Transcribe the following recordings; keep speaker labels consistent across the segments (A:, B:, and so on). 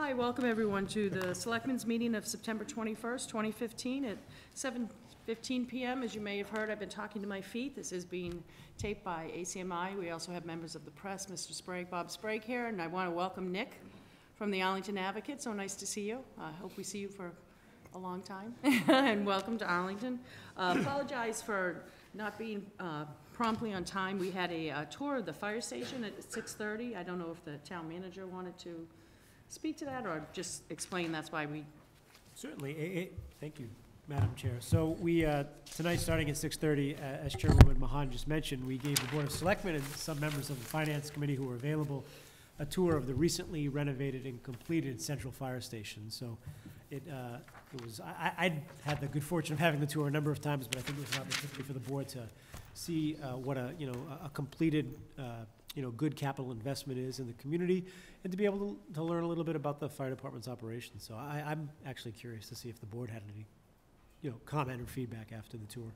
A: Hi, welcome everyone to the Selectmen's Meeting of September 21st, 2015 at 7:15 PM. As you may have heard, I've been talking to my feet. This is being taped by ACMI. We also have members of the press, Mr. Sprague, Bob Sprague here, and I want to welcome Nick from the Arlington Advocate. So nice to see you. I hope we see you for a long time, and welcome to Arlington. Uh, Apologize for not being uh, promptly on time. We had a uh, tour of the fire station at 6:30. I don't know if the town manager wanted to speak to that, or just explain that's why we,
B: Certainly, Eh, eh, thank you, Madam Chair. So we, uh, tonight, starting at 6:30, uh, as Chairwoman Mahon just mentioned, we gave the Board of Selectmen and some members of the Finance Committee who were available a tour of the recently renovated and completed Central Fire Station. So it, uh, it was, I, I had the good fortune of having the tour a number of times, but I think it was an opportunity for the board to see uh, what a, you know, a- a completed, uh, you know, good capital investment is in the community, and to be able to, to learn a little bit about the fire department's operations. So I, I'm actually curious to see if the board had any, you know, comment or feedback after the tour.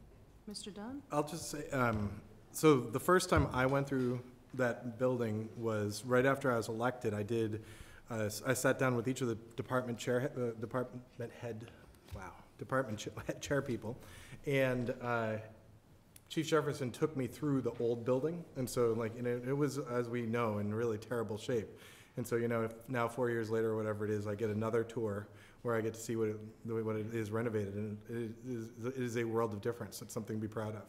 A: Mr. Dunn?
C: I'll just say, um, so the first time I went through that building was right after I was elected. I did, uh, s- I sat down with each of the department chair, uh, department head, wow, department cha- chair people. And, uh, Chief Jefferson took me through the old building. And so like, you know, it was, as we know, in really terrible shape. And so, you know, if now four years later, or whatever it is, I get another tour where I get to see what it, what it is renovated. And it is, it is a world of difference. It's something to be proud of.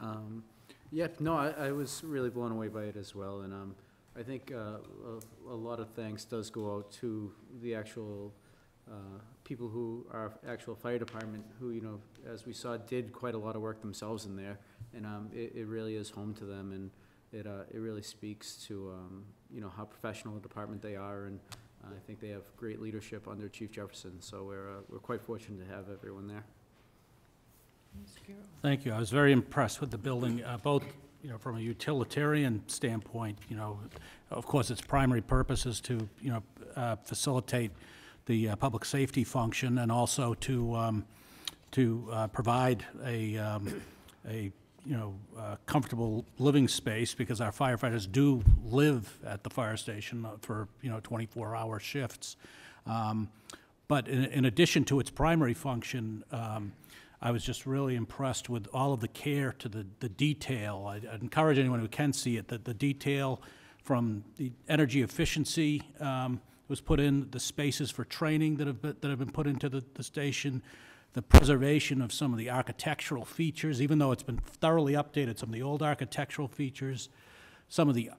D: Um, Yeah, no, I, I was really blown away by it as well, and um, I think uh, a, a lot of thanks does go out to the actual uh, people who are actual fire department, who, you know, as we saw, did quite a lot of work themselves in there, and um, it, it really is home to them, and it, uh, it really speaks to, um, you know, how professional a department they are, and I think they have great leadership under Chief Jefferson, so we're, uh, we're quite fortunate to have everyone there.
E: Thank you. I was very impressed with the building, uh, both, you know, from a utilitarian standpoint, you know, of course, its primary purpose is to, you know, uh, facilitate the uh, public safety function and also to, um, to uh, provide a, um, a, you know, uh, comfortable living space because our firefighters do live at the fire station uh, for, you know, 24-hour shifts. Um, But in, in addition to its primary function, um, I was just really impressed with all of the care to the, the detail. I'd, I'd encourage anyone who can see it, that the detail from the energy efficiency um, was put in, the spaces for training that have, been- that have been put into the, the station, the preservation of some of the architectural features, even though it's been thoroughly updated, some of the old architectural features, some of the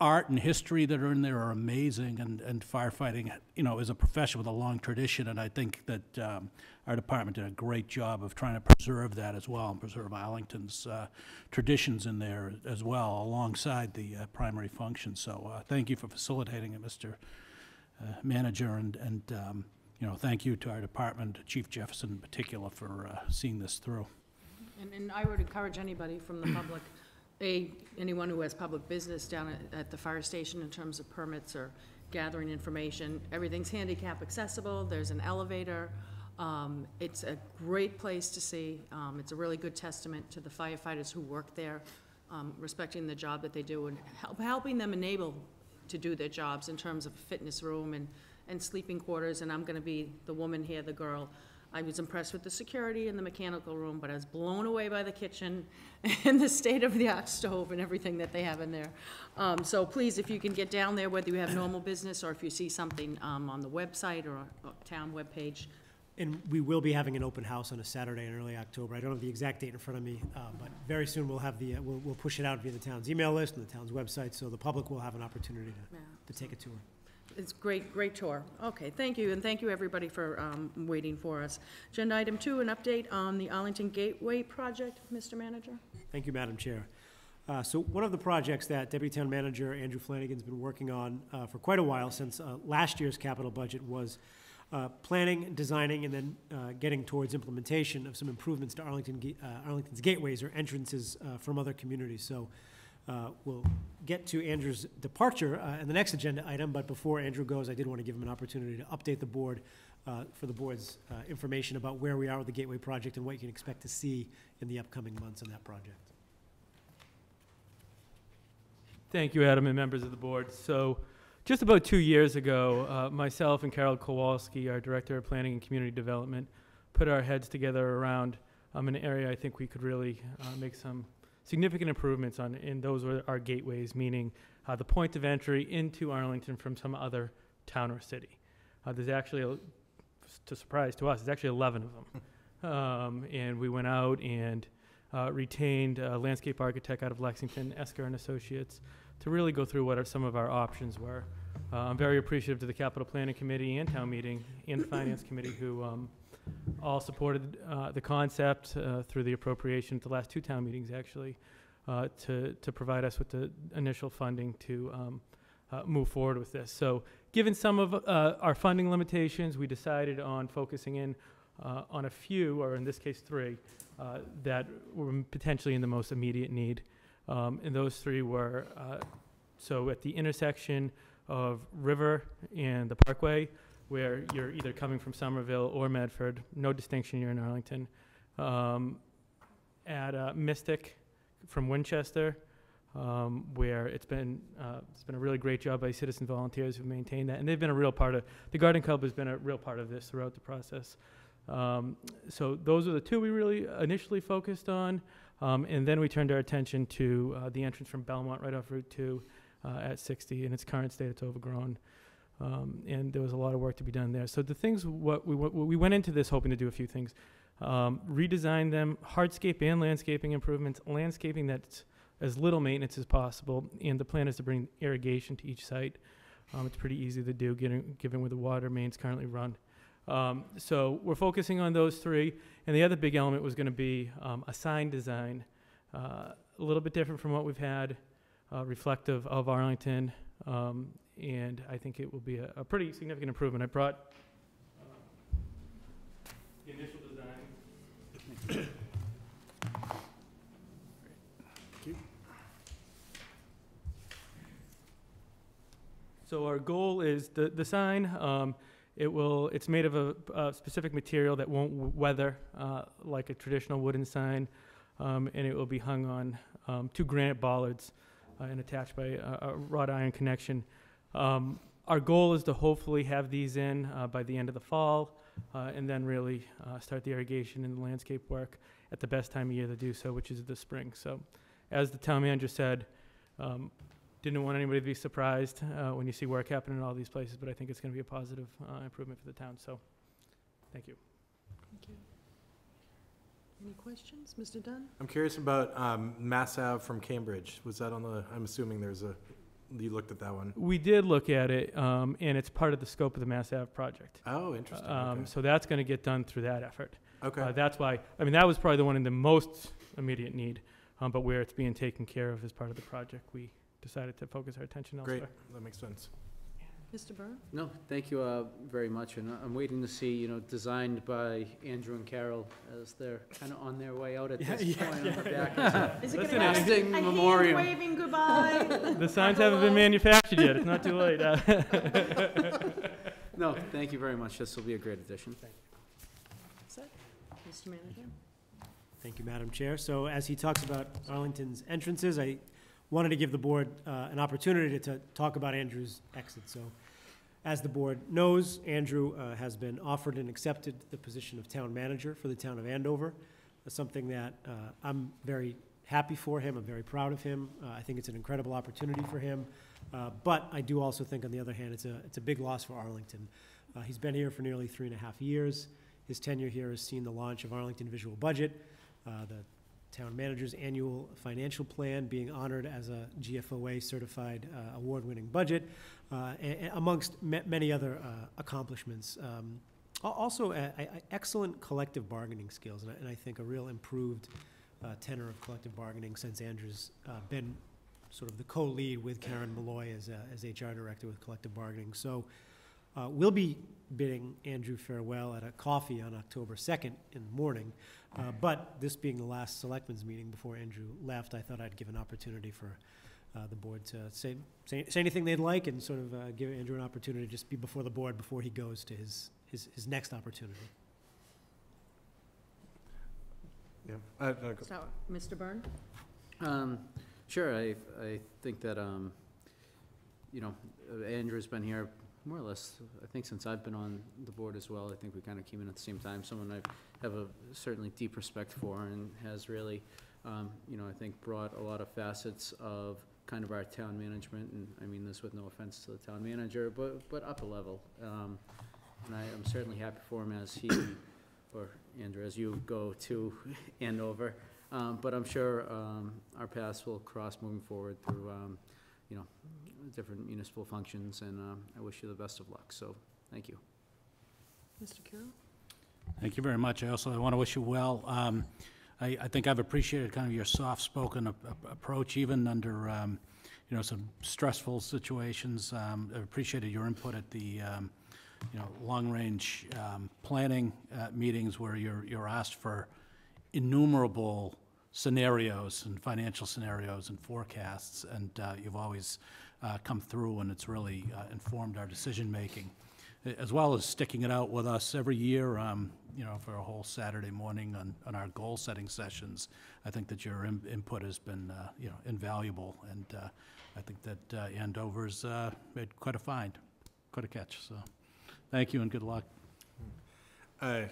E: art and history that are in there are amazing, and, and firefighting, you know, is a profession with a long tradition, and I think that um, our department did a great job of trying to preserve that as well, and preserve Arlington's uh, traditions in there as well, alongside the uh, primary function. So uh, thank you for facilitating it, Mr. uh, Manager, and, and, um, you know, thank you to our department, Chief Jefferson in particular, for uh, seeing this through.
A: And, and I would encourage anybody from the public, A, anyone who has public business down at, at the fire station in terms of permits or gathering information, everything's handicap accessible, there's an elevator. Um, it's a great place to see. Um, it's a really good testament to the firefighters who work there, um, respecting the job that they do and help, helping them enable to do their jobs in terms of a fitness room and, and sleeping quarters, and I'm gonna be the woman here, the girl. I was impressed with the security in the mechanical room, but I was blown away by the kitchen and the state-of-the-art stove and everything that they have in there. Um, so please, if you can get down there, whether you have normal business or if you see something, um, on the website or, or town webpage,
B: And we will be having an open house on a Saturday in early October. I don't have the exact date in front of me, uh, but very soon we'll have the, uh, we'll, we'll push it out via the town's email list and the town's website, so the public will have an opportunity
A: yeah.
B: to, to take a tour.
A: It's great, great tour. Okay, thank you, and thank you, everybody, for um, waiting for us. Agenda item two, an update on the Arlington Gateway project, Mr. Manager?
B: Thank you, Madam Chair. Uh, So one of the projects that Deputy Town Manager Andrew Flanagan's been working on uh, for quite a while, since uh, last year's capital budget, was uh, planning, designing, and then uh, getting towards implementation of some improvements to Arlington, uh, Arlington's gateways or entrances uh, from other communities. So uh, we'll get to Andrew's departure in the next agenda item, but before Andrew goes, I did want to give him an opportunity to update the board for the board's information about where we are with the Gateway project and what you can expect to see in the upcoming months on that project.
F: Thank you, Adam, and members of the board. So just about two years ago, uh, myself and Carol Kowalski, our Director of Planning and Community Development, put our heads together around um, an area I think we could really uh, make some significant improvements on, and those were our gateways, meaning uh, the point of entry into Arlington from some other town or city. Uh, there's actually, a, to surprise to us, there's actually 11 of them. Um, and we went out and uh, retained a landscape architect out of Lexington, Esker and Associates, to really go through what are some of our options were. Uh, I'm very appreciative to the Capital Planning Committee and Town Meeting and Finance Committee who um, all supported uh, the concept uh, through the appropriation at the last two town meetings, actually, uh, to, to provide us with the initial funding to um, uh, move forward with this. So given some of uh, our funding limitations, we decided on focusing in uh, on a few, or in this case, three, uh, that were potentially in the most immediate need. Um, And those three were, uh, so at the intersection of River and the Parkway, where you're either coming from Somerville or Medford, no distinction, you're in Arlington. Um, At uh, Mystic from Winchester, um, where it's been, uh, it's been a really great job by citizen volunteers who maintain that. And they've been a real part of, the Garden Club has been a real part of this throughout the process. Um, So those are the two we really initially focused on. Um, And then we turned our attention to uh, the entrance from Belmont right off Route 2 uh, at 60. In its current state, it's overgrown. Um, And there was a lot of work to be done there. So the things, what we, we went into this hoping to do a few things. Um, Redesign them, hardscape and landscaping improvements, landscaping that's as little maintenance as possible. And the plan is to bring irrigation to each site. Um, It's pretty easy to do, given where the water mains currently run. Um, So we're focusing on those three. And the other big element was going to be um, a sign design, uh, a little bit different from what we've had, uh, reflective of Arlington. Um, and I think it will be a, a pretty significant improvement. I brought uh, the initial design. So our goal is the, the sign, um, it will, it's made of a, a specific material that won't weather, uh, like a traditional wooden sign. Um, and it will be hung on, um, two granite bollards, uh, and attached by a, a wrought iron connection. Um, our goal is to hopefully have these in, uh, by the end of the fall, uh, and then really, uh, start the irrigation and the landscape work at the best time of year to do so, which is the spring. So, as the town manager said, um, didn't want anybody to be surprised uh, when you see work happening in all these places, but I think it's going to be a positive uh, improvement for the town, so, thank you.
A: Thank you. Any questions? Mr. Dunn?
C: I'm curious about um, Mass Ave from Cambridge. Was that on the, I'm assuming there's a, you looked at that one?
F: We did look at it, um, and it's part of the scope of the Mass Ave project.
C: Oh, interesting.
F: Um,
C: Okay.
F: So that's going to get done through that effort. Uh,
C: Okay,
F: That's why, I mean, that was probably the one in the most immediate need, um, but where it's being taken care of as part of the project, we decided to focus our attention elsewhere.
C: great.
F: elsewhere.
C: That makes sense.
A: Mr. Byrne?
D: No, thank you uh, very much, and I'm waiting to see, you know, designed by Andrew and Carol as they're kind of on their way out at
B: Yeah,
D: this
B: yeah,
D: point on the back. It's a
A: Is it
F: Listen,
A: gonna
F: I-
A: be
D: Interesting
A: a
D: memoriam.
A: waving goodbye?
F: The signs haven't been manufactured yet, it's not too late. Uh,
D: No, thank you very much, this will be a great addition.
A: Set. Mr. Manager?
B: Thank you, Madam Chair. So as he talks about Arlington's entrances, I wanted to give the board uh, an opportunity to talk about Andrew's exit. So as the board knows, Andrew uh, has been offered and accepted the position of town manager for the town of Andover. Something that uh, I'm very happy for him. I'm very proud of him. Uh, I think it's an incredible opportunity for him. Uh, But I do also think, on the other hand, it's a, it's a big loss for Arlington. Uh, He's been here for nearly three and a half years. His tenure here has seen the launch of Arlington Visual Budget, the town manager's annual financial plan being honored as a GFOA certified uh, award-winning budget, uh, a- a- amongst ma- many other uh, accomplishments. Um, Also, a- a- a- excellent collective bargaining skills, and I- and I think a real improved uh, tenor of collective bargaining since Andrew's uh, been sort of the co-lead with Caryn Malloy as, uh, as HR director with collective bargaining. So uh, we'll be bidding Andrew farewell at a coffee on October 2nd in the morning. Uh, But this being the last selectmen's meeting before Andrew left, I thought I'd give an opportunity for uh, the board to say, say say anything they'd like and sort of uh, give Andrew an opportunity to just be before the board before he goes to his, his, his next opportunity.
C: Yeah. I- I-
A: So, Mr. Byrne?
D: Um, Sure, I, I think that, um, you know, uh, Andrew's been here more or less, I think since I've been on the board as well. I think we kind of came in at the same time. Someone I have a certainly deep respect for and has really, um, you know, I think brought a lot of facets of kind of our town management, and I mean this with no offense to the town manager, but, but up a level. Um, And I am certainly happy for him as he, or Andrew, as you go to Andover. Um, But I'm sure um, our paths will cross moving forward through, um, you know, different municipal functions, and um, I wish you the best of luck, so, thank you.
A: Mr. Curro?
E: Thank you very much. I also, I want to wish you well. Um, I, I think I've appreciated kind of your soft-spoken ap- ap- approach, even under, um, you know, some stressful situations. Um, I've appreciated your input at the, um, you know, long-range um, planning uh, meetings where you're, you're asked for innumerable scenarios and financial scenarios and forecasts, and uh, you've always uh, come through, and it's really uh, informed our decision-making as well as sticking it out with us every year, um, you know, for a whole Saturday morning on, on our goal-setting sessions. I think that your in- input has been, uh, you know, invaluable, and uh, I think that uh, Andover's made quite a find, quite a catch, so thank you and good luck.
C: I,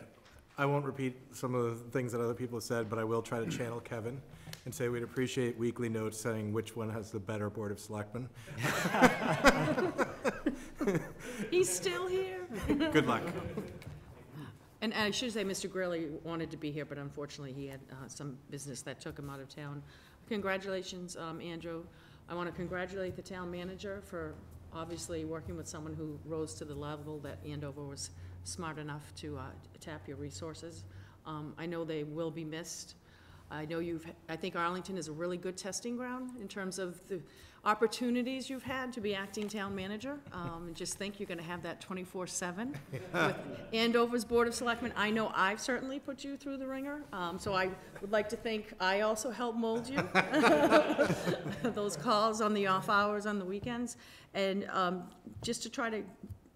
C: I won't repeat some of the things that other people have said, but I will try to channel Kevin and say we'd appreciate weekly notes saying which one has the better Board of Selectmen.
A: He's still here?
C: Good luck.
A: And I should say, Mr. Greeley wanted to be here, but unfortunately, he had uh, some business that took him out of town. Congratulations, um, Andrew. I want to congratulate the town manager for obviously working with someone who rose to the level that Andover was smart enough to uh, tap your resources. Um, I know they will be missed. I know you've, I think Arlington is a really good testing ground in terms of the opportunities you've had to be acting town manager. Um, and just think you're gonna have that twenty-four seven with Andover's Board of Selectmen. I know I've certainly put you through the ringer, um, so I would like to think I also helped mold you. Those calls on the off hours on the weekends. And, um, just to try to,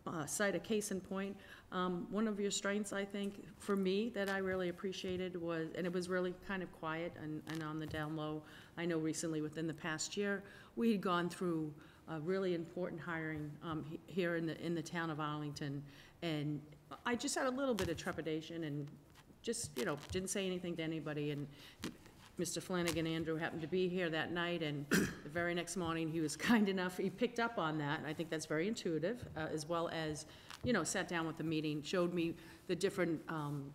A: uh, cite a case in point, um, one of your strengths, I think, for me, that I really appreciated was, and it was really kind of quiet and, and on the down low. I know recently, within the past year, we had gone through a really important hiring, um, he- here in the, in the town of Arlington. And I just had a little bit of trepidation and just, you know, didn't say anything to anybody. And Mr. Flanagan, Andrew happened to be here that night, and the very next morning, he was kind enough, he picked up on that, and I think that's very intuitive, uh, as well as, you know, sat down with the meeting, showed me the different um,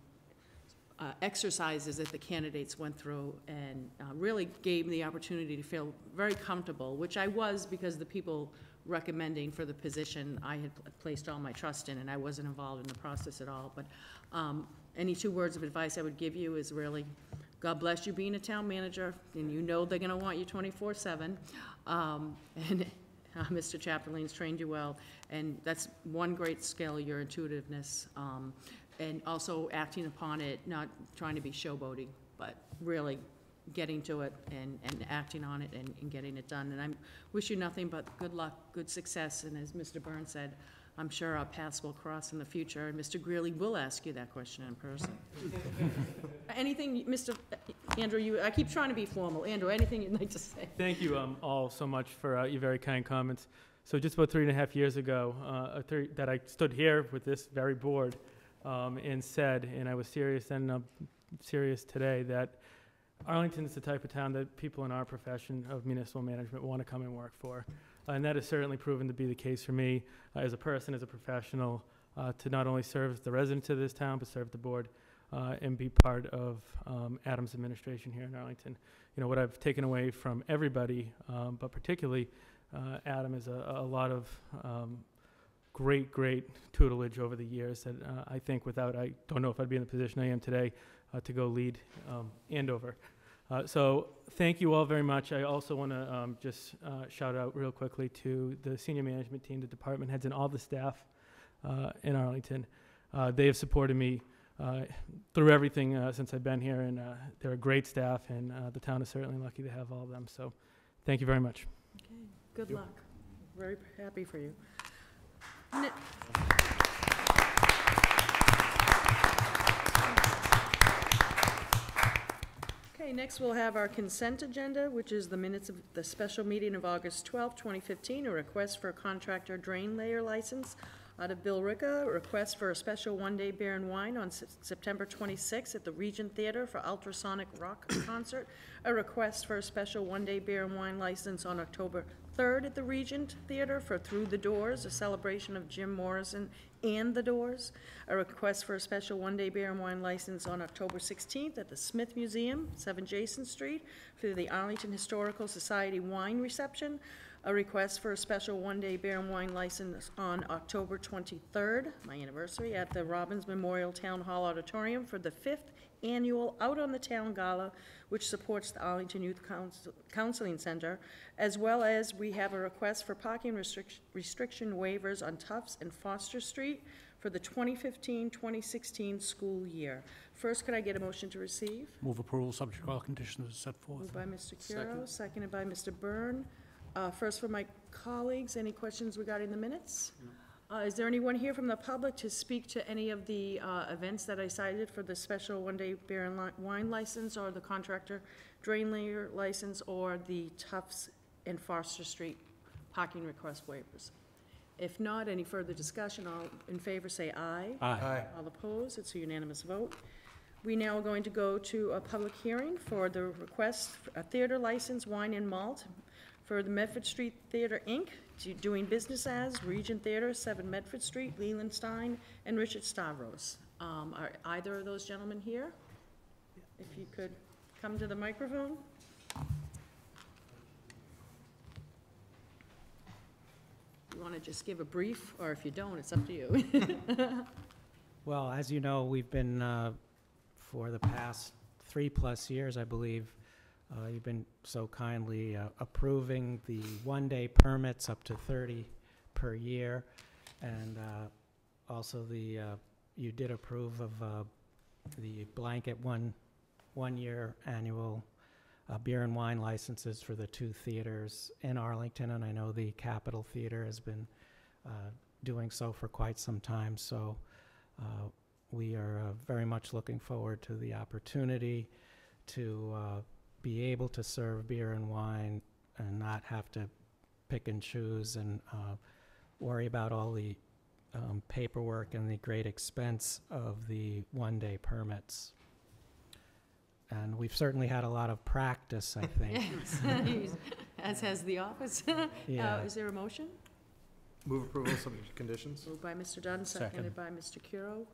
A: uh, exercises that the candidates went through, and uh, really gave me the opportunity to feel very comfortable, which I was because the people recommending for the position, I had pl- placed all my trust in, and I wasn't involved in the process at all. But um, any two words of advice I would give you is really, God bless you being a town manager, and you know they're gonna want you twenty-four seven. Um, And uh, Mr. Chapdelaine's trained you well, and that's one great skill, your intuitiveness. um, And also acting upon it, not trying to be showboating, but really getting to it and, and acting on it and, and getting it done. And I wish you nothing but good luck, good success, and as Mr. Byrne said, I'm sure our paths will cross in the future, and Mr. Greeley will ask you that question in person. Anything, Mr. Andrew, you, I keep trying to be formal. Andrew, anything you'd like to say?
F: Thank you um, all so much for uh, your very kind comments. So just about three and a half years ago, uh, a three, that I stood here with this very board um, and said, and I was serious then, and I'm serious today, that Arlington is the type of town that people in our profession of municipal management want to come and work for. And that has certainly proven to be the case for me uh, as a person, as a professional, uh, to not only serve the residents of this town, but serve the board uh, and be part of um, Adams' administration here in Arlington you know, what I've taken away from everybody, um, but particularly uh, Adam, is a, a lot of um, great, great tutelage over the years that uh, I think without, I don't know if I'd be in the position I am today uh, to go lead um, Andover. Uh, so thank you all very much. I also want to um, just uh, shout out real quickly to the senior management team, the department heads, and all the staff uh, in Arlington. Uh, they have supported me uh, through everything uh, since I've been here, and uh, they're a great staff, and uh, the town is certainly lucky to have all of them. So, thank you very much.
A: Okay, good luck. Very happy for you. Ni- Okay, next we'll have our consent agenda, which is the minutes of the special meeting of August 12, 2015, a request for a contractor drain layer license out of Bill Ricca, a request for a special one-day beer and wine on Sep- September 26th at the Regent Theater for ultrasonic rock concert, a request for a special one-day beer and wine license on October 3rd at the Regent Theater for Through the Doors, a celebration of Jim Morrison and the Doors, a request for a special one-day beer and wine license on October 16th at the Smith Museum, 7 Jason Street, for the Arlington Historical Society wine reception, a request for a special one-day beer and wine license on October 23rd, my anniversary, at the Robbins Memorial Town Hall Auditorium for the fifth annual Out on the Town Gala, which supports the Arlington Youth Counsel- Counseling Center, as well as we have a request for parking restric- restriction waivers on Tufts and Foster Street for the 2015-2016 school year. First, could I get a motion to receive?
E: Move approval, subject to all conditions set forth.
A: Moved by Mr. Curro, seconded by Mr. Byrne. Uh, First for my colleagues, any questions regarding the minutes? Uh, Is there anyone here from the public to speak to any of the uh, events that I cited for the special one-day beer and li- wine license, or the contractor drain layer license, or the Tufts and Foster Street parking request waivers? If not, any further discussion, all in favor say aye.
C: Aye.
A: All opposed, it's a unanimous vote. We now are going to go to a public hearing for the request, for a theater license, wine and malt, for the Medford Street Theater, Inc., doing business as Regent Theater, 7 Medford Street, Leland Stein, and Richard Stavros. Um, Are either of those gentlemen here? If you could come to the microphone? You want to just give a brief, or if you don't, it's up to you.
G: Well, as you know, we've been, uh, for the past three-plus years, I believe, uh, you've been so kindly uh, approving the one-day permits up to 30 per year. And uh, also the, uh, you did approve of uh, the blanket one, one-year annual uh, beer and wine licenses for the two theaters in Arlington. And I know the Capitol Theater has been uh, doing so for quite some time. So uh, We are uh, very much looking forward to the opportunity to uh, be able to serve beer and wine and not have to pick and choose and uh, worry about all the um, paperwork and the great expense of the one-day permits. And we've certainly had a lot of practice, I think.
A: As has the office. Uh,
G: Yeah.
A: Is there a motion?
C: Move approval, subject to conditions.
A: Moved by Mr. Dunn, seconded
E: Second.
A: by Mr. Curro.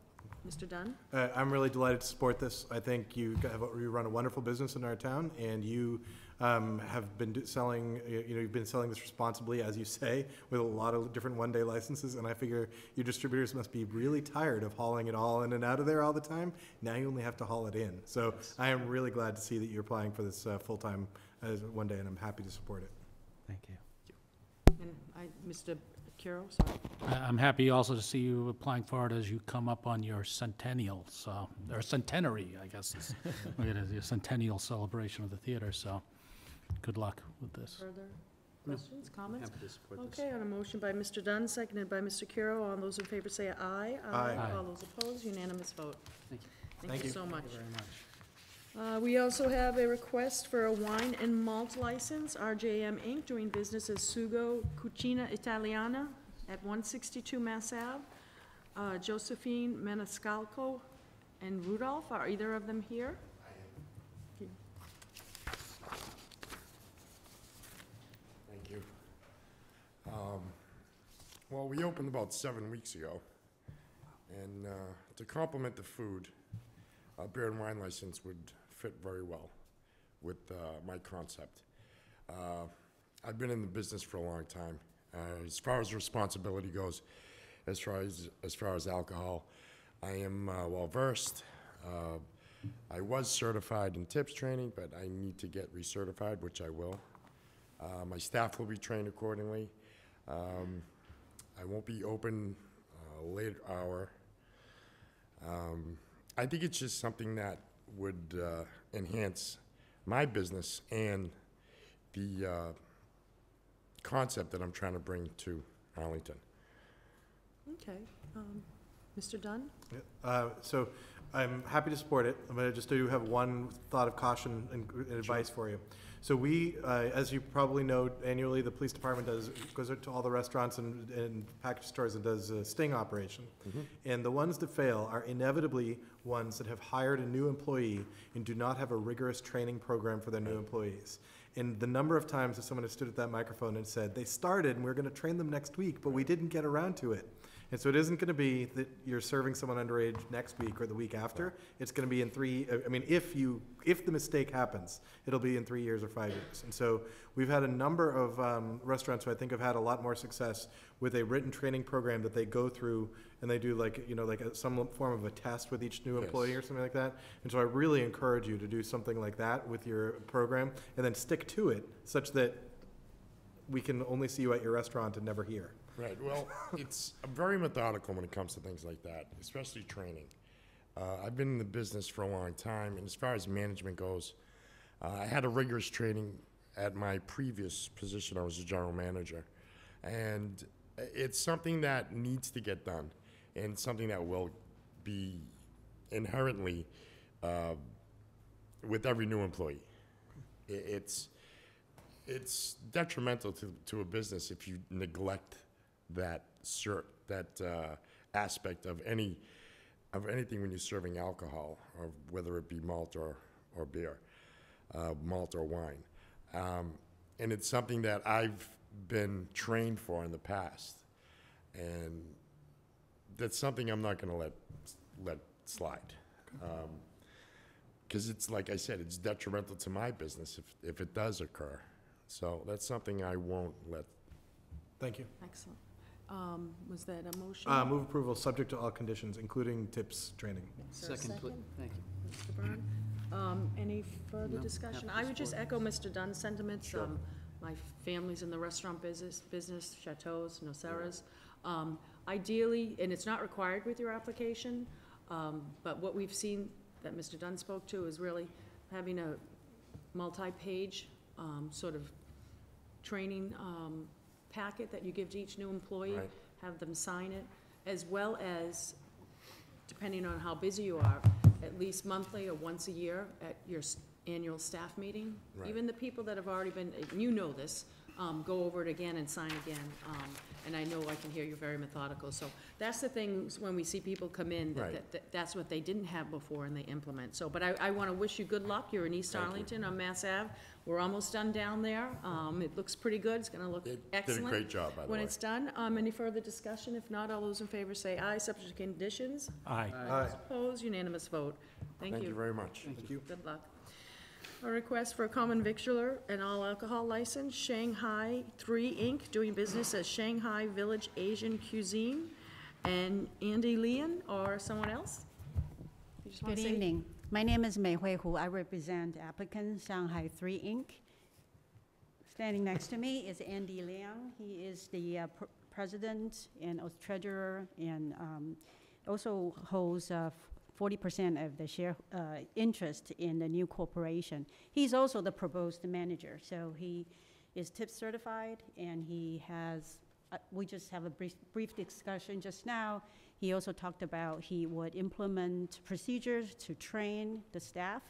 A: Mr. Dunn?
C: Uh, I'm really delighted to support this. I think you have, you run a wonderful business in our town, and you um, have been selling, you you know, you've been selling this responsibly, as you say, with a lot of different one-day licenses, and I figure your distributors must be really tired of hauling it all in and out of there all the time. Now you only have to haul it in. So I am really glad to see that you're applying for this uh, full-time as one day, and I'm happy to support it.
G: Thank you.
A: And I, Mr. Curro, sorry.
E: I- I'm happy also to see you applying for it as you come up on your centennial, so, or centenary, I guess is, look at it, your centennial celebration of the theater, so good luck with this.
A: Further questions, comments?
D: Happy to support this.
A: Okay, on a motion by Mr. Dunn, seconded by Mr. Curro. All those in favor say aye.
C: Aye.
E: Aye.
A: All those opposed, unanimous vote.
D: Thank you.
A: Thank
C: Thank
A: you
C: you.
A: so much.
E: Thank you very much.
A: Uh, We also have a request for a wine and malt license, RJM Inc., doing business as Sugo Cucina Italiana at 162 Mass Ave. Uh, Josephine Maniscalco and Rudolph, are either of them here?
H: Thank you. Um, Well, we opened about seven weeks ago, and uh, to complement the food, a beer and wine license would fit very well with uh, my concept. Uh, I've been in the business for a long time. Uh, As far as responsibility goes, as far as, as far as alcohol, I am uh, well-versed. Uh, I was certified in tips training, but I need to get recertified, which I will. Uh, My staff will be trained accordingly. Um, I won't be open late hour. Um, I think it's just something that would uh, enhance my business and the uh, concept that I'm trying to bring to Arlington.
A: Okay. um, Mr. Dunn?
C: Uh, So I'm happy to support it, but I just do have one thought of caution and and advice for you. So we, uh, as you probably know, annually, the police department does, goes out to all the restaurants and, and package stores and does a sting operation. And the ones that fail are inevitably ones that have hired a new employee and do not have a rigorous training program for their new employees. And the number of times that someone has stood at that microphone and said, they started and we're gonna train them next week, but we didn't get around to it. And so it isn't gonna be that you're serving someone underage next week or the week after. It's gonna be in three, uh, I mean, if you, if the mistake happens, it'll be in three years or five years. And so we've had a number of um, restaurants who I think have had a lot more success with a written training program that they go through and they do like, you know, like a- some form of a test with each new
H: Yes.
C: employee or something like that. And so I really encourage you to do something like that with your program and then stick to it such that we can only see you at your restaurant and never here.
H: Right, well, it's I'm very methodical when it comes to things like that, especially training. Uh, I've been in the business for a long time, and as far as management goes, uh, I had a rigorous training at my previous position. I was a general manager. And it's something that needs to get done, and something that will be inherently uh, with every new employee. It's, it's detrimental to, to a business if you neglect that cert, that uh, aspect of any, of anything when you're serving alcohol, or whether it be malt or, or beer, uh, malt or wine. Um, and it's something that I've been trained for in the past, and that's something I'm not going to let let slide. Because it's like I said, it's detrimental to my business if, if it does occur. So that's something I won't let
C: Thank you.
A: Excellent. Um, Was that a motion?
C: Uh, move approval, subject to all conditions, including tips training.
A: Is there a
D: Second, pl- thank you.
A: Mr. Byrne? Um, Any further
D: No,
A: discussion? I would just echo Mr. Dunn's sentiments.
D: Sure.
A: Um, My family's in the restaurant business, business, Chateaus, Noceras. Um, Ideally, and it's not required with your application, um, but what we've seen that Mr. Dunn spoke to is really having a multi-page um, sort of training um, packet that you give to each new employee
H: Right.
A: have them sign it, as well as, depending on how busy you are, at least monthly or once a year at your s- annual staff meeting.
H: Right.
A: Even the people that have already been, you know this, um, go over it again and sign again. Um, And I know I can hear you're very methodical, so that's the things, when we see people come in, that-
H: Right.
A: that, that- that's what they didn't have before and they implement. So, but I, I want to wish you good luck. You're in East
H: Thank you.
A: Arlington on Mass Ave. We're almost done down there. Um, It looks pretty good. It's going to look
H: They
A: excellent
H: did a great job, by the
A: when
H: way.
A: it's done. Um, Any further discussion? If not, all those in favor say aye, subject to conditions.
B: Aye.
C: Aye.
A: Opposed, unanimous vote. Thank you.
H: Thank you
A: you.
H: very much.
C: Thank you.
A: Good luck. A request for a common victualler and all alcohol license, Shanghai Three Inc., doing business as Shanghai Village Asian Cuisine. And Andy Leon or someone else? You just wanna
I: Good
A: say-
I: evening. My name is Mei Hui Hu. I represent applicant Shanghai Three Inc. Standing next to me is Andy Liang. He is the uh, pr- president and also treasurer and um, also holds uh, 40% of the share uh, interest in the new corporation. He's also the proposed manager, so he is tip certified and he has, uh, we just have a brief brief discussion just now. He also talked about he would implement procedures to train the staff.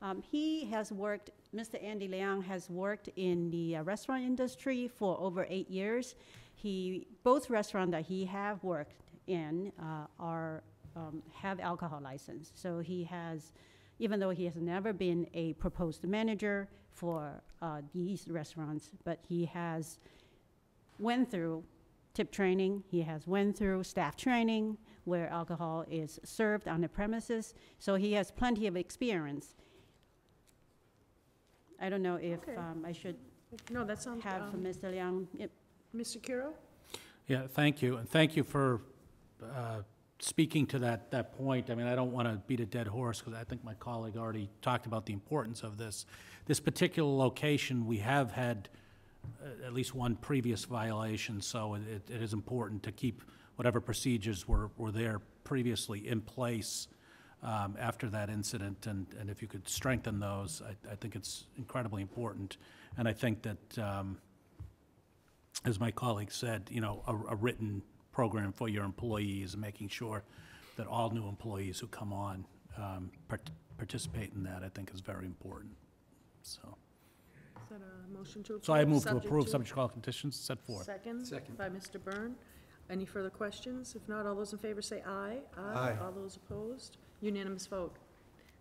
I: Um, he has worked, Mr. Andy Liang has worked in the uh, restaurant industry for over eight years. He, both restaurants that he have worked in uh, are, um, have alcohol license. So he has, even though he has never been a proposed manager for uh, these restaurants, but he has went through tip training, he has went through staff training where alcohol is served on the premises, so he has plenty of experience. I don't know if
A: Okay.
I: um, I should
A: No, that sounds,
I: have
A: um,
I: Mr. Liang, yep,
A: Mr. Curro?
E: Yeah, thank you, and thank you for uh, speaking to that, that point. I mean, I don't want to beat a dead horse, because I think my colleague already talked about the importance of this. This particular location, we have had uh, at least one previous violation, so it, it is important to keep whatever procedures were, were there previously in place um, after that incident, and, and if you could strengthen those, I, I think it's incredibly important. And I think that, um, as my colleague said, you know, a, a written program for your employees, making sure that all new employees who come on um, part- participate in that, I think is very important, so.
A: Is that a motion to approve?
E: So I move to
A: subject
E: approve, subject to all conditions set forth.
A: Second?
D: Second.
A: By Mr. Byrne. Any further questions? If not, all those in favor say aye.
C: Aye.
A: All those opposed? Unanimous vote.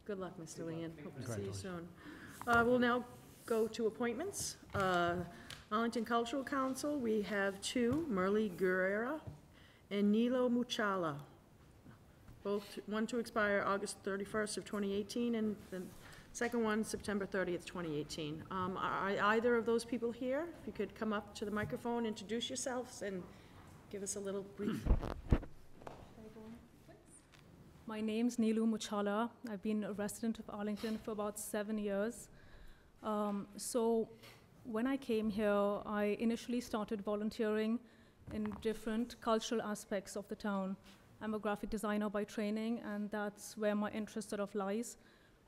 A: Good luck, Mr. Leon. Hope to see you soon. Uh, We'll now go to appointments. Uh, Arlington Cultural Council, we have two, Merle Guerrera and Nilo Muchala. Both, one to expire August 31st of 2018, and the second one, September 30th, 2018. Um, Are either of those people here? If you could come up to the microphone, introduce yourselves, and give us a little brief.
J: My name's Nilu Muchala. I've been a resident of Arlington for about seven years. Um, so, when I came here, I initially started volunteering in different cultural aspects of the town. I'm a graphic designer by training, and that's where my interest sort of lies.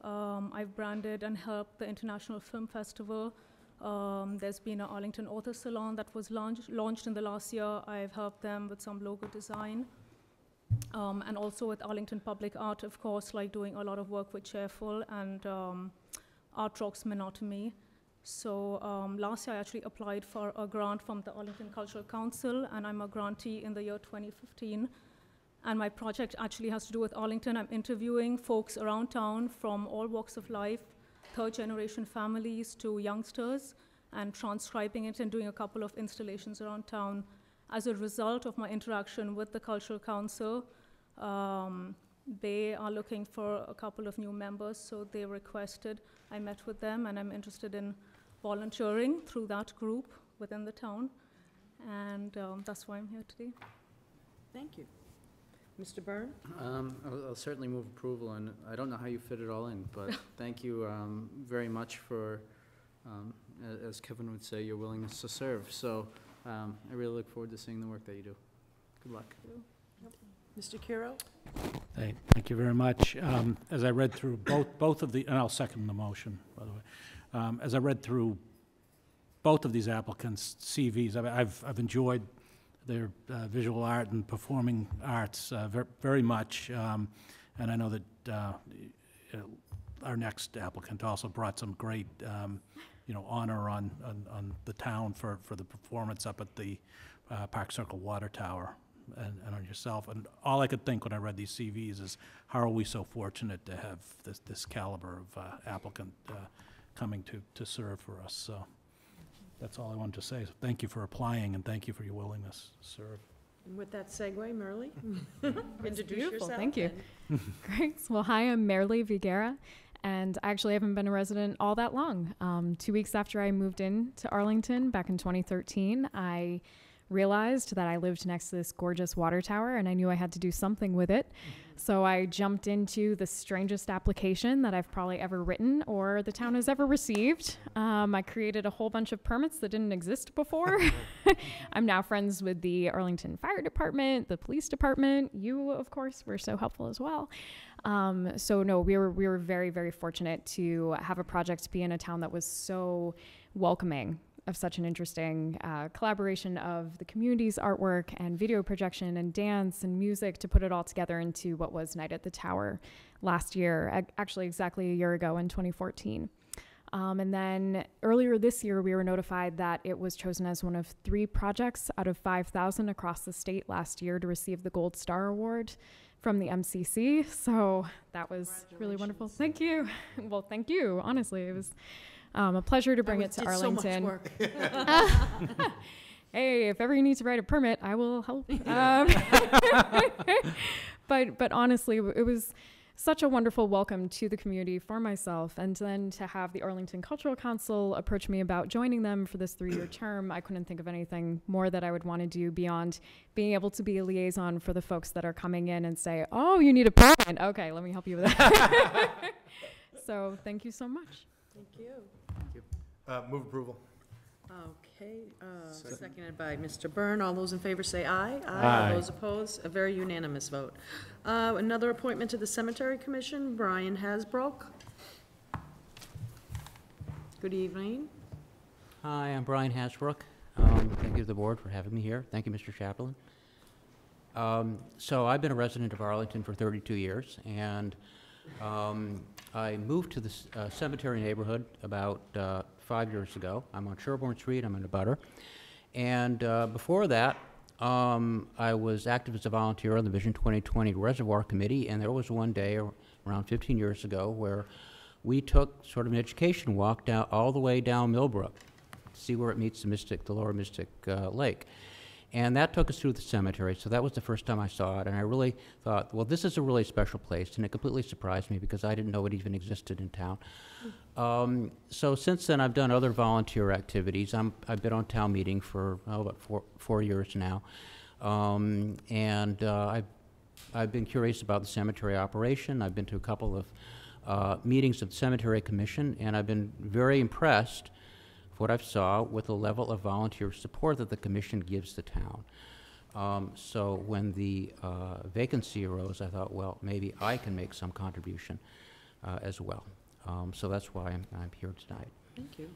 J: Um, I've branded and helped the International Film Festival. Um, there's been an Arlington Author Salon that was launched, launched in the last year. I've helped them with some logo design. Um, and also with Arlington Public Art, of course, like doing a lot of work with Cheerful and um, Art Rocks Monotony. So um, last year I actually applied for a grant from the Arlington Cultural Council, and I'm a grantee in the year 2015. And my project actually has to do with Arlington. I'm interviewing folks around town from all walks of life, third generation families to youngsters, and transcribing it and doing a couple of installations around town as a result of my interaction with the Cultural Council, um, they are looking for a couple of new members, so they requested, I met with them, and I'm interested in volunteering through that group within the town. And um, that's why I'm here today.
A: Thank you. Mr. Byrne?
D: Um, I'll I'll certainly move approval, and I don't know how you fit it all in, but thank you um, very much for, um, as Kevin would say, your willingness to serve. So um, I really look forward to seeing the work that you do. Good luck.
A: Mr. Curro?
E: Thank thank you very much. Um, As I read through both, both of the, and I'll second the motion, by the way. Um, As I read through both of these applicants' CVs, I've- I've, enjoyed their uh, visual art and performing arts uh, ver- very much. Um, And I know that uh, uh, our next applicant also brought some great, um, you know, honor on, on, on the town for, for the performance up at the uh, Park Circle Water Tower and, and on yourself. And all I could think when I read these CVs is, how are we so fortunate to have this, this caliber of uh, applicant coming to, to serve for us? So that's all I wanted to say. So Thank you for applying, and thank you for your willingness to serve.
A: And with that segue, Merle? Introduce
K: beautiful,
A: yourself.
K: thank you.
A: and-
K: Great. Well, hi, I'm Marilee Viguera, and I actually haven't been a resident all that long. Um, two weeks after I moved in to Arlington back in 2013, I realized that I lived next to this gorgeous water tower, and I knew I had to do something with it. So I jumped into the strangest application that I've probably ever written or the town has ever received. Um, I created a whole bunch of permits that didn't exist before. I'm now friends with the Arlington Fire Department, the police department. You, of course, were so helpful as well. Um, so no, we were we were very very fortunate to have a project be in a town that was so welcoming of such an interesting uh, collaboration of the community's artwork and video projection and dance and music to put it all together into what was Night at the Tower last year, ac- actually exactly a year ago in 2014. Um, and then earlier this year, we were notified that it was chosen as one of three projects out of 5,000 across the state last year to receive the Gold Star Award from the MCC. So that was really wonderful. Thank you. Well, thank you. Honestly, it was um, a pleasure to bring it to
A: so
K: Arlington.
A: work.
K: hey, if ever you need to write a permit, I will help. Um, but but honestly, it was such a wonderful welcome to the community for myself, and then to have the Arlington Cultural Council approach me about joining them for this three-year term. I couldn't think of anything more that I would want to do beyond being able to be a liaison for the folks that are coming in and say, "Oh, you need a permit? Okay, let me help you with that." so thank you so much.
A: Thank you.
C: Uh, Move approval.
A: Okay, uh, seconded by Mr. Byrne. All those in favor say aye.
E: Aye.
A: All those opposed, a very unanimous vote. Uh, Another appointment to the Cemetery Commission, Brian Hasbrook. Good evening.
L: Hi, I'm Brian Hasbrook. Um, Thank you to the board for having me here. Thank you, Mr. Chapdelaine. Um, So I've been a resident of Arlington for 32 years, and Um, I moved to the c- uh, cemetery neighborhood about uh, five years ago. I'm on Sherborne Street, I'm in a butter. And uh, before that, um, I was active as a volunteer on the Vision 2020 Reservoir Committee, and there was one day around 15 years ago where we took sort of an education walk down, all the way down Millbrook, to see where it meets the Mystic, the lower Mystic uh, Lake. And that took us through the cemetery, so that was the first time I saw it, and I really thought, well, this is a really special place, and it completely surprised me because I didn't know it even existed in town. Um, so since then, I've done other volunteer activities. I'm, I've been on town meeting for, oh, about four, four years now. Um, and, uh, I've, I've been curious about the cemetery operation. I've been to a couple of, uh, meetings of the Cemetery Commission, and I've been very impressed what I've saw with the level of volunteer support that the commission gives the town. Um, so when the uh, vacancy arose, I thought, well, maybe I can make some contribution uh, as well. Um, so that's why I'm, I'm here tonight.
A: Thank you.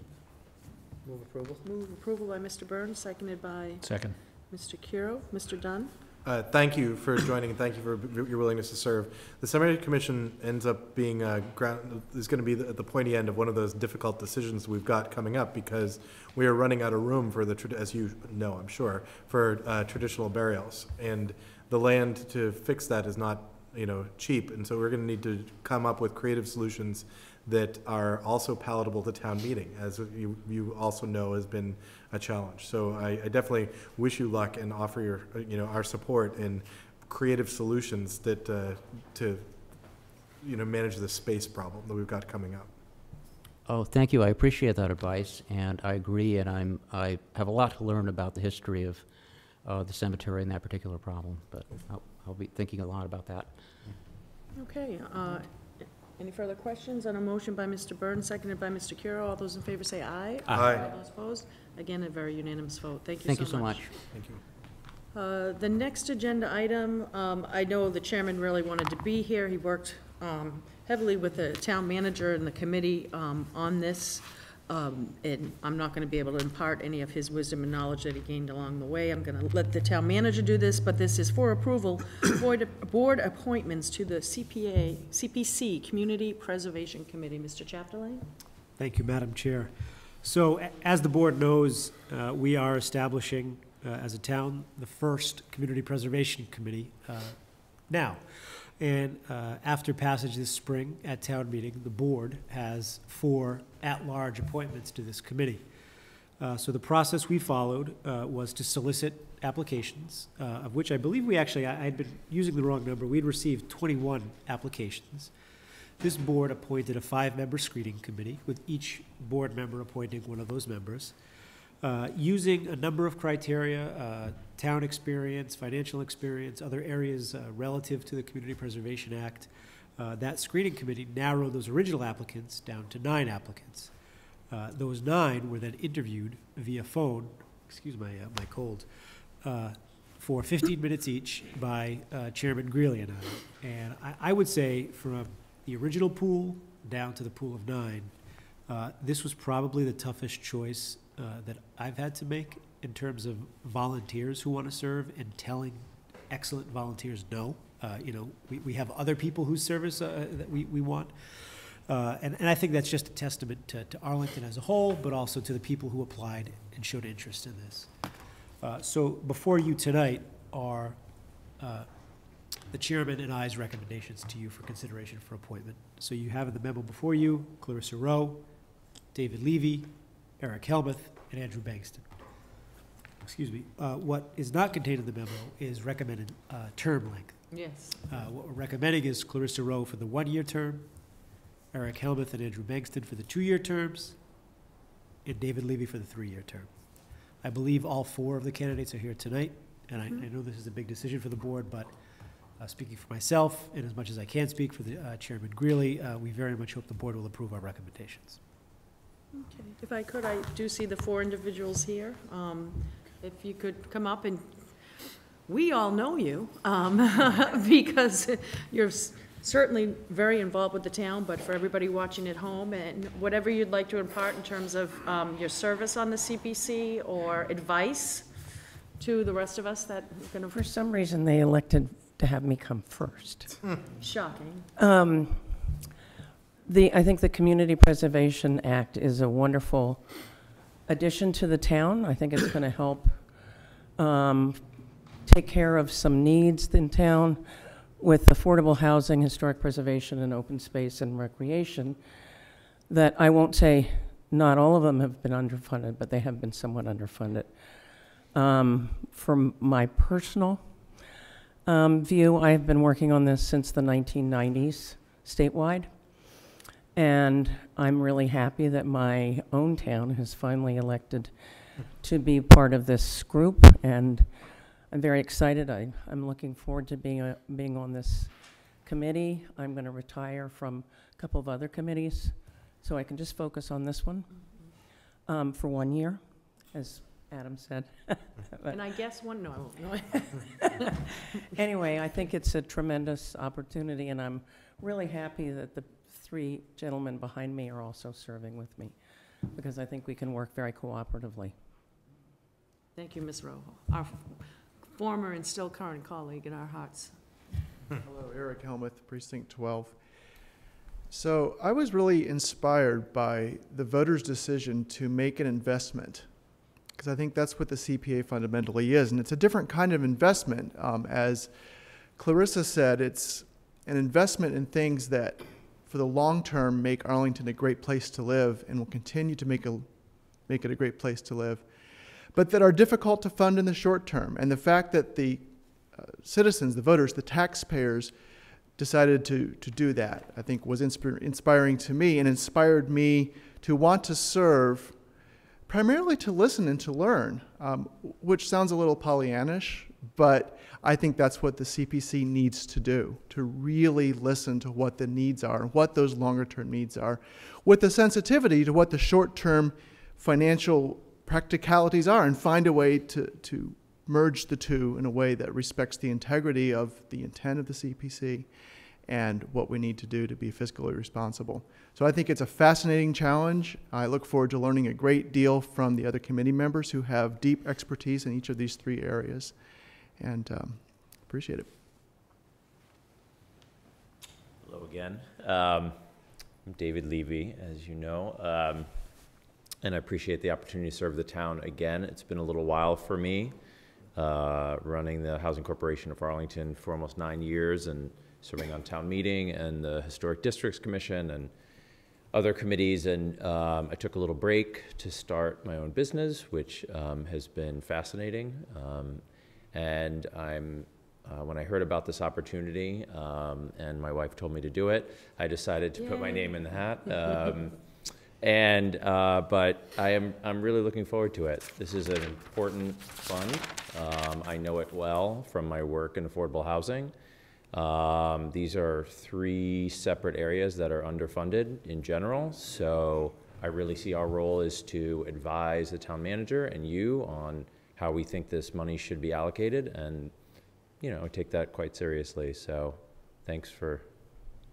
L: Move approval.
A: Move approval by Mr. Burns, seconded by
E: Second.
A: Mr. Curro. Mr. Dunn?
C: Uh, Thank you for joining, and thank you for your willingness to serve. The Cemetery Commission ends up being, uh, ground- is going to be at the pointy end of one of those difficult decisions we've got coming up, because we are running out of room for the, as you know, I'm sure, for uh, traditional burials. And the land to fix that is not, you know, cheap, and so we're going to need to come up with creative solutions that are also palatable to town meeting, as you, you also know has been a challenge. So I, I definitely wish you luck and offer your, uh, you know, our support in creative solutions that, uh, to, you know, manage the space problem that we've got coming up.
L: Oh, thank you. I appreciate that advice, and I agree, and I'm, I have a lot to learn about the history of uh, the cemetery and that particular problem, but I'll, I'll be thinking a lot about that.
A: Okay, uh, any further questions on a motion by Mr. Burns, seconded by Mr. Curro? All those in favor say aye.
C: Aye.
A: All those opposed? Again, a very unanimous vote. Thank you
L: Thank you so much.
C: Thank you.
A: Uh, The next agenda item, um, I know the chairman really wanted to be here. He worked um, heavily with the town manager and the committee um, on this. Um, And I'm not going to be able to impart any of his wisdom and knowledge that he gained along the way. I'm going to let the town manager do this, but this is for approval, board board appointments to the CPA, CPC, Community Preservation Committee. Mr. Chapdelaine?
B: Thank you, Madam Chair. So, as the board knows, uh, we are establishing, uh, as a town, the first Community Preservation Committee uh, now. And uh, after passage this spring at town meeting, the board has four at-large appointments to this committee. Uh, So the process we followed uh, was to solicit applications, uh, of which I believe we actually, I had been using the wrong number, we'd received 21 applications. This board appointed a five-member screening committee, with each board member appointing one of those members. Uh, Using a number of criteria, uh, town experience, financial experience, other areas uh, relative to the Community Preservation Act, uh, that screening committee narrowed those original applicants down to nine applicants. Uh, Those nine were then interviewed via phone, excuse my, my cold, for 15 minutes each by Chairman Greeley and I. And I, I would say from the original pool down to the pool of nine, uh, this was probably the toughest choice uh, that I've had to make in terms of volunteers who want to serve and telling excellent volunteers no. Uh, You know, we, we have other people whose service uh, that we, we want. Uh, And, and I think that's just a testament to, to Arlington as a whole, but also to the people who applied and showed interest in this. Uh, So before you tonight are the chairman and I's recommendations to you for consideration for appointment. So you have the memo before you Clarissa Rowe, David Levy, Eric Helmuth, and Andrew Bankston. Excuse me. Uh, What is not contained in the memo is recommended uh, term length.
A: Yes.
B: Uh, What we're recommending is Clarissa Rowe for the one-year term, Eric Helmuth and Andrew Bankston for the two-year terms, and David Levy for the three-year term. I believe all four of the candidates are here tonight, and I, I know this is a big decision for the board, but uh, speaking for myself, and as much as I can speak for the uh, Chairman Greeley, uh, we very much hope the board will approve our recommendations.
A: Okay, if I could, I do see the four individuals here. Um, If you could come up and, we all know you, um, because you're s- certainly very involved with the town, but for everybody watching at home, and whatever you'd like to impart in terms of um, your service on the CPC or advice to the rest of us that are going to,
M: For some reason, they elected to have me come first.
A: shocking.
M: Um, The, I think the Community Preservation Act is a wonderful addition to the town. I think it's going to help um, take care of some needs in town with affordable housing, historic preservation, and open space and recreation that I won't say not all of them have been underfunded, but they have been somewhat underfunded. Um, From my personal um, view, I have been working on this since the 1990s statewide. And I'm really happy that my own town has finally elected to be part of this group. And I'm very excited. I, I'm looking forward to being, a, being on this committee. I'm going to retire from a couple of other committees, so I can just focus on this one um, for one year, as Adam said.
A: And I guess one, no, I won't, no.
M: Anyway, I think it's a tremendous opportunity, and I'm really happy that the three gentlemen behind me are also serving with me, because I think we can work very cooperatively.
A: Thank you, Ms. Rojo, our former and still current colleague in our hearts.
N: Hello, Eric Helmuth, Precinct 12. So I was really inspired by the voters' decision to make an investment, because I think that's what the CPA fundamentally is, and it's a different kind of investment. Um, as Clarissa said, it's an investment in things that, for the long term, make Arlington a great place to live and will continue to make, a, make it a great place to live, but that are difficult to fund in the short term. And the fact that the uh, citizens, the voters, the taxpayers decided to, to do that, I think was inspir- inspiring to me and inspired me to want to serve, primarily to listen and to learn, um, which sounds a little Pollyannish, but I think that's what the CPC needs to do, to really listen to what the needs are, what those longer term needs are, with the sensitivity to what the short term financial practicalities are, and find a way to, to merge the two in a way that respects the integrity of the intent of the CPC and what we need to do to be fiscally responsible. So I think it's a fascinating challenge. I look forward to learning a great deal from the other committee members who have deep expertise in each of these three areas, and um, appreciate it.
O: Hello again. Um, I'm David Levy, as you know, um, and I appreciate the opportunity to serve the town again. It's been a little while for me, uh, running the Housing Corporation of Arlington for almost nine years and serving on town meeting and the Historic Districts Commission and other committees. And um, I took a little break to start my own business, which um, has been fascinating. And I'm uh, when I heard about this opportunity um, and my wife told me to do it, I decided to put my name in the hat. Um, and uh, but I am I'm really looking forward to it. This is an important fund. Um, I know it well from my work in affordable housing. Um, these are three separate areas that are underfunded in general. So I really see our role is to advise the town manager and you on how we think this money should be allocated and you know, take that quite seriously. So thanks for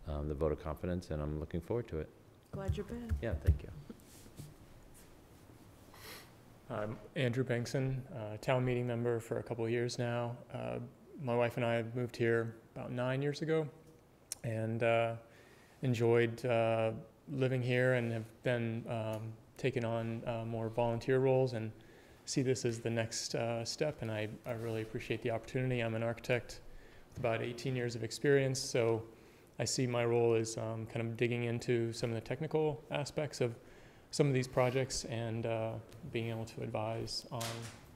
O: um, the vote of confidence, and I'm looking forward to it.
A: Glad you're back.
O: Yeah, thank you.
F: I'm Andrew Bankson, uh, town meeting member for a couple of years now. Uh, my wife and I moved here about nine years ago and uh, enjoyed uh, living here and have been um, taking on uh, more volunteer roles and see this as the next uh, step. And I, I really appreciate the opportunity. I'm an architect with about 18 years of experience, so I see my role as um, kind of digging into some of the technical aspects of some of these projects and uh, being able to advise on,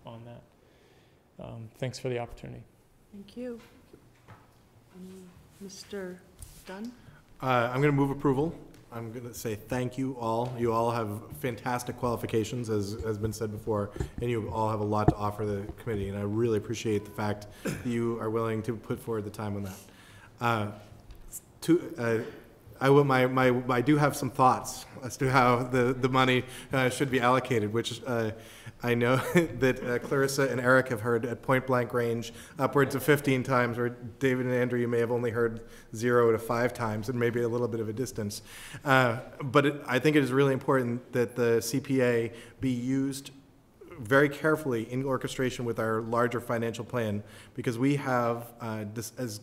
F: on that. Um, Thanks for the opportunity.
A: Thank you. Um, Mr. Dunn?
C: Uh, I'm going to move approval. I'm going to say thank you all. You all have fantastic qualifications, as has been said before, and you all have a lot to offer the committee, and I really appreciate the fact that you are willing to put forward the time on that. Uh, To, uh, I will, my, my, I do have some thoughts as to how the, the money uh, should be allocated, which uh, I know that uh, Clarissa and Eric have heard at point blank range upwards of 15 times, or David and Andrew, you may have only heard zero to five times, and maybe a little bit of a distance. Uh, But it- I think it is really important that the CPA be used very carefully in orchestration with our larger financial plan, because we have, uh, as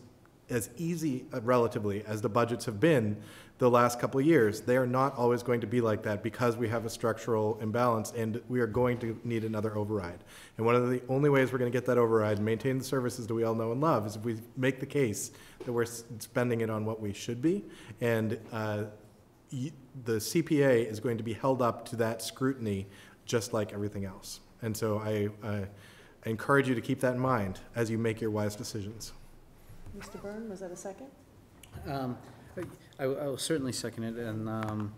C: as easy uh, relatively as the budgets have been the last couple of years, they are not always going to be like that because we have a structural imbalance and we are going to need another override. And one of the only ways we're going to get that override and maintain the services that we all know and love is if we make the case that we're spending it on what we should be. And uh, the CPA is going to be held up to that scrutiny just like everything else. And so I, I encourage you to keep that in mind as you make your wise decisions.
A: Mr. Byrne, was that a second?
D: Um, I, I will certainly second it, and, um,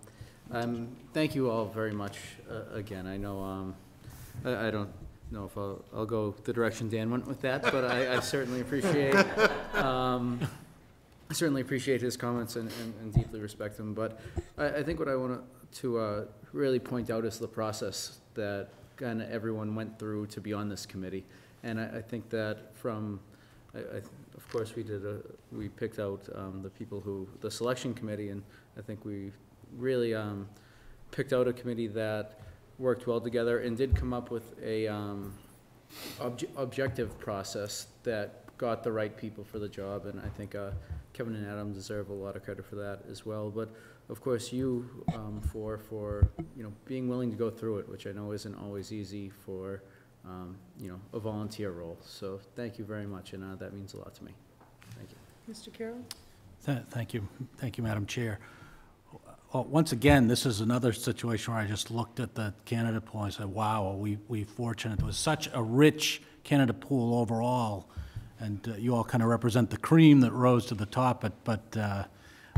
D: um, thank you all very much, uh, again, I know, um, I, I don't know if I'll, I'll go the direction Dan went with that, but I, I certainly appreciate, um, I certainly appreciate his comments and, and- and deeply respect them, but I, I think what I want to, uh, really point out is the process that kind of everyone went through to be on this committee. And I, I think that from, I, I, of course, we did a, we picked out, um, the people who, the selection committee, and I think we really, um, picked out a committee that worked well together and did come up with a, um, obj- objective process that got the right people for the job, and I think, uh, Kevin and Adam deserve a lot of credit for that as well, but of course, you, um, for, for, you know, being willing to go through it, which I know isn't always easy for, um, you know, a volunteer role, so thank you very much, and, uh, that means a lot to me. Thank you.
A: Mr. Curro?
E: Th- Thank you, thank you, Madam Chair. Well, Once again, this is another situation where I just looked at the candidate pool and said, wow, are we, we fortunate. There was such a rich candidate pool overall, and uh, you all kind of represent the cream that rose to the top, but, but uh,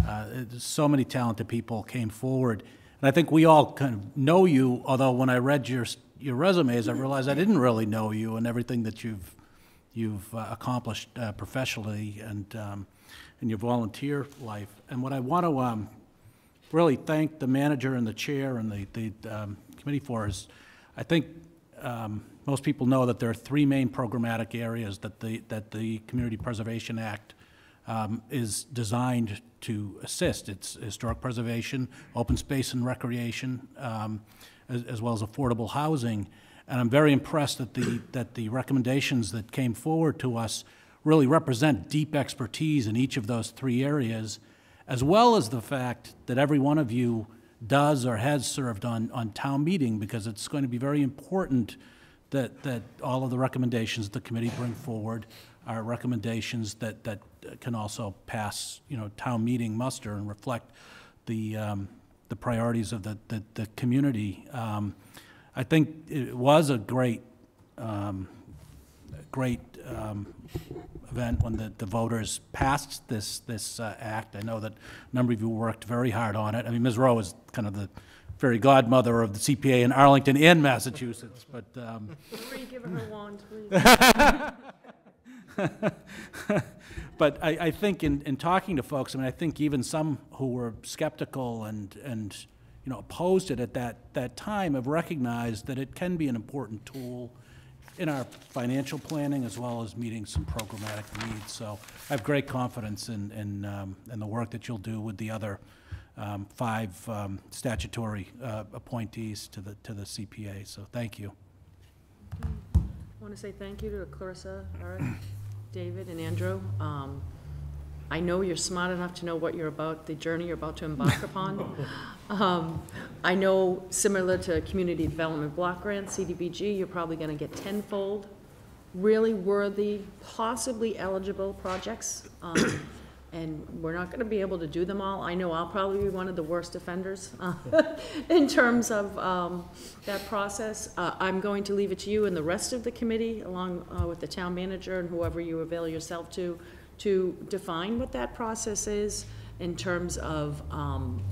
E: uh, so many talented people came forward. And I think we all kind of know you, although when I read your, your resumes, I realized I didn't really know you and everything that you've, you've uh, accomplished uh, professionally and um, in your volunteer life. And what I want to um, really thank the manager and the chair and the, the um, committee for is, I think um, most people know that there are three main programmatic areas that the, that the Community Preservation Act um, is designed to assist. It's historic preservation, open space and recreation, um, as, as well as affordable housing. And I'm very impressed that the, that the recommendations that came forward to us really represent deep expertise in each of those three areas, as well as the fact that every one of you does or has served on, on town meeting, because it's going to be very important that, that all of the recommendations the committee bring forward are recommendations that, that can also pass, you know, town meeting muster and reflect the, um, the priorities of the, the, the community. Um, I think it was a great, um, great um, event when the, the voters passed this, this uh, act. I know that a number of you worked very hard on it. I mean, Ms. Rowe is kind of the fairy godmother of the CPA in Arlington and Massachusetts, but, um,
A: Marie, give her her wand, please.
E: But I, I think in, in talking to folks, I mean, I think even some who were skeptical and, and, you know, opposed it at that, that time have recognized that it can be an important tool in our financial planning as well as meeting some programmatic needs. So I have great confidence in, in, um, in the work that you'll do with the other um, five um, statutory uh, appointees to the, to the CPA. So thank you.
A: I want to say thank you to Clarissa, Eric, David, and Andrew. Um, I know you're smart enough to know what you're about, the journey you're about to embark upon. Um, I know, similar to Community Development Block Grant, CDBG, you're probably going to get tenfold really worthy, possibly eligible projects. Um, And we're not going to be able to do them all. I know I'll probably be one of the worst offenders uh, in terms of um, that process. Uh, I'm going to leave it to you and the rest of the committee, along uh, with the town manager and whoever you avail yourself to, to define what that process is in terms of, um,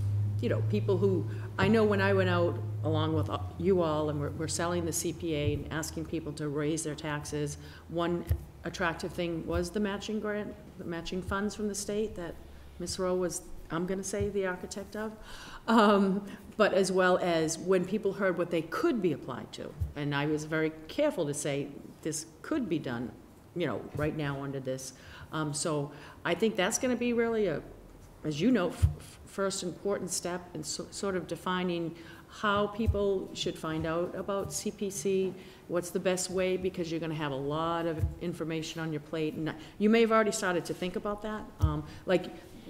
A: you know, people who, I know when I went out along with uh, you all and we're, we're selling the CPA and asking people to raise their taxes, one attractive thing was the matching grant, the matching funds from the state that Ms. Rowe was, I'm gonna say, the architect of. Um, but as well as when people heard what they could be applied to. And I was very careful to say, this could be done, you know, right now under this. Um, so I think that's gonna be really a, as you know, first important step in so- sort of defining how people should find out about CPC, what's the best way, because you're gonna have a lot of information on your plate. And you may have already started to think about that, um, like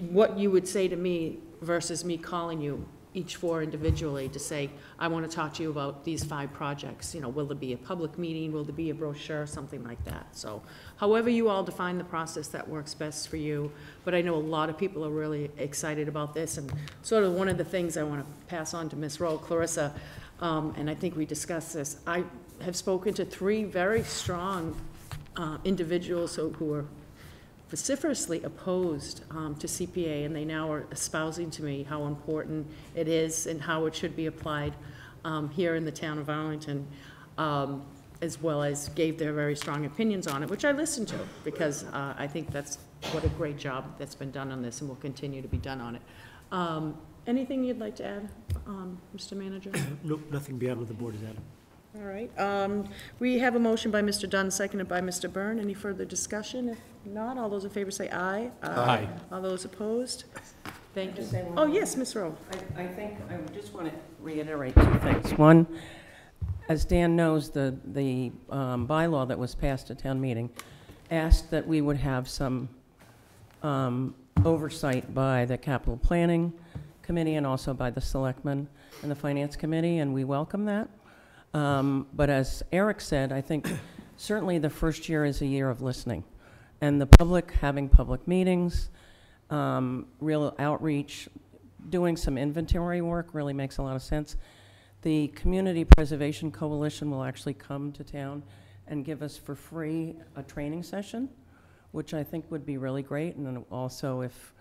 A: what you would say to me versus me calling you each four individually to say, I want to talk to you about these five projects. You know, will there be a public meeting? Will there be a brochure? Something like that. So however you all define the process that works best for you. But I know a lot of people are really excited about this. And sort of one of the things I want to pass on to Ms. Rowe, Clarissa, um, and I think we discussed this, I have spoken to three very strong uh, individuals who who are vociferously opposed um, to CPA, and they now are espousing to me how important it is and how it should be applied um, here in the town of Arlington, um, as well as gave their very strong opinions on it, which I listened to, because uh, I think that's what a great job that's been done on this and will continue to be done on it. Um, Anything you'd like to add, um, Mr. Manager?
B: Nope, nothing beyond what the board has added.
A: All right, um, we have a motion by Mr. Dunn, seconded by Mr. Byrne. Any further discussion? If not, all those in favor say aye.
E: Aye.
A: All those opposed? Thank you.
M: Just say one
A: Oh,
M: more
A: yes, Ms. Rowe.
M: I, I think, I just want to reiterate two things. One, as Dan knows, the, the um, bylaw that was passed at town meeting asked that we would have some um, oversight by the capital planning committee and also by the selectmen and the finance committee, and we welcome that. Um, But as Eric said, I think certainly the first year is a year of listening. And the public, having public meetings, um, real outreach, doing some inventory work really makes a lot of sense. The Community Preservation Coalition will actually come to town and give us for free a training session, which I think would be really great. And then also if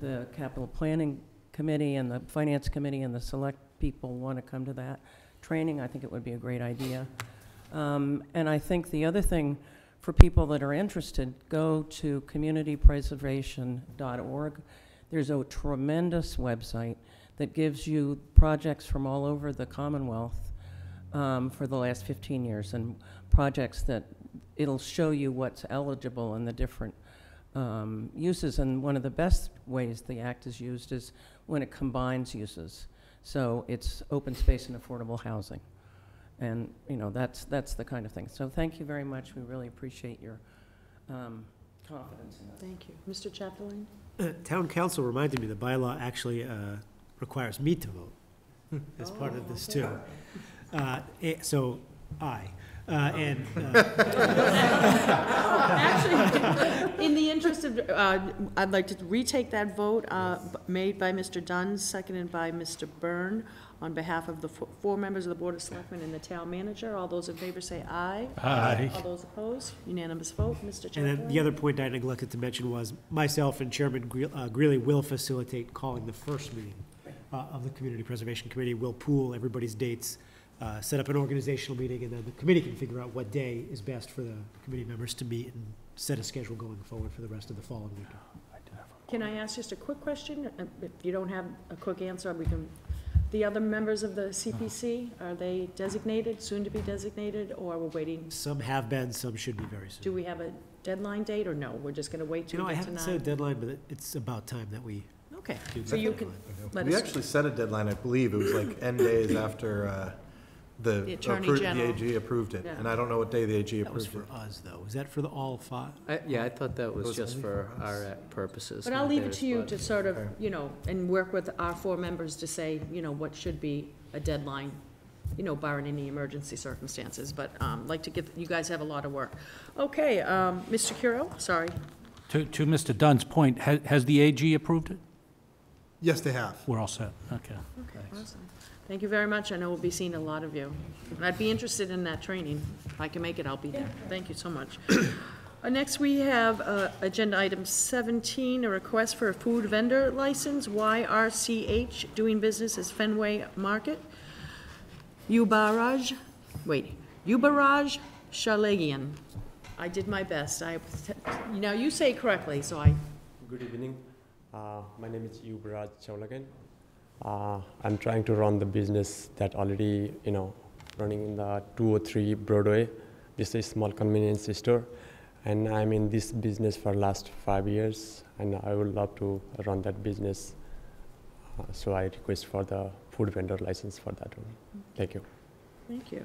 M: the Capital Planning Committee and the Finance Committee and the select people want to come to that training, I think it would be a great idea. Um, And I think the other thing, for people that are interested, go to communitypreservation.org. There's a tremendous website that gives you projects from all over the Commonwealth um, for the last 15 years, and projects that, it'll show you what's eligible and the different um, uses. And one of the best ways the act is used is when it combines uses. So it's open space and affordable housing. And, you know, that's, that's the kind of thing. So thank you very much. We really appreciate your um, confidence in us.
A: Thank you. Mr. Chapdelaine?
B: Uh, Town counsel reminded me the bylaw actually uh, requires me to vote as part of this too. Uh, So, aye. Uh, And, uh,
A: Actually, in the interest of, uh, I'd like to retake that vote uh, made by Mr. Dunn, seconded by Mr. Byrne, on behalf of the fo- four members of the Board of Selectmen and the town manager. All those in favor say aye.
E: Aye.
A: All those opposed? Unanimous vote. Mr.
B: and then the other point I neglected to mention was myself and Chairman Gre- uh, Greeley will facilitate calling the first meeting uh, of the Community Preservation Committee. We'll pool everybody's dates, uh, set up an organizational meeting, and then the committee can figure out what day is best for the committee members to meet and set a schedule going forward for the rest of the fall and winter.
A: Can I ask just a quick question? Uh, If you don't have a quick answer, we can, the other members of the CPC, are they designated, soon to be designated, or we're waiting?
B: Some have been, some should be very soon.
A: Do we have a deadline date, or no? We're just gonna wait
B: You
A: till
B: know,
A: we
B: I
A: get to
B: haven't set a
A: nine?
B: deadline, but it- it's about time that we
A: Okay,
B: do
A: so
B: that
A: you
B: deadline.
A: can let
C: We
A: us,
C: actually set a deadline, I believe, it was like N days after uh, the.
A: The Attorney
C: appro-
A: General.
C: The AG approved it, and I don't know what day the AG
B: That was
C: approved
B: for
C: it.
B: us, though. Was that for the all five?
D: I- Yeah, I thought that was
C: was
D: just for
C: for
D: our uh, purposes.
A: but I'll
D: not
A: leave it
D: theirs,
A: to you
D: but-
A: to sort of, you know, and work with our four members to say, you know, what should be a deadline, you know, barring any emergency circumstances, but, um, like to get, you guys have a lot of work. Okay, um, Mr. Curro, sorry.
E: To, to Mr. Dunn's point, ha- has the AG approved it?
P: Yes, they have.
E: We're all set, okay.
A: Okay, awesome. Thank you very much. I know we'll be seeing a lot of you. And I'd be interested in that training. If I can make it, I'll be there. Thank you so much. Uh, Next, we have uh, Agenda Item 17, a request for a food vendor license, YRCH, doing business as Fenway Market. Ubaraj, wait, Ubaraj Shalagian. I did my best. I, now, you say it correctly, so I,
Q: Good evening. Uh, my name is Yubraj Chaulagan. Uh, I'm trying to run the business that already, you know, running in the 203 Broadway. This is a small convenience store, and I'm in this business for last five years, and I would love to run that business so I request for the food vendor license for that one. Thank you.
A: Thank you.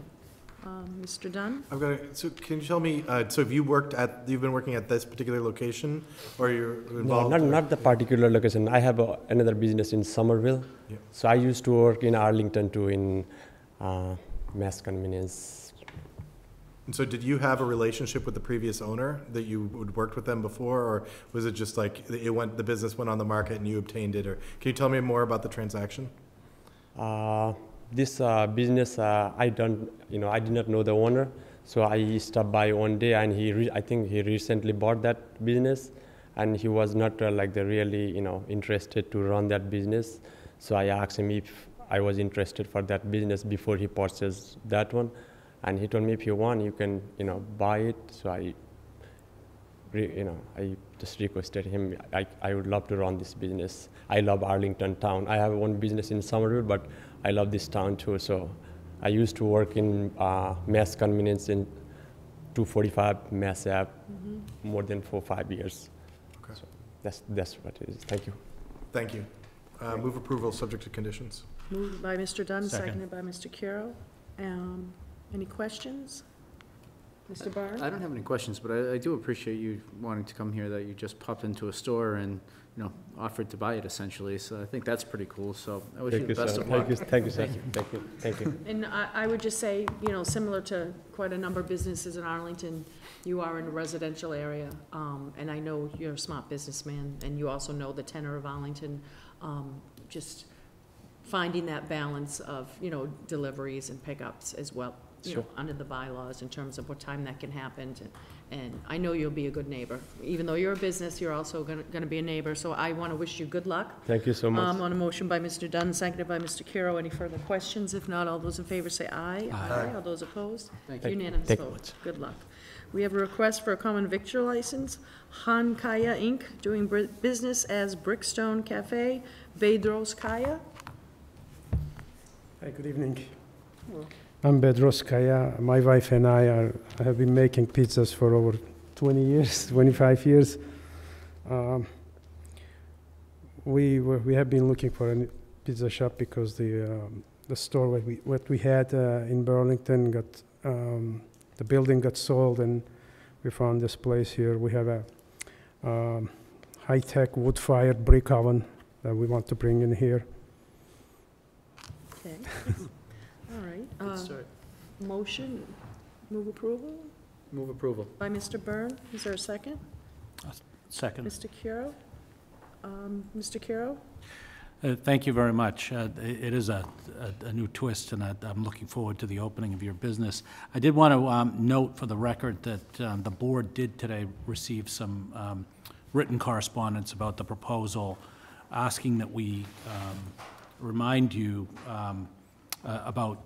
A: Um, Mr. Dunn?
C: I've got, a- so can you tell me, uh, so have you worked at, you've been working at this particular location, or you're
Q: No,
C: involved?
Q: not,
C: or-
Q: not the particular location. I have a, another business in Somerville.
C: Yeah.
Q: So I used to work in Arlington too in uh, mass convenience.
C: And so did you have a relationship with the previous owner, that you would worked with them before, or was it just like, it went, the business went on the market and you obtained it, or, can you tell me more about the transaction?
Q: Uh, this uh, business, uh, I don't, you know, I did not know the owner. So I stopped by one day and he, I think he recently bought that business and he was not uh, like the really, you know, interested to run that business. So I asked him if I was interested for that business before he purchased that one. And he told me if you want, you can, you know, buy it. So I, re, you know, I just requested him, I, I would love to run this business. I love Arlington town. I have one business in Somerville, but I love this town too. So I used to work in uh, mass convenience in 245 Mass Ave more than four, five years.
C: Okay.
Q: So that's, that's what it is. Thank you.
C: Thank you. Uh, move approval, subject to conditions.
A: Moved by Mr. Dunn,
E: Second.
A: seconded by Mr. Curro. Um, Any questions? Mr. Byrne?
D: I don't have any questions, but I, I do appreciate you wanting to come here, that you just popped into a store and, you know, offered to buy it essentially, so I think that's pretty cool, so I wish you the best
Q: sir.
D: of luck.
Q: Thank you, thank you, sir. Thank you, thank you.
A: And I, I would just say, you know, similar to quite a number of businesses in Arlington, you are in a residential area, um, and I know you're a smart businessman, and you also know the tenor of Arlington. Um, just finding that balance of, you know, deliveries and pickups as well, you know,
Q: Sure.
A: under the bylaws in terms of what time that can happen. and- And I know you'll be a good neighbor. Even though you're a business, you're also gonna, gonna be a neighbor, so I wanna wish you good luck.
Q: Thank you so much.
A: Um, on a motion by Mr. Dunn, seconded by Mr. Curro, Any further questions? If not, all those in favor say aye.
C: Aye.
A: All those opposed?
D: Thank you.
A: Unanimous
Q: Thank you
A: vote.
Q: much.
A: Good luck. We have a request for a common victual license. Han Kaya Inc., doing br- business as Brickstone Cafe, Bedros Kaya.
R: Hi, good evening. I'm Bedros Kaya. My wife and I are, have been making pizzas for over 20 years, 25 years. Um, we, were, we have been looking for a pizza shop because the, um, the store what we, what we had uh, in Burlington got, um, the building got sold and we found this place here. We have a um, high-tech wood-fired brick oven that we want to bring in here.
A: Okay. All right.
D: Good
A: Uh,
D: start.
A: Motion, move approval
D: Move approval.
A: by Mr. Byrne. Is there a second?
E: Second.
A: Mr. Curro? Um, Mr. Curro?
E: Uh, Thank you very much. Uh, i- It is a, a- a new twist, and I- I'm looking forward to the opening of your business. I did want to note for the record that um, the board did today receive some um, written correspondence about the proposal, asking that we um, remind you um, uh, about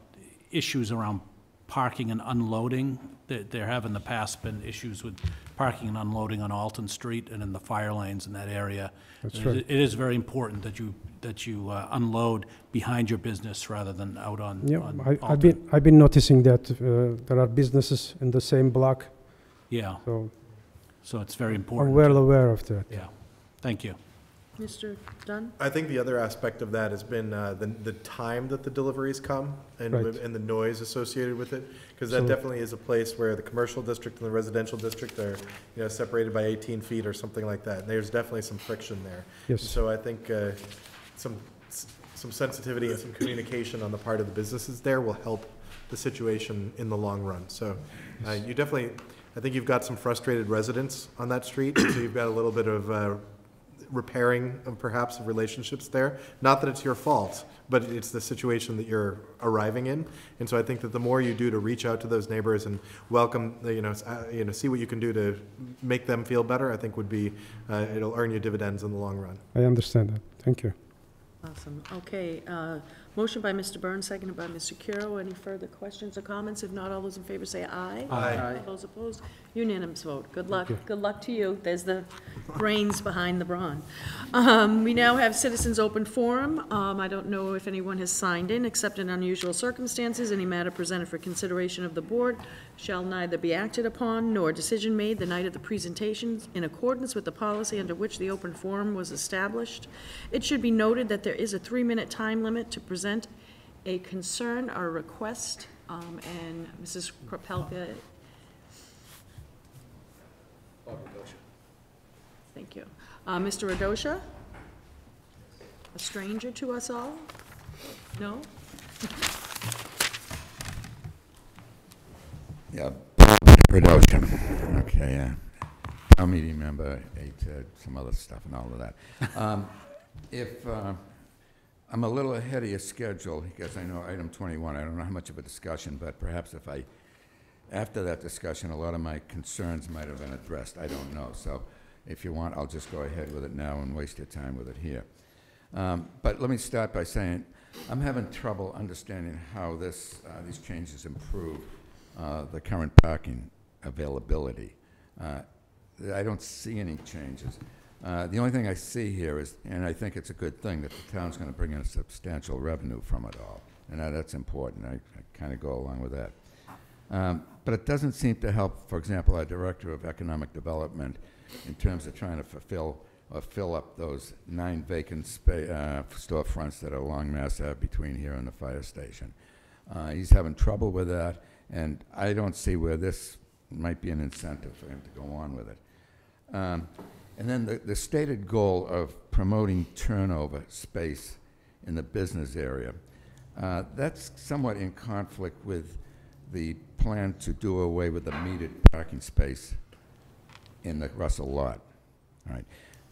E: issues around parking and unloading. There there have in the past been issues with parking and unloading on Alton Street and in the fire lanes in that area.
R: That's
E: It-
R: right.
E: It is very important that you, that you uh, unload behind your business rather than out on,
R: Yeah,
E: on
R: I, I've
E: Alton.
R: been, I've been noticing that uh, there are businesses in the same block,
E: Yeah,
R: so
E: so it's very important.
R: I'm
E: important.
R: well aware of that.
E: Yeah, thank you.
A: Mr. Dunn?
C: I think the other aspect of that has been uh, the, the time that the deliveries come and,
R: Right.
C: and the noise associated with it. Because that
R: So-
C: definitely is a place where the commercial district and the residential district are, you know, separated by 18 feet or something like that. And There's definitely some friction there.
R: Yes.
C: So I think uh, some, some sensitivity and some communication on the part of the businesses there will help the situation in the long run. So uh, you definitely, I think you've got some frustrated residents on that street, so you've got a little bit of uh, repairing of perhaps of relationships there. Not that it's your fault, but it's the situation that you're arriving in. And so I think that the more you do to reach out to those neighbors and welcome, you know, uh, you know, see what you can do to make them feel better, I think would be, uh, it'll earn you dividends in the long run.
R: I understand that. Thank you.
A: Awesome. Okay, uh, motion by Mr. Burns, seconded by Mr. Curro. Any further questions or comments? If not, all those in favor say aye.
C: Aye.
D: Aye.
A: All those opposed? Unanimous vote. Good luck. Good luck to you. There's the brains behind the brawn. Um, We now have citizens' open forum. Um, I don't know if anyone has signed in, except in unusual circumstances. Any matter presented for consideration of the board shall neither be acted upon nor decision made the night of the presentation in accordance with the policy under which the open forum was established. It should be noted that there is a three-minute time limit to present a concern or request, um, and Mrs. Kropelka. Thank you. Uh, Mr. Radosha? A stranger to us all? No?
S: Yeah, production, okay, yeah. Town meeting member, ate uh, some other stuff and all of that. Um, If, uh, I'm a little ahead of your schedule, because I know item 21, I don't know how much of a discussion, but perhaps if I, after that discussion, a lot of my concerns might have been addressed, I don't know. So if you want, I'll just go ahead with it now and waste your time with it here. Um, But let me start by saying, I'm having trouble understanding how this, uh, these changes improve uh, the current parking availability. Uh, I don't see any changes. Uh, The only thing I see here is, and I think it's a good thing, that the town's going to bring in substantial revenue from it all, and that- that's important. I kind of go along with that. Um, But it doesn't seem to help, for example, our Director of Economic Development in terms of trying to fulfill or fill up those nine vacant uh, storefronts that are along Mass Ave between here and the fire station. Uh, He's having trouble with that, and I don't see where this might be an incentive for him to go on with it. Um, And then the, the stated goal of promoting turnover space in the business area, uh, that's somewhat in conflict with the plan to do away with the metered parking space in the Russell lot. All right.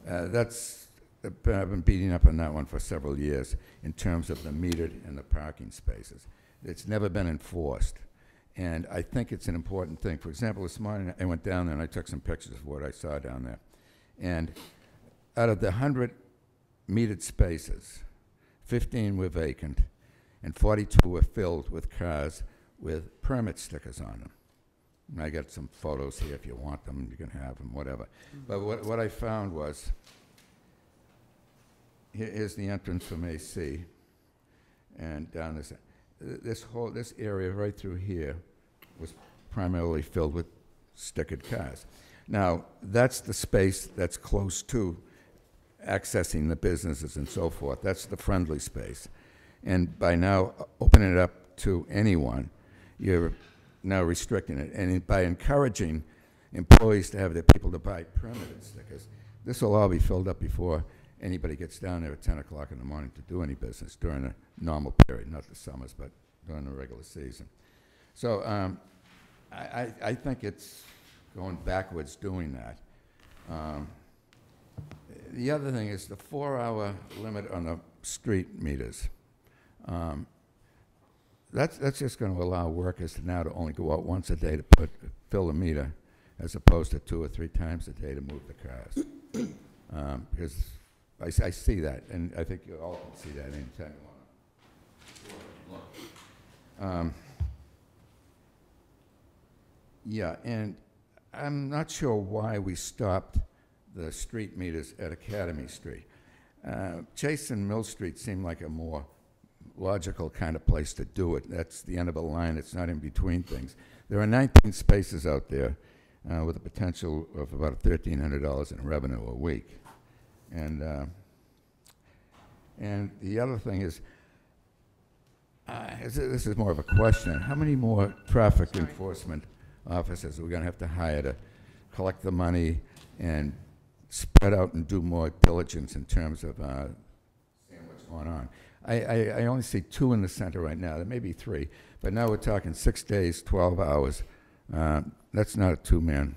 S: Uh, That's, I've been beating up on that one for several years in terms of the metered and the parking spaces. It's never been enforced. And I think it's an important thing. For example, this morning, I went down there and I took some pictures of what I saw down there. And out of the 100 metered spaces, 15 were vacant, and 42 were filled with cars with permit stickers on them. And I got some photos here, if you want them, you can have them, whatever. Mm-hmm. But what, what I found was, here- here's the entrance from AC, and down this, this whole, this area right through here was primarily filled with stickered cars. Now, that's the space that's close to accessing the businesses and so forth. That's the friendly space. And by now opening it up to anyone, you're now restricting it. And by encouraging employees to have their people to buy permitted stickers, this will all be filled up before anybody gets down there at 10 o'clock in the morning to do any business during a normal period, not the summers, but during the regular season. So um, I, I, I think it's going backwards doing that. Um, the other thing is the four-hour limit on the street meters. Um, That's, that's just going to allow workers now to only go out once a day to put, fill the meter, as opposed to two or three times a day to move the cars. Um, Because I, I see that, and I think you all can see that anytime you want to. Um, Yeah, and I'm not sure why we stopped the street meters at Academy Street. Uh, Chase and Mill Street seemed like a more logical kind of place to do it. That's the end of a line, it's not in between things. There are 19 spaces out there uh, with a potential of about $1,300 in revenue a week. And, uh, and the other thing is, uh, this is more of a question, how many more traffic enforcement officers are we going to have to hire to collect the money and spread out and do more diligence in terms of uh, seeing what's going on? I, I, I only see two in the center right now, there may be three, but now we're talking six days, 12 hours. Uh, That's not a two-man,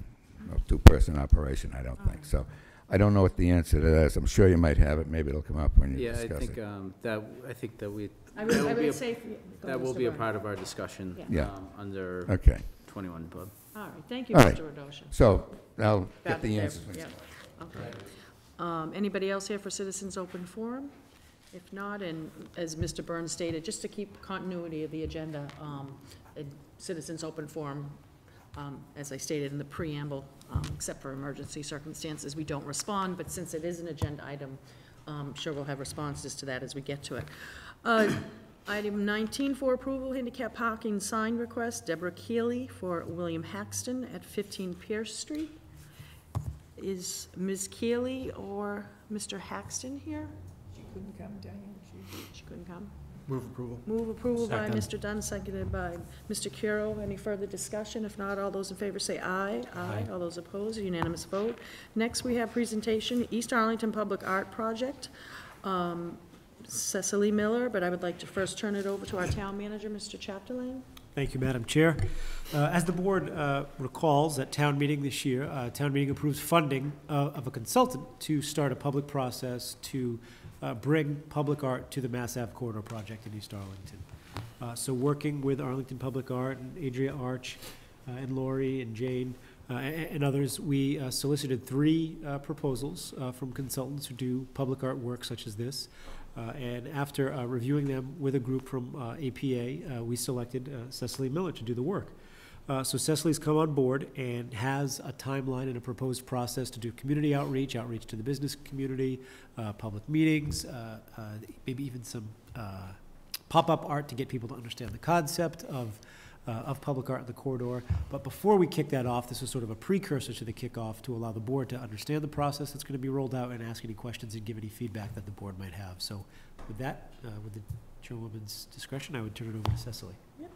S: or two-person operation, I don't think. So I don't know what the answer to that is. I'm sure you might have it, maybe it'll come up when you
D: Yeah, I
S: discuss
D: think
S: it.
D: um, that, I think that we.
A: I would-
D: that will
A: I
D: be
A: would
D: a-
A: say- go
D: That will
A: Mr.
D: be a
A: Byrne.
D: part of our discussion.
S: Yeah.
D: um, Under.
S: Okay.
D: 21 Club.
A: All right, thank you,
S: All right.
A: Mr. Radosha.
S: So I'll
A: Got
S: get the
A: it there,
S: answers.
A: yeah, okay. Um, Anybody else here for Citizens Open Forum? If not, and as Mr. Burns stated, just to keep continuity of the agenda, um, a Citizens Open Forum Um, As I stated in the preamble, um, except for emergency circumstances, we don't respond, but since it is an agenda item, um, sure we'll have responses to that as we get to it. Uh, Item 19 for approval, handicap parking sign request, Deborah Keeley for William Haxton at 15 Pierce Street. Is Ms. Keeley or Mr. Haxton here?
B: She couldn't come, Diane.
A: She couldn't come.
C: Move approval.
A: Move approval by
B: Second.
A: Mr. Dunn, seconded by Mr. Curro. Any further discussion? If not, all those in favor say aye.
B: Aye.
A: All those opposed, unanimous vote. Next, we have presentation, East Arlington Public Art Project. Um, Cecily Miller, but I would like to first turn it over to our town manager, Mr. Chapdelaine.
B: Thank you, Madam Chair. Uh, As the board uh, recalls, at town meeting this year, uh, town meeting approves funding uh, of a consultant to start a public process to uh, bring public art to the Mass Ave Corridor project in East Arlington. Uh, So working with Arlington Public Art and Adria Arch uh, and Lori and Jane uh, a- a- and others, we uh, solicited three proposals from consultants who do public art work such as this. And after reviewing them with a group from APA, we selected Cecily Miller to do the work. Uh, So Cecily's come on board and has a timeline and a proposed process to do community outreach, outreach to the business community, uh, public meetings, uh, uh, maybe even some uh, pop-up art to get people to understand the concept of, uh, of public art in the corridor. But before we kick that off, this is sort of a precursor to the kickoff to allow the board to understand the process that's going to be rolled out and ask any questions and give any feedback that the board might have. So with that, with the chairwoman's discretion, I would turn it over to Cecily.
A: Yep,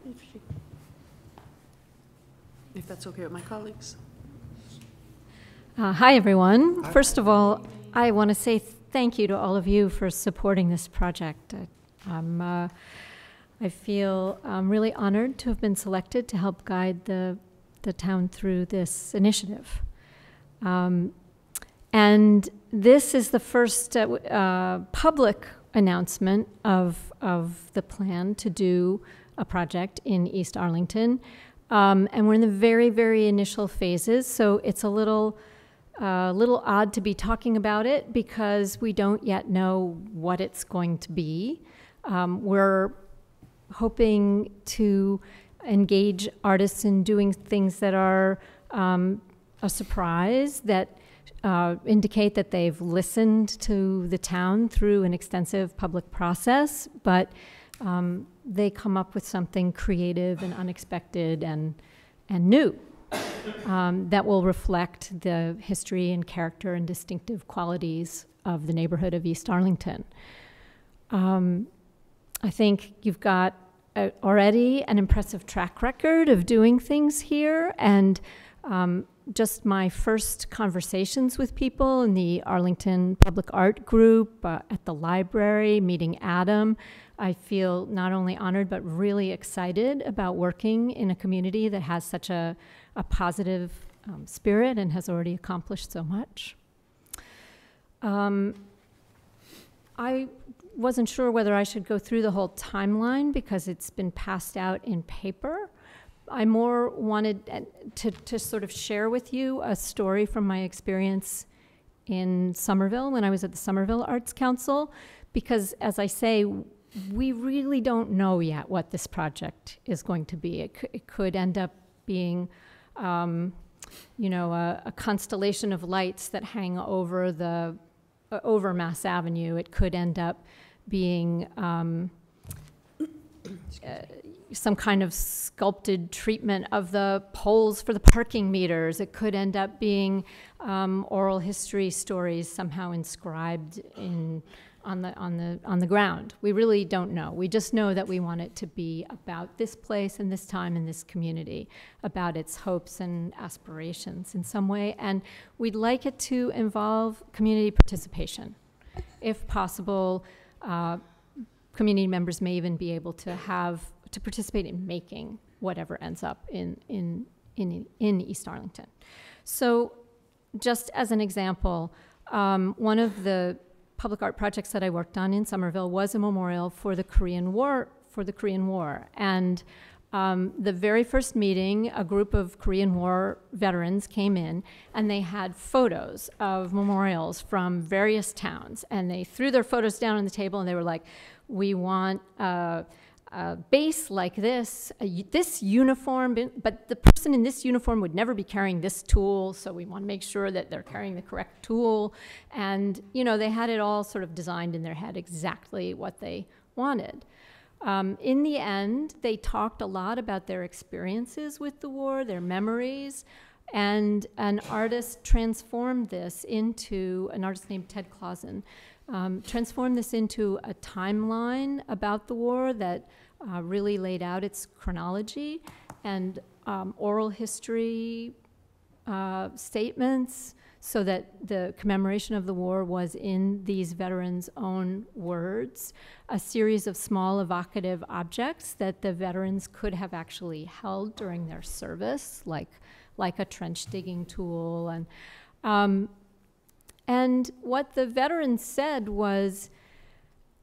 A: if that's okay with my colleagues.
T: Uh, Hi, everyone. First of all, I want to say thank you to all of you for supporting this project. I- I'm, uh, I feel um, really honored to have been selected to help guide the, the town through this initiative. Um, And this is the first uh, uh, public announcement of, of the plan to do a project in East Arlington. Um, and we're in the very, very initial phases, so it's a little, uh, little odd to be talking about it because we don't yet know what it's going to be. Um, we're hoping to engage artists in doing things that are um, a surprise, that uh, indicate that they've listened to the town through an extensive public process, but um, they come up with something creative and unexpected and, and new um, that will reflect the history and character and distinctive qualities of the neighborhood of East Arlington. Um, I think you've got uh, already an impressive track record of doing things here, and um, just my first conversations with people in the Arlington Public Art Group, uh, at the library, meeting Adam, I feel not only honored but really excited about working in a community that has such a, a positive um, spirit and has already accomplished so much. Um, I wasn't sure whether I should go through the whole timeline because it's been passed out in paper. I more wanted uh, to, to sort of share with you a story from my experience in Somerville when I was at the Somerville Arts Council, because as I say, we really don't know yet what this project is going to be. It, it could end up being, um, you know, a, a constellation of lights that hang over the uh, over Mass Avenue. It could end up being um, uh, some kind of sculpted treatment of the poles for the parking meters. It could end up being um, oral history stories somehow inscribed in on the on the on the ground. We really don't know. We just know that we want it to be about this place and this time and this community, about its hopes and aspirations in some way, and we'd like it to involve community participation, if possible. Uh, community members may even be able to have to participate in making whatever ends up in in in in East Arlington. So, just as an example, um, one of the public art projects that I worked on in Somerville was a memorial for the Korean War for the Korean War and. Um, the very first meeting, a group of Korean War veterans came in and they had photos of memorials from various towns. And they threw their photos down on the table and they were like, We want uh, a base like this, this uniform, but the person in this uniform would never be carrying this tool, so we want to make sure that they're carrying the correct tool. And, you know, they had it all sort of designed in their head exactly what they wanted. Um, in the end, they talked a lot about their experiences with the war, their memories, and an artist transformed this into an artist named Ted Clausen. Um, transformed this into a timeline about the war that uh, really laid out its chronology and um, oral history uh, statements so that the commemoration of the war was in these veterans' own words, a series of small evocative objects that the veterans could have actually held during their service, like, like a trench digging tool. And, um, and what the veterans said was,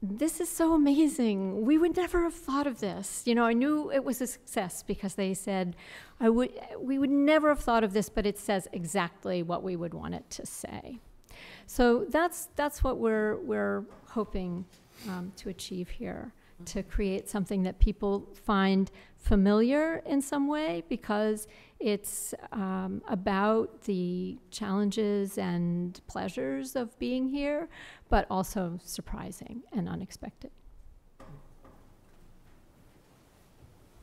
T: this is so amazing. We would never have thought of this. You know, I knew it was a success because they said, I would, we would never have thought of this, but it says exactly what we would want it to say. So that's, that's what we're, we're hoping um, to achieve here, to create something that people find familiar in some way because it's um, about the challenges and pleasures of being here, but also surprising and unexpected.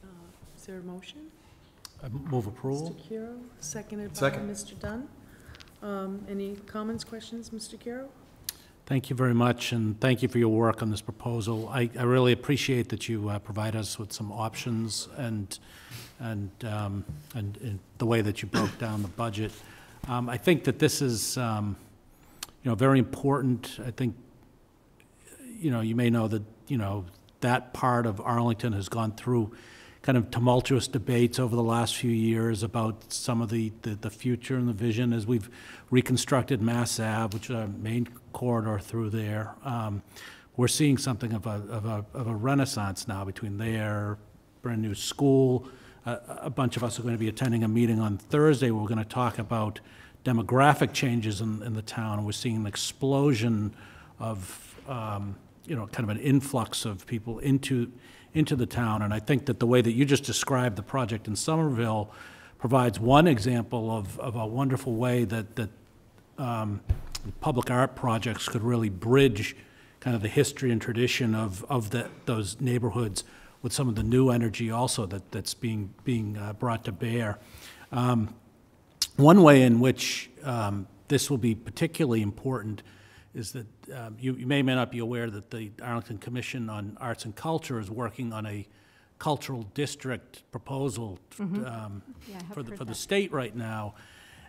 A: Uh, Is there a motion?
E: I Move approval?
A: Mr. Curro, seconded by Mr. Dunn. Um, Any comments, questions, Mr. Curro?
E: Thank you very much, and thank you for your work on this proposal. I, I really appreciate that you uh, provide us with some options and, and, um, and and the way that you broke down the budget. Um, I think that this is, um, you know, very important. I think, you know, you may know that, you know, that part of Arlington has gone through kind of tumultuous debates over the last few years about some of the, the, the future and the vision as we've reconstructed Mass Ave, which is our main corridor through there. Um, we're seeing something of a, of a, of a renaissance now between there, brand-new school. Uh, a bunch of us are going to be attending a meeting on Thursday. where We're going to talk about demographic changes in, in the town. We're seeing an explosion of, um, you know, kind of an influx of people into, into the town. And I think that the way that you just described the project in Somerville provides one example of, of a wonderful way that, that um, public art projects could really bridge kind of the history and tradition of, of the, those neighborhoods with some of the new energy also that, that's being, being uh, brought to bear. Um, one way in which um, this will be particularly important is that um, you, you may or may not be aware that the Arlington Commission on Arts and Culture is working on a cultural district proposal
T: Mhm.
E: um,
T: Yeah,
E: for the, for the state right now.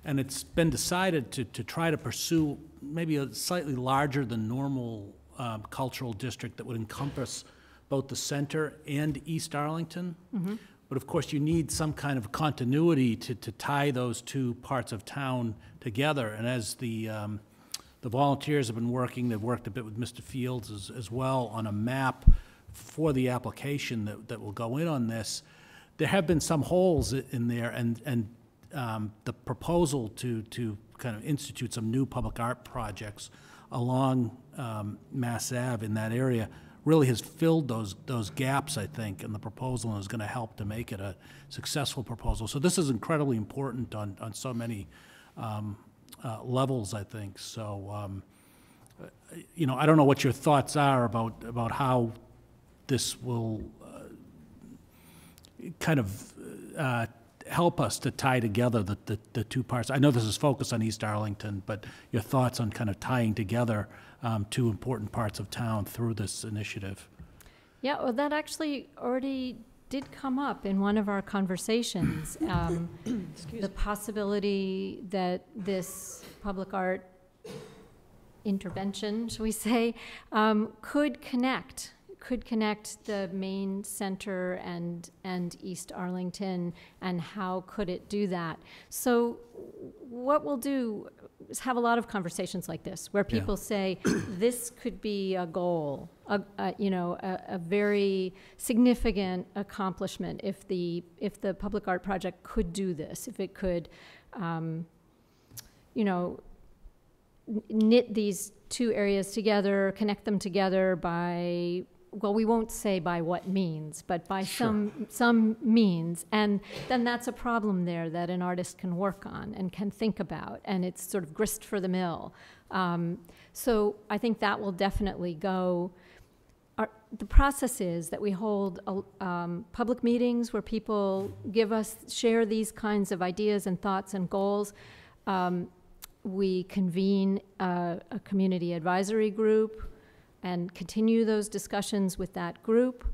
E: And it's been decided to, to try to pursue maybe a slightly larger than normal um, cultural district that would encompass both the center and East Arlington.
T: Mhm.
E: But of course, you need some kind of continuity to, to tie those two parts of town together. And as the, um, the volunteers have been working, they've worked a bit with Mr. Fields as, as well on a map for the application that, that will go in on this. There have been some holes in there, and, and um, the proposal to, to kind of institute some new public art projects along um, Mass Ave in that area really has filled those, those gaps, I think, in the proposal and is going to help to make it a successful proposal. So this is incredibly important on, on so many um, uh, levels, I think. So, um, you know, I don't know what your thoughts are about, about how this will uh, kind of uh, help us to tie together the, the, the two parts. I know this is focused on East Arlington, but your thoughts on kind of tying together um, two important parts of town through this initiative.
T: Yeah, well, that actually already did come up in one of our conversations. um, The possibility that this public art intervention, shall we say, um, could connect, could connect the main center and, and East Arlington, and how could it do that? So what we'll do is have a lot of conversations like this, where
E: Yeah.
T: people say, this could be a goal, a, a, you know, a, a very significant accomplishment if the, if the public art project could do this, if it could, um, you know, knit these two areas together, connect them together by well, we won't say by what means, but by some, some means. And then that's a problem there that an artist can work on and can think about, and it's sort of grist for the mill. Um, so I think that will definitely go. Our, the process is that we hold uh, um, public meetings where people give us, share these kinds of ideas and thoughts and goals. Um, we convene a, a community advisory group and continue those discussions with that group.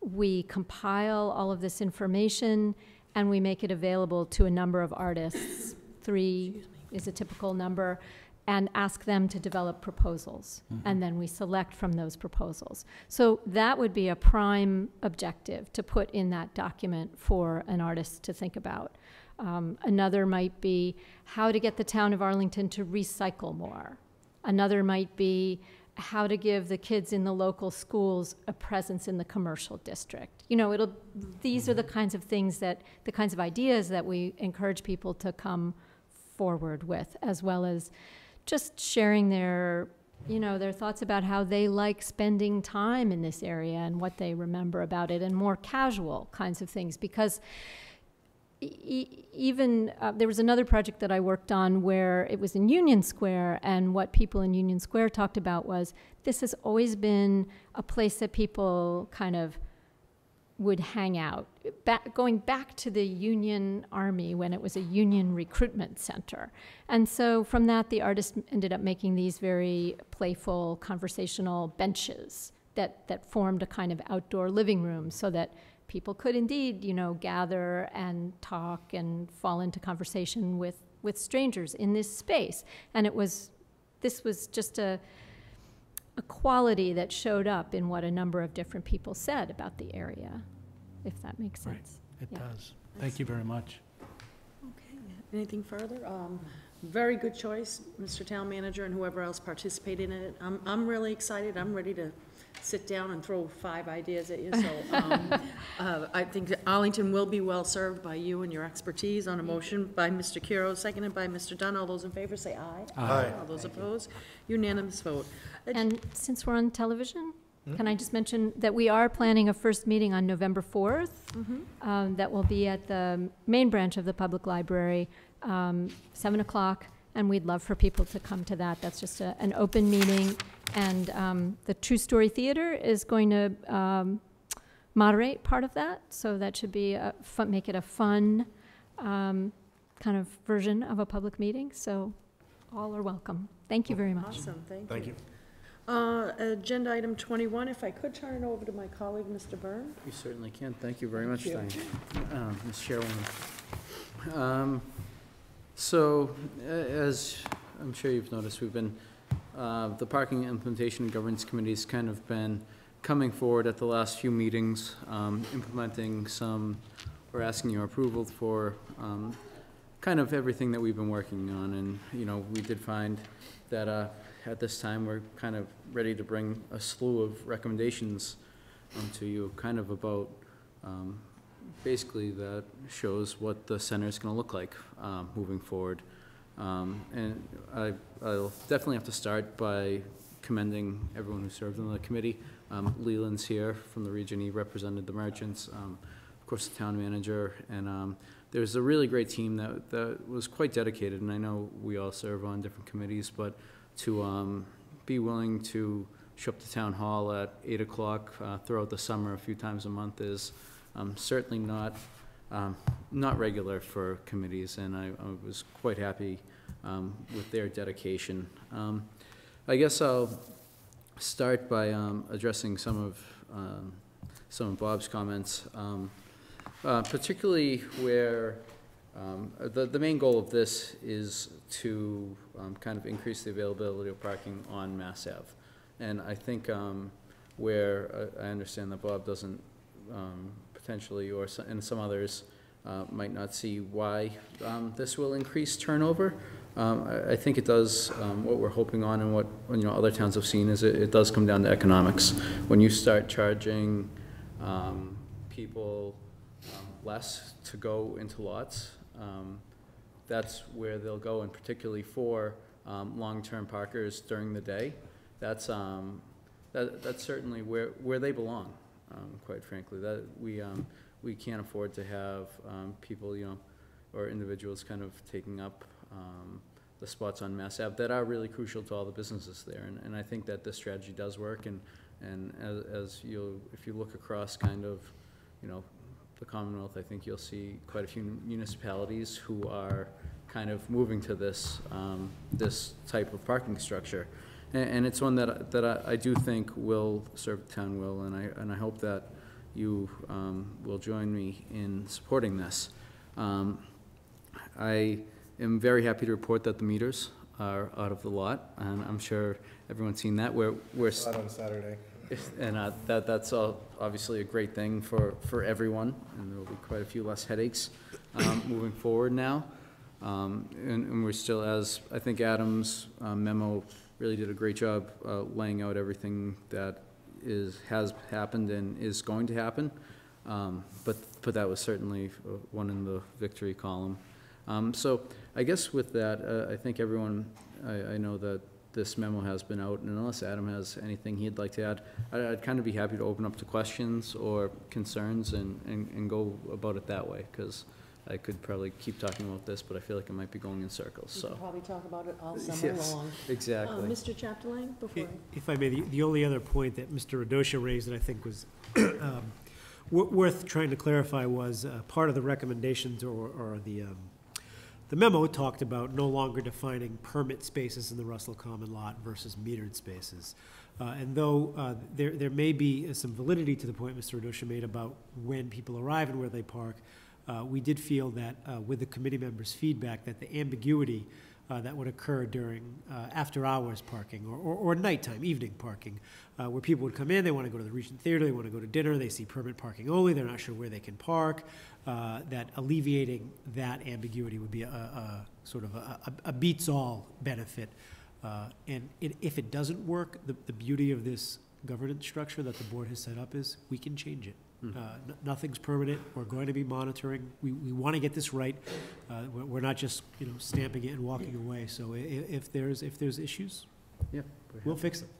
T: We compile all of this information and we make it available to a number of artists. Three is a typical number, and ask them to develop proposals. And then we select from those proposals. So that would be a prime objective to put in that document for an artist to think about. Um, another might be how to get the town of Arlington to recycle more. Another might be how to give the kids in the local schools a presence in the commercial district. You know, it'll, these are the kinds of things that, the kinds of ideas that we encourage people to come forward with, as well as just sharing their, you know, their thoughts about how they like spending time in this area and what they remember about it, and more casual kinds of things. Because e- even uh, there was another project that I worked on where it was in Union Square, and what people in Union Square talked about was this has always been a place that people kind of would hang out. Going back to the Union Army when it was a Union recruitment center. And so from that, the artist ended up making these very playful conversational benches that, that formed a kind of outdoor living room so that people could indeed, you know, gather and talk and fall into conversation with, with strangers in this space. And it was, this was just a, a quality that showed up in what a number of different people said about the area, if that makes sense.
E: Right.
T: sense.
E: It
T: Yeah.
E: does. Thank you very much.
A: Okay, anything further? Um, Very good choice, Mr. Town Manager, and whoever else participated in it. I'm, I'm really excited. I'm ready to sit down and throw five ideas at you, so um, uh, I think that Arlington will be well-served by you and your expertise on a motion by Mr. Curro, seconded by Mr. Dunn. All those in favor say aye.
C: Aye.
A: All those opposed? Unanimous vote. Uh,
T: And since we're on television,
A: Hmm?
T: can I just mention that we are planning a first meeting on November 4th?
A: Mhm.
T: um, That will be at the main branch of the public library, um, 7 o'clock, and we'd love for people to come to that. That's just a- an open meeting. And um, the True Story Theater is going to um, moderate part of that, so that should be, a fun- make it a fun um, kind of version of a public meeting. So all are welcome. Thank you very much.
A: Awesome, thank you.
C: Thank you.
A: Uh, Agenda item 21, if I could turn it over to my colleague, Mr. Byrne.
D: You certainly can. Thank you very much,
A: Thank
D: Diane. Uh, Ms. Chairwoman. Um, So, a- as I'm sure you've noticed, we've been, uh, the Parking Implementation and Governance Committee's kind of been coming forward at the last few meetings, um, implementing some, or asking your approval for um, kind of everything that we've been working on. And, you know, we did find that uh, at this time, we're kind of ready to bring a slew of recommendations um, to you, kind of about, um, basically that shows what the center is gonna look like, um, moving forward. Um, and I, I'll definitely have to start by commending everyone who served on the committee. Um, Leland's here from the region, he represented the merchants, um, of course, the town manager, and, um, there was a really great team that, that was quite dedicated, and I know we all serve on different committees, but to, um, be willing to show up to town hall at eight o'clock, uh, throughout the summer, a few times a month is, um, certainly not, um, not regular for committees, and I, I was quite happy, um, with their dedication. Um, I guess I'll start by, um, addressing some of, um, some of Bob's comments, um, uh, particularly where, the, the main goal of this is to, kind of increase the availability of parking on Mass Ave. And I think, where, uh, I understand that Bob doesn't, um, potentially, or so- and some others, uh, might not see why, um, this will increase turnover. Um, I, I think it does, um, what we're hoping on and what, you know, other towns have seen is it, it does come down to economics. When you start charging, um, people, um, less to go into lots, um, that's where they'll go, and particularly for, um, long-term parkers during the day. That's, um, that, that's certainly where, where they belong, um, quite frankly. That, we, um, we can't afford to have, um, people, you know, or individuals kind of taking up, um, the spots on Mass Ave that are really crucial to all the businesses there. And, and I think that this strategy does work, and, and as, as you, if you look across kind of, you know, the Commonwealth, I think you'll see quite a few municipalities who are kind of moving to this, um, this type of parking structure. And, and it's one that, that I, I do think will serve the town well, and I, and I hope that you, um, will join me in supporting this. Um, I am very happy to report that the meters are out of the lot, and I'm sure everyone's seen that. We're, we're,
C: Out on Saturday.
D: and uh, that, that's all obviously a great thing for, for everyone, and there'll be quite a few less headaches um, moving forward now. Um, And, and we're still, as, I think Adam's uh, memo really did a great job uh, laying out everything that is, has happened and is going to happen. Um, But, but that was certainly uh, one in the victory column. Um, So I guess with that, uh, I think everyone, I, I know that this memo has been out, and unless Adam has anything he'd like to add, I'd, I'd kind of be happy to open up to questions or concerns and, and, and go about it that way, because I could probably keep talking about this, but I feel like I might be going in circles,
A: We
D: so.
A: probably talk about it all summer
D: Yes,
A: long.
D: exactly.
A: Uh, Mr. Chapdelaine, before.
B: If I may, the, the only other point that Mr. Radosha raised that I think was um, wor- worth trying to clarify was, uh, part of the recommendations or, or the, um, the memo talked about no longer defining permit spaces in the Russell Common Lot versus metered spaces. Uh, and though, uh, there, there may be some validity to the point Mr. Radosha made about when people arrive and where they park, uh, we did feel that, uh, with the committee members' feedback, that the ambiguity uh, that would occur during uh, after-hours parking or, or, or nighttime, evening parking, uh, where people would come in, they want to go to the Regent Theater, they want to go to dinner, they see permit parking only, they're not sure where they can park, uh, that alleviating that ambiguity would be a, a sort of a, a a beats-all benefit. And it- if it doesn't work, the, the beauty of this governance structure that the board has set up is we can change it. Uh, n- Nothing's permanent. We're going to be monitoring. We, we want to get this right. Uh, We're, we're not just, you know, stamping it and walking away. So i- i- if there's, if there's issues,
D: Yeah.
B: we'll fix them.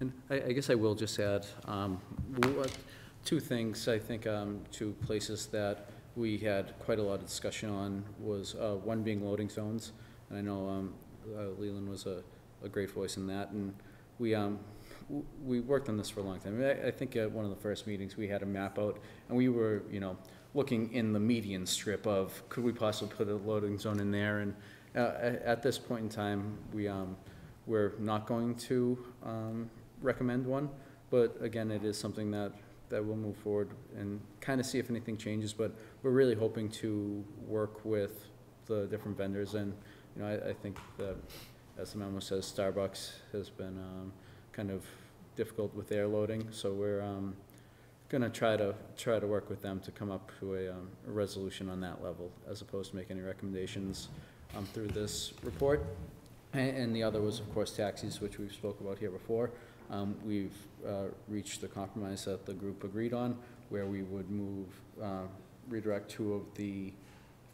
D: And I, I guess I will just add, um, what, two things, I think, um, two places that we had quite a lot of discussion on was, uh, one being loading zones. And I know, um, uh, Leland was a, a great voice in that, and we, um, we worked on this for a long time. I, I think at one of the first meetings, we had a map out, and we were, you know, looking in the median strip of, could we possibly put a loading zone in there? And, uh, at, this point in time, we, um, we're not going to, um, recommend one, but again, it is something that, that we'll move forward and kind of see if anything changes, but we're really hoping to work with the different vendors, and, you know, I, I think that, as the memo says, Starbucks has been, um, kind of difficult with air loading, so we're, um, gonna try to, try to work with them to come up to a, um, a resolution on that level, as opposed to make any recommendations, um, through this report. And, and the other was, of course, taxis, which we've spoke about here before. Um, we've, uh, reached the compromise that the group agreed on, where we would move, uh, redirect two of the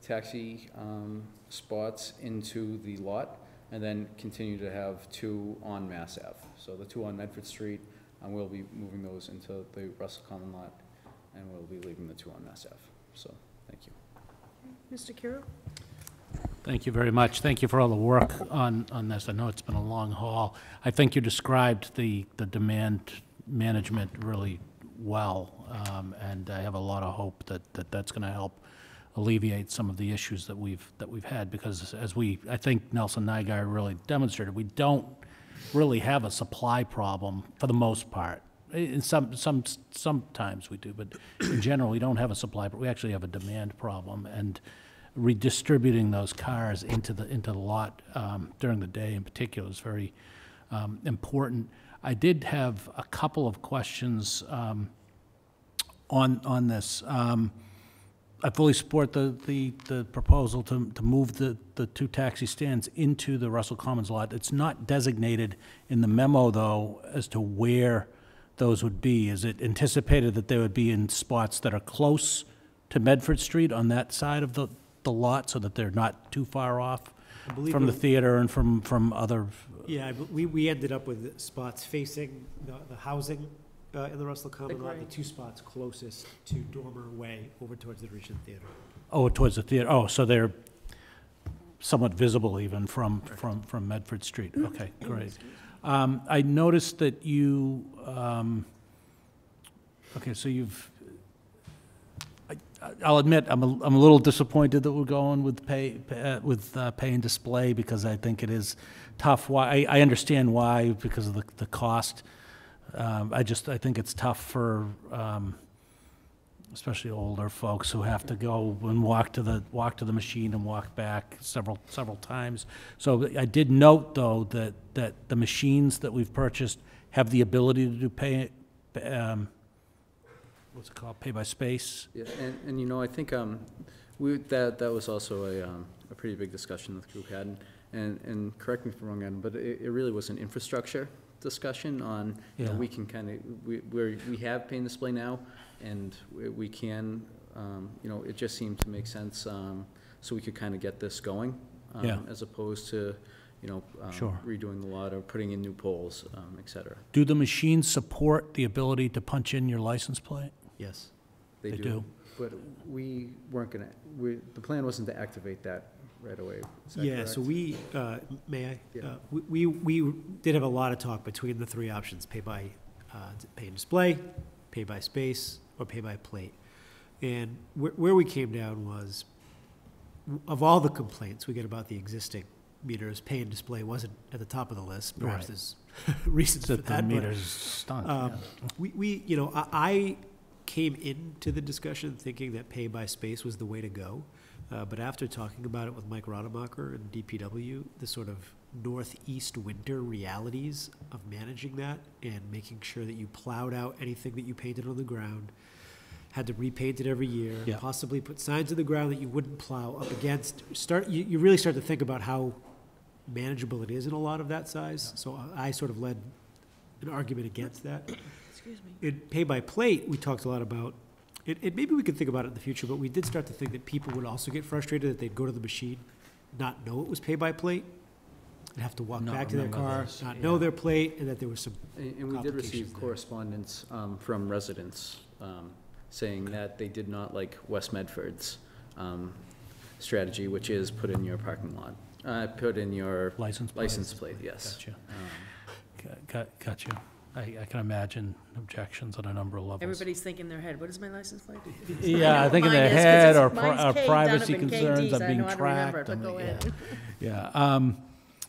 D: taxi, um, spots into the lot, and then continue to have two on Mass Ave. So the two on Medford Street, and we'll be moving those into the Russell Common lot, and we'll be leaving the two on Mass Ave. So, thank you.
A: Mr. Curro?
E: Thank you very much. Thank you for all the work on, on this. I know it's been a long haul. I think you described the, the demand management really well, um, and I have a lot of hope that, that that's going to help alleviate some of the issues that we've, that we've had, because as we, I think Nelson Nygaard really demonstrated, we don't really have a supply problem for the most part. In some, some, sometimes we do, but in general, we don't have a supply, but we actually have a demand problem. And redistributing those cars into the, into the lot um, during the day in particular is very um, important. I did have a couple of questions um, on, on this. I fully support the, the, the proposal to, to move the, the two taxi stands into the Russell Commons lot. It's not designated in the memo, though, as to where those would be. Is it anticipated that they would be in spots that are close to Medford Street on that side of the, the lot, so that they're not too far off
B: believe
E: from the
B: it-
E: theater and from, from other,
B: Yeah, we, we ended up with spots facing the, the housing uh, in the Russell Common Lot, the two spots closest to Dormer Way over towards the Regent Theater.
E: Oh, towards the theater, oh, so they're somewhat visible even from, from, from Medford Street. Okay, great. Um, I noticed that you, um, okay, so you've, I- I'll admit, I'm a, I'm a little disappointed that we're going with pay, uh, with uh, pay and display because I think it is tough. Why, I, I understand why, because of the, the cost. Um, I just, I think it's tough for, um, especially older folks who have to go and walk to the, walk to the machine and walk back several, several times. So I did note, though, that, that the machines that we've purchased have the ability to do pay, um, what's it called, pay by space?
D: Yeah, and, and you know, I think, um, we, that, that was also a, um, a pretty big discussion the group had. And, and correct me if I'm wrong, Adam, but it, it really was an infrastructure discussion on, you know,
E: Yeah.
D: we can kind of, we, we're, we have pay and display now, and we, we can, um, you know, it just seemed to make sense, um, so we could kind of get this going. um,
E: Yeah.
D: As opposed to, you know, um,
E: Sure.
D: redoing the lot or putting in new poles, um, et cetera.
E: Do the machines support the ability to punch in your license plate?
B: Yes.
E: They do.
D: But we weren't gonna, we, the plan wasn't to activate that right away. Is that
B: Yeah, so
D: correct?
B: we, uh, may I?
D: Yeah.
B: Uh, We, we we did have a lot of talk between the three options, pay by, uh, pay and display, pay by space, or pay by plate. And where, where we came down was, of all the complaints we get about the existing meters, pay and display wasn't at the top of the list. Perhaps
E: Right.
B: there's reasons for
E: That the
B: that. but,
E: meters stunk,
B: um,
E: yeah.
B: We, we, you know, I, I came into the discussion thinking that pay by space was the way to go. Uh, but after talking about it with Mike Rademacher and DPW, the sort of northeast winter realities of managing that and making sure that you plowed out anything that you painted on the ground, had to repaint it every year,
E: Yeah.
B: possibly put signs in the ground that you wouldn't plow up against. Start, you, you really start to think about how manageable it is in a lot of that size. So I I sort of led an argument against that.
A: Excuse me.
B: In pay by plate, we talked a lot about, it, it, maybe we could think about it in the future, but we did start to think that people would also get frustrated that they'd go to the machine, not know it was pay by plate, and have to walk
E: Not
B: back to their
E: remember
B: car,
E: this,
B: not know
E: yeah.
B: their plate, and that there was some
D: And, and we did receive
B: complications there.
D: correspondence, um, from residents, um, saying that they did not like West Medford's, um, strategy, which is put in your parking lot, uh, put in your
E: License plate?
D: license plate, yes.
E: Gotcha.
D: Um,
E: Got- Got, got you. I, I can imagine objections on a number of levels.
A: Everybody's thinking in their head, what is my license plate?
E: Yeah, I think in
A: Mine
E: their
A: is, 'cause
E: head
A: it's-
E: or pri-
A: mine's
E: or
A: K,
E: privacy
A: Donovan
E: concerns
A: KD,
E: are
A: so I
E: being
A: know how to remember
E: tracked
A: it,
E: and
A: go
E: the-
A: ahead.
E: Yeah, um,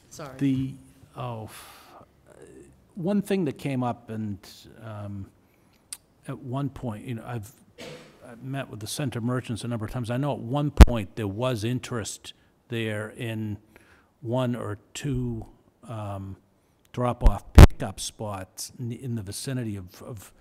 A: Sorry.
E: the, oh, f- one thing that came up and, um, at one point, you know, I've, I've met with the center merchants a number of times. I know at one point there was interest there in one or two, um, drop-off pickup spots in, in the vicinity of, of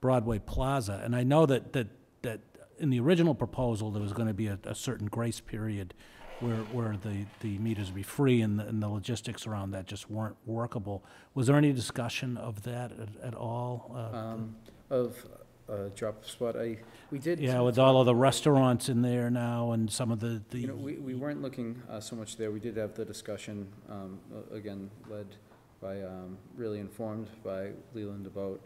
E: Broadway Plaza. And I know that, that, that in the original proposal, there was gonna be a, a certain grace period where, where the, the meters would be free and the, and the logistics around that just weren't workable. Was there any discussion of that at, at all? Uh,
D: Um, of, uh, drop spot, I, we did.
E: Yeah, with all of the restaurants in there now and some of the, the.
D: You know, we, we weren't looking uh, so much there. We did have the discussion, um, again, led by, um, really informed by Leland about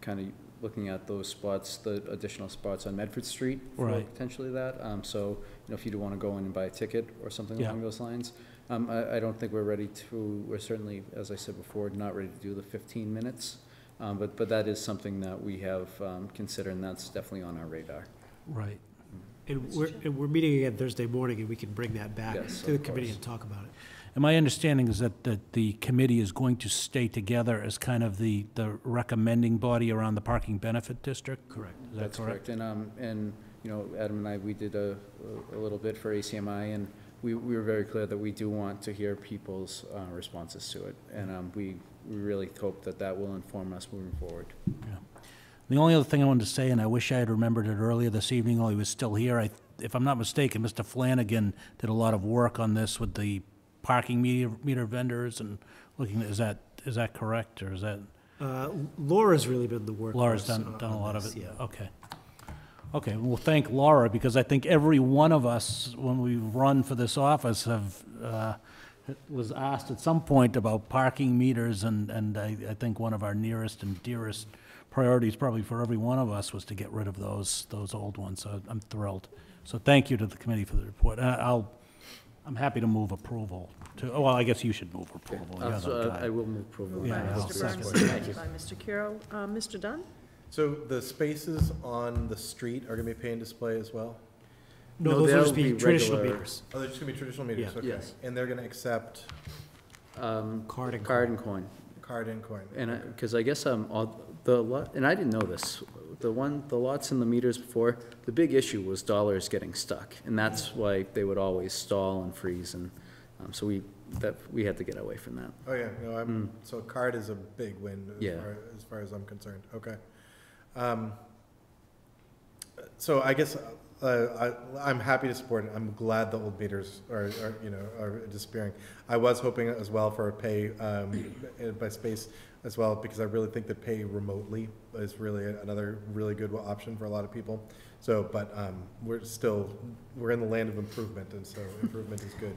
D: kind of looking at those spots, the additional spots on Medford Street for
E: Right.
D: potentially that. Um, So, you know, if you do want to go in and buy a ticket or something
E: Yeah.
D: along those lines. Um, I, I don't think we're ready to, we're certainly, as I said before, not ready to do the 15 minutes. Um, But, but that is something that we have um, considered, and that's definitely on our radar.
E: Right.
B: And we're, and we're meeting again Thursday morning, and we can bring that back
D: Yes,
B: to the
D: of
B: committee
D: course.
B: and talk about it.
E: And my understanding is that, that the committee is going to stay together as kind of the, the recommending body around the parking benefit district?
B: Correct.
E: Is that
D: That's
E: correct?
D: correct. And, um, and, you know, Adam and I, we did a, a little bit for ACMI, and we, we were very clear that we do want to hear people's, uh, responses to it. And, um, we, we really hope that that will inform us moving forward. Yeah.
E: The only other thing I wanted to say, and I wish I had remembered it earlier this evening while he was still here, I, if I'm not mistaken, Mr. Flanagan did a lot of work on this with the parking meter, meter vendors and looking, is that, is that correct, or is that?
B: Uh, Laura's really been the work.
E: Laura's done,
B: on-
E: done a
B: on
E: lot of
B: this,
E: it?
B: Yeah.
E: Okay. Okay, well, thank Laura, because I think every one of us, when we run for this office, have, uh, was asked at some point about parking meters, and, and I, I think one of our nearest and dearest priorities, probably for every one of us, was to get rid of those, those old ones, so I'm thrilled. So thank you to the committee for the report. Uh, I'll, I'm happy to move approval to, oh, well, I guess you should move approval. You're
D: Uh,
E: the
D: so
E: guy.
D: I I will move approval.
A: Moved by
E: Yeah, I'll
A: Mr. Burns,
E: second.
A: seconded by Mr. Curro. Uh, Mr. Dunn?
C: So the spaces on the street are gonna be pay and display as well?
B: No,
D: No,
B: those will
D: they'll
B: just be
D: be
B: traditional
D: regular-
B: meters.
C: Oh, they're just gonna be traditional meters,
B: Yeah.
C: okay.
D: Yes.
C: And they're gonna accept
D: Um,
B: Card and
D: Card and coin.
C: card and coin?
D: And I, because I guess, um, all, the lot, and I didn't know this, the one, the lots in the meters before, the big issue was dollars getting stuck. And that's why they would always stall and freeze and, um, so we, that, we had to get away from that.
C: Oh, yeah, no, I'm,
D: Mm.
C: so card is a big win as
D: Yeah.
C: far, as far as I'm concerned, okay. Um, So I guess, uh, I, I'm happy to support it, I'm glad the old meters are, are, you know, are disappearing. I was hoping as well for a pay, um, by space as well, because I really think that pay remotely is really another really good option for a lot of people. So, but, um, we're still, we're in the land of improvement, and so improvement is good.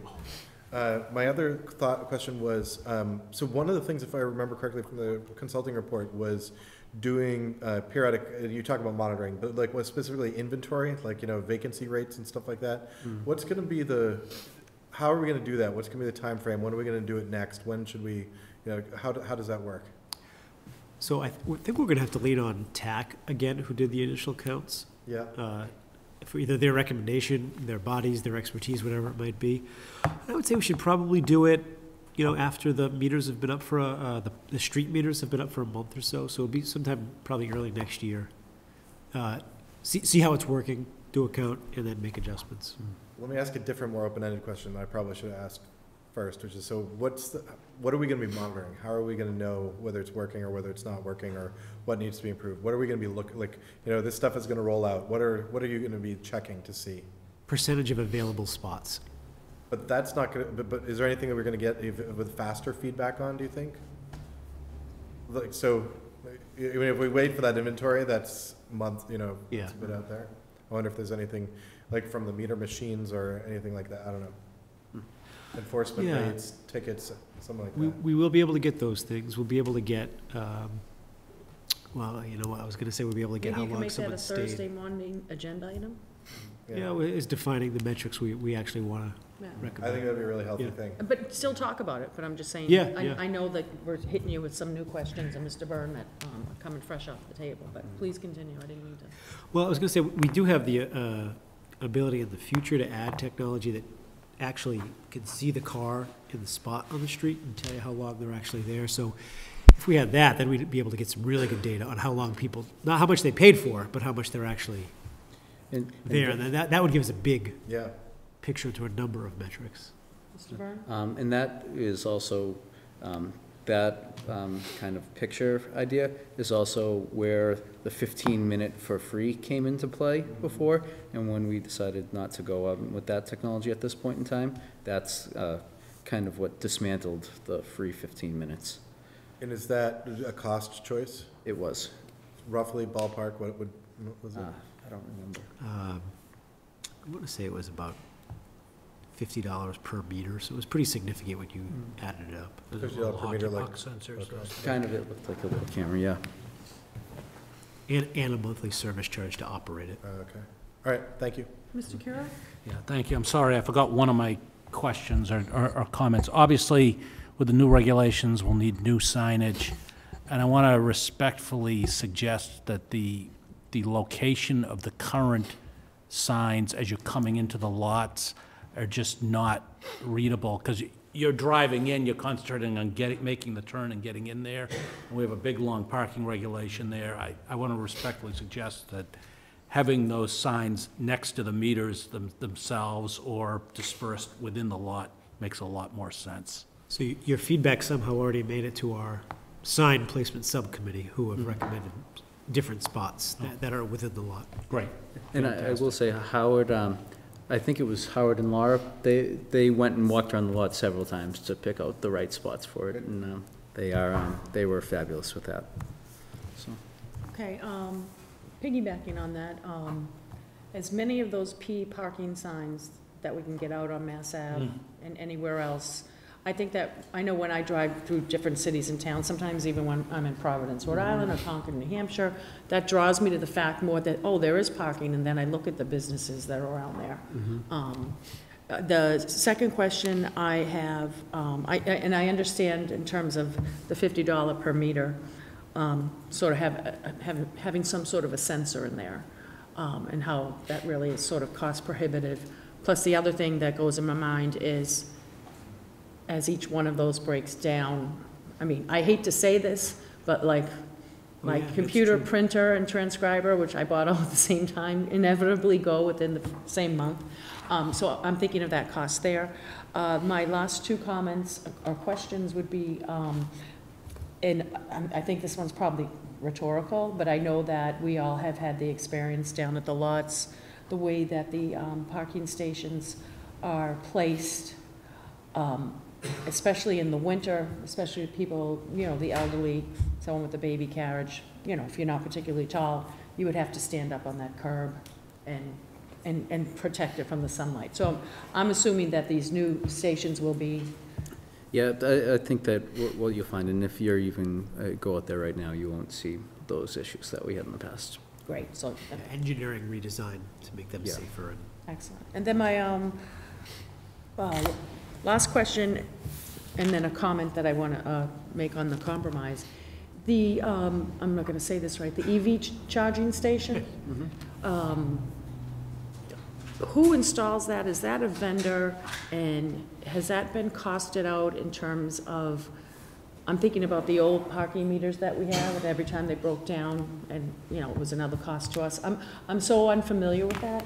C: Uh, My other thought, question was, um, so one of the things, if I remember correctly from the consulting report, was doing uh, periodic, uh, you talk about monitoring, but like was specifically inventory, like, you know, vacancy rates and stuff like that.
D: Mm.
C: What's gonna be the, how are we gonna do that? What's gonna be the time frame? When are we gonna do it next? When should we, you know, how, how does that work?
B: So I th- think we're gonna have to lean on TAC again, who did the initial counts.
C: Yeah,
B: uh, for either their recommendation, their bodies, their expertise, whatever it might be. I would say we should probably do it, you know, after the meters have been up for, a- uh, the, the street meters have been up for a month or so, so it'll be sometime probably early next year. Uh, See, see how it's working, do a count, and then make adjustments.
C: let me ask a different, more open-ended question that I probably should have asked first, which is, so what's the, what are we gonna be monitoring? How are we gonna know whether it's working or whether it's not working, or what needs to be improved? What are we gonna be looking, like, you know, this stuff is gonna roll out, what are, what are you gonna be checking to see?
B: Percentage of available spots.
C: But that's not gonna, but, but is there anything that we're gonna get if- with faster feedback on, do you think? Like, so, I mean, if we wait for that inventory, that's month, you know,
B: Yeah.
C: it's a bit out there. I wonder if there's anything, like from the meter machines or anything like that, I don't know. Enforcement
B: Yeah.
C: rates, tickets, something like
B: We,
C: that.
B: we will be able to get those things, we'll be able to get, um, well, you know, what I was gonna say we'll be able to get
A: Maybe
B: how
A: you can
B: long
A: make that a
B: someone stayed.
A: Thursday morning agenda item?
B: Yeah, well, it's defining the metrics we, we actually wanna
A: Yeah.
C: I
B: recommend.
C: think that'd be a really healthy
B: Yeah.
C: thing.
A: But still talk about it, but I'm just saying.
B: Yeah,
A: I-
B: yeah.
A: I know that we're hitting you with some new questions, and Mr. Byrne that um, are coming fresh off the table, but please continue, I didn't mean to.
B: Well, I was gonna say, we do have the, uh, ability in the future to add technology that actually can see the car in the spot on the street and tell you how long they're actually there, so if we had that, then we'd be able to get some really good data on how long people, not how much they paid for, but how much they're actually
D: And- and
B: there,
D: the-
B: and then that, that would give us a big
C: Yeah,
B: picture to a number of metrics.
A: Mr. Byrne?
D: Um, and that is also, um, that, um, kind of picture idea is also where the fifteen minute for free came into play before. And when we decided not to go um, with that technology at this point in time, that's, uh, kind of what dismantled the free fifteen minutes.
C: and is that a cost choice?
D: It was,
C: Roughly ballpark, what it would, what was
D: uh,
C: it?
D: I don't remember.
B: Um, I wanna say it was about fifty dollars per meter, so it was pretty significant when you added it up.
C: Fifty dollars per meter, like,
E: sensors.
C: okay.
D: Kind of, it looked like a little camera, yeah.
B: And, and a monthly service charge to operate it.
C: Uh, Okay, all right, thank you.
A: Mr. Curro?
E: Yeah, thank you. I'm sorry, I forgot one of my questions or, or or comments. Obviously, with the new regulations, we'll need new signage, and I want to respectfully suggest that the, the location of the current signs as you're coming into the lots are just not readable, because you're driving in, you're concentrating on getting, making the turn and getting in there. And we have a big, long parking regulation there. I, I want to respectfully suggest that having those signs next to the meters them- themselves or dispersed within the lot makes a lot more sense.
B: So your feedback somehow already made it to our sign placement subcommittee, who have recommended different spots that, that are within the lot.
E: Great.
D: And I, I will say Howard, um, I think it was Howard and Laura, they, they went and walked around the lot several times to pick out the right spots for it, and, um, they are, um, they were fabulous with that. So,
A: Okay, um, piggybacking on that, um, as many of those P parking signs that we can get out on Mass Ave
E: Mm.
A: and anywhere else, I think that, I know when I drive through different cities and towns, sometimes even when I'm in Providence, Rhode Island, or Concord, New Hampshire, that draws me to the fact more that, oh, there is parking, and then I look at the businesses that are around there. Um, uh, The second question I have, um, I, I- and I understand in terms of the fifty dollar per meter, um, sort of have, uh, have, having some sort of a sensor in there, um, and how that really is sort of cost prohibitive. Plus, the other thing that goes in my mind is, as each one of those breaks down, I mean, I hate to say this, but like,
B: Oh,
A: my
B: yeah,
A: computer printer and transcriber, which I bought all at the same time, inevitably go within the same month. Um, so I'm thinking of that cost there. Uh, my last two comments or questions would be, um, and I, I think this one's probably rhetorical, but I know that we all have had the experience down at the lots, the way that the, um, parking stations are placed, um, especially in the winter, especially people, you know, the elderly, someone with a baby carriage, you know, if you're not particularly tall, you would have to stand up on that curb and, and, and protect it from the sunlight. So I'm assuming that these new stations will be,
D: Yeah, I, I think that what- what you'll find, and if you're even, uh, go out there right now, you won't see those issues that we had in the past.
A: great, so,
B: Engineering redesign to make them
D: Yeah.
B: safer and.
A: excellent. And then my, um, uh, last question, and then a comment that I want to, uh, make on the compromise. The, um, I'm not going to say this right, the EV ch- charging station? Um, Who installs that? Is that a vendor? And has that been costed out in terms of, I'm thinking about the old parking meters that we have, and every time they broke down, and, you know, it was another cost to us. I'm, I'm so unfamiliar with that.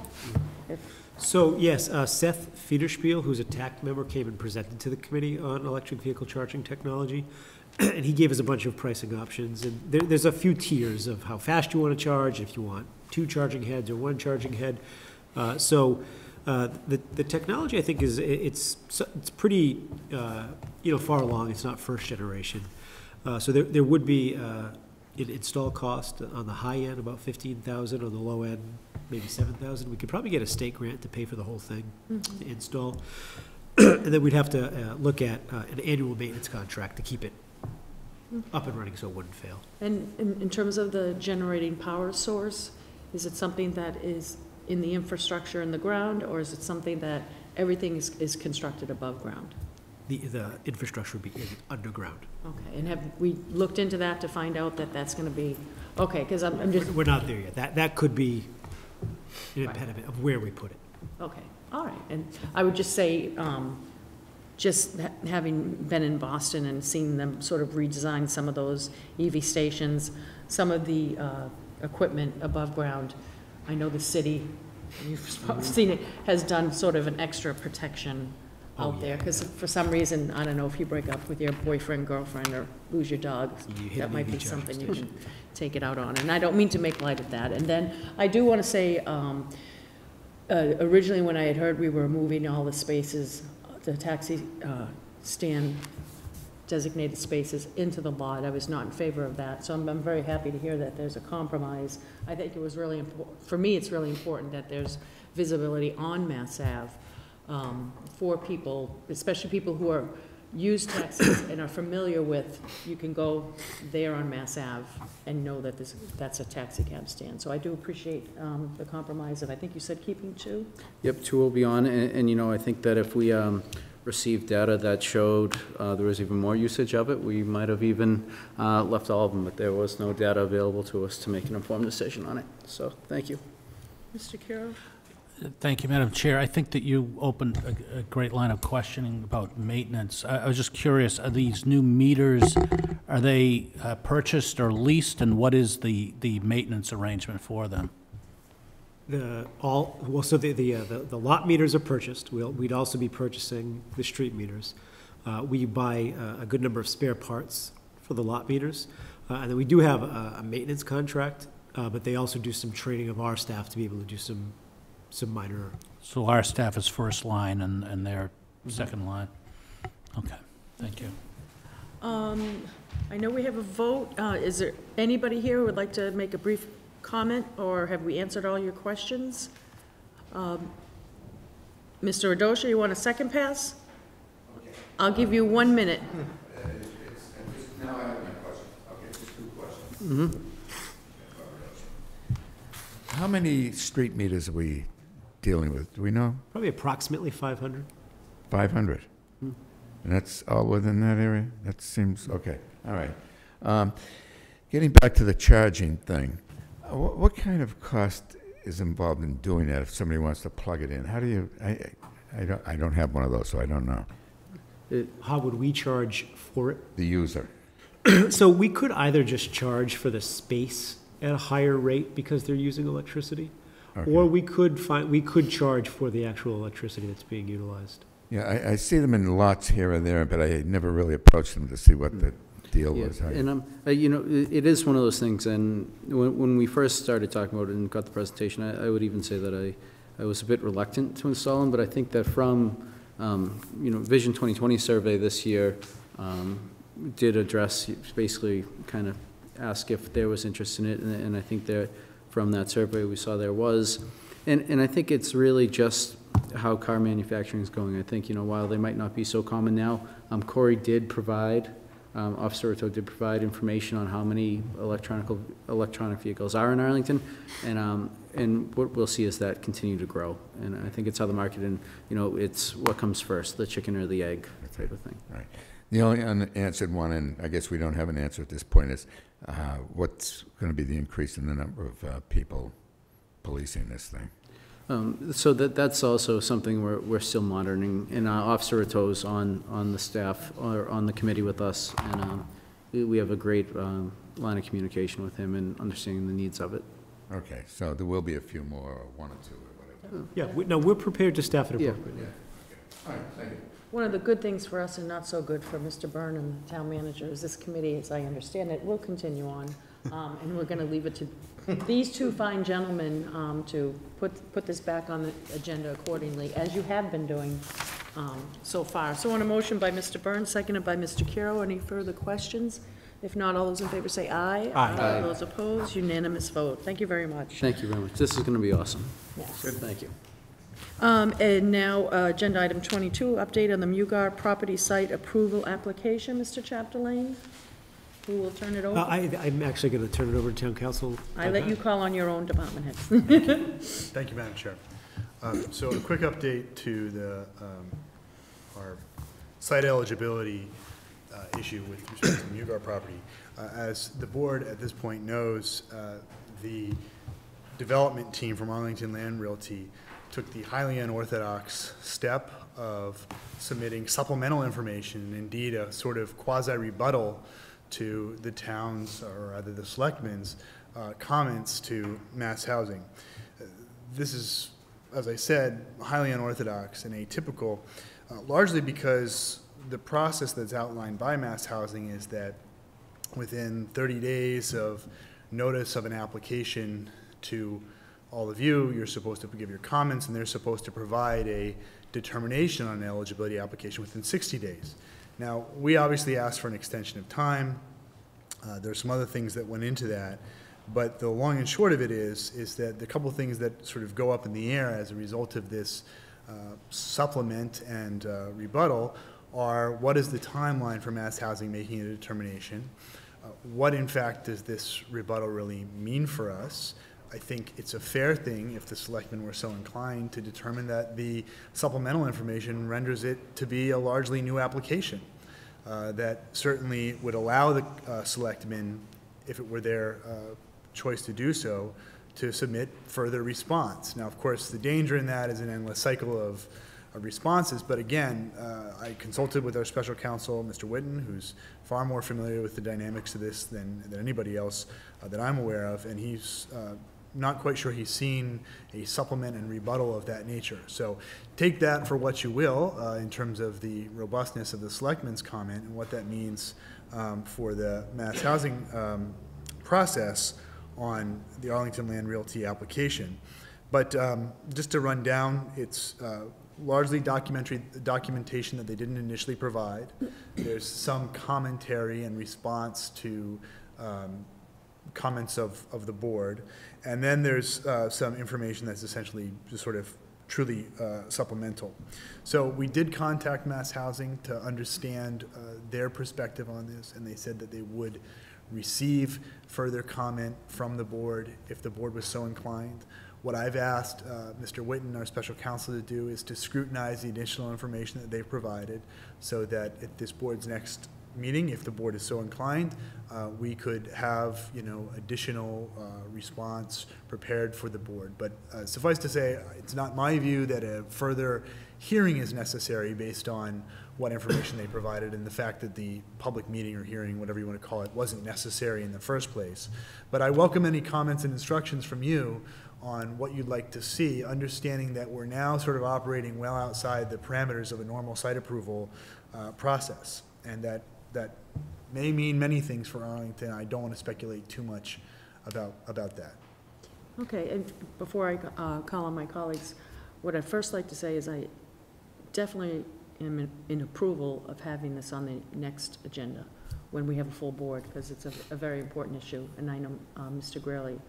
A: If-
B: So, yes, uh, Seth Federspiel, who's a TAC member, came and presented to the Committee on Electric Vehicle Charging Technology, and he gave us a bunch of pricing options, and there, there's a few tiers of how fast you want to charge, if you want two charging heads or one charging head. Uh, So, uh, the, the technology, I think, is, it's, it's pretty, uh, you know, far along, it's not first generation. Uh, So there, there would be an install cost on the high end, about fifteen thousand, on the low end, maybe seven thousand. We could probably get a state grant to pay for the whole thing, to install. And then we'd have to uh, look at uh, an annual maintenance contract to keep it up and running so it wouldn't fail.
A: And in, in terms of the generating power source, is it something that is in the infrastructure in the ground, or is it something that everything is, is constructed above ground?
B: The, the infrastructure would be in- underground.
A: Okay, and have we looked into that to find out that that's gonna be, okay, because I'm, I'm just,
B: We're not there yet. That, that could be an impediment of where we put it.
A: okay, all right. And I would just say, um, just ha- having been in Boston and seen them sort of redesign some of those EV stations, some of the, uh, equipment above ground, I know the city, you've seen it, has done sort of an extra protection out there, because for some reason, I don't know, if you break up with your boyfriend, girlfriend, or lose your dog,
B: You hit
A: that might be something you can take it out on. And I don't mean to make light of that. And then, I do want to say, um, uh, originally, when I had heard we were moving all the spaces, the taxi uh, stand designated spaces into the lot, I was not in favor of that. So I'm, I'm very happy to hear that there's a compromise. I think it was really important, for me, it's really important that there's visibility on Mass Ave um, for people, especially people who are, use taxis and are familiar with, you can go there on Mass Ave and know that this, that's a taxi cab stand. So I do appreciate um, the compromise of, I think you said keeping two?
D: Yep, two will be on, and, and, you know, I think that if we, um, received data that showed, uh, there was even more usage of it, we might have even, uh, left all of them, but there was no data available to us to make an informed decision on it, so, thank you.
A: Mr. Curro?
E: Thank you, Madam Chair. I think that you opened a, a great line of questioning about maintenance. I, I was just curious, are these new meters, are they uh, purchased or leased, and what is the, the maintenance arrangement for them?
B: The, all, well, so the, the, uh, the- the lot meters are purchased. We'll, we'd also be purchasing the street meters. Uh, we buy uh, a good number of spare parts for the lot meters. Uh, and then we do have a, a maintenance contract, uh, but they also do some training of our staff to be able to do some, some minor.
E: So our staff is first line and, and they're second line? Okay, thank you.
A: Um, I know we have a vote. Uh, Is there anybody here who would like to make a brief comment, or have we answered all your questions? Um, Mr. Adosha, you want a second pass? Okay. I'll give you one minute.
S: Now I have my question. Okay, just two questions.
D: Mm-hmm.
S: How many street meters are we dealing with? Do we know?
B: Probably approximately 500.
S: 500?
B: Hmm.
S: And that's all within that area? That seems, okay, all right. Um, Getting back to the charging thing, uh, wh- what kind of cost is involved in doing that if somebody wants to plug it in? How do you, I, I- I don't, I don't have one of those, so I don't know.
B: How would we charge for it?
S: The user.
B: So we could either just charge for the space at a higher rate because they're using electricity, or we could find, we could charge for the actual electricity that's being utilized.
S: Yeah, I, I see them in lots here and there, but I never really approached them to see what the deal
D: Yeah,
S: was. How-
D: And, um, uh, you know, i- it is one of those things, and when, when we first started talking about it and got the presentation, I, I would even say that I, I was a bit reluctant to install them, but I think that from, um, you know, Vision 2020 survey this year, um, did address, basically kind of ask if there was interest in it, and, and I think there, from that survey, we saw there was. And, and I think it's really just how car manufacturing is going. I think, you know, while they might not be so common now, um, Corey did provide, um, Officer Rateau did provide information on how many electronic, electronic vehicles are in Arlington. And, um, and what we'll see is that continue to grow. And I think it's how the market, and, you know, it's what comes first, the chicken or the egg type of thing.
S: Right. The only unanswered one, and I guess we don't have an answer at this point, is uh, what's going to be the increase in the number of uh, people policing this thing?
D: Um, So that, that's also something we're, we're still monitoring, and uh, Officer Rateau's on, on the staff, or on the committee with us, and um, we- we have a great um, line of communication with him and understanding the needs of it.
S: Okay, so there will be a few more, or one or two, or whatever.
B: Yeah, we- no, we're prepared to staff it appropriately.
D: Yeah.
B: appropriately.
S: All right, thank you.
A: One of the good things for us and not so good for Mr. Byrne and the town manager is this committee, as I understand it, will continue on. Um, And we're going to leave it to these two fine gentlemen um, to put, put this back on the agenda accordingly, as you have been doing um, so far. So on a motion by Mr. Byrne, seconded by Mr. Curro, any further questions? If not, all those in favor say aye.
D: Aye. Aye.
A: Those opposed, unanimous vote. Thank you very much.
D: Thank you very much. This is going to be awesome.
A: Yes.
D: Good, thank you.
A: Um, And now, uh, agenda item 22, update on the Mugar property site approval application. Mr. Chapdelaine, who will turn it
B: Uh,
A: over?
B: I, I'm actually going to turn it over to town counsel.
A: I let you call on your own department heads.
P: Thank you, Madam Chair. Um, So a quick update to the, um, our site eligibility uh, issue with respect to Mugar property. Uh, As the board at this point knows, uh, the development team from Arlington Land Realty took the highly unorthodox step of submitting supplemental information, indeed a sort of quasi-rebuttal to the town's, or rather the selectmen's, uh, comments to mass housing. This is, as I said, highly unorthodox and atypical, uh, largely because the process that's outlined by mass housing is that within 30 days of notice of an application to all of you, you're supposed to give your comments, and they're supposed to provide a determination on an eligibility application within 60 days. Now, we obviously asked for an extension of time. Uh, There's some other things that went into that, but the long and short of it is, is that the couple things that sort of go up in the air as a result of this uh, supplement and uh, rebuttal are, what is the timeline for mass housing making a determination? Uh, What in fact does this rebuttal really mean for us? I think it's a fair thing if the selectmen were so inclined to determine that the supplemental information renders it to be a largely new application. uh, That certainly would allow the uh, selectmen, if it were their uh, choice to do so, to submit further response. Now, of course, the danger in that is an endless cycle of, of responses, but again, uh, I consulted with our special counsel, Mr. Witten, who's far more familiar with the dynamics of this than, than anybody else uh, that I'm aware of, and he's uh, not quite sure he's seen a supplement and rebuttal of that nature. So take that for what you will, uh, in terms of the robustness of the selectmen's comment and what that means um, for the mass housing um, process on the Arlington Land Realty application. But um, just to run down, it's uh, largely documentary, documentation that they didn't initially provide. There's some commentary and response to um, comments of, of the board. And then there's uh, some information that's essentially just sort of truly uh, supplemental. So we did contact Mass Housing to understand uh, their perspective on this, and they said that they would receive further comment from the board if the board was so inclined. What I've asked uh, Mr. Witten, our special counsel, to do is to scrutinize the additional information that they've provided so that at this board's next meeting, if the board is so inclined, uh, we could have, you know, additional uh, response prepared for the board. But uh, suffice to say, it's not my view that a further hearing is necessary based on what information they provided and the fact that the public meeting or hearing, whatever you want to call it, wasn't necessary in the first place. But I welcome any comments and instructions from you on what you'd like to see, understanding that we're now sort of operating well outside the parameters of a normal site approval uh, process, and that, that may mean many things for Arlington. I don't want to speculate too much about, about that.
A: Okay, and before I uh, call on my colleagues, what I'd first like to say is I definitely am in- in approval of having this on the next agenda when we have a full board, because it's a, a very important issue, and I know uh, Mr. Greeley,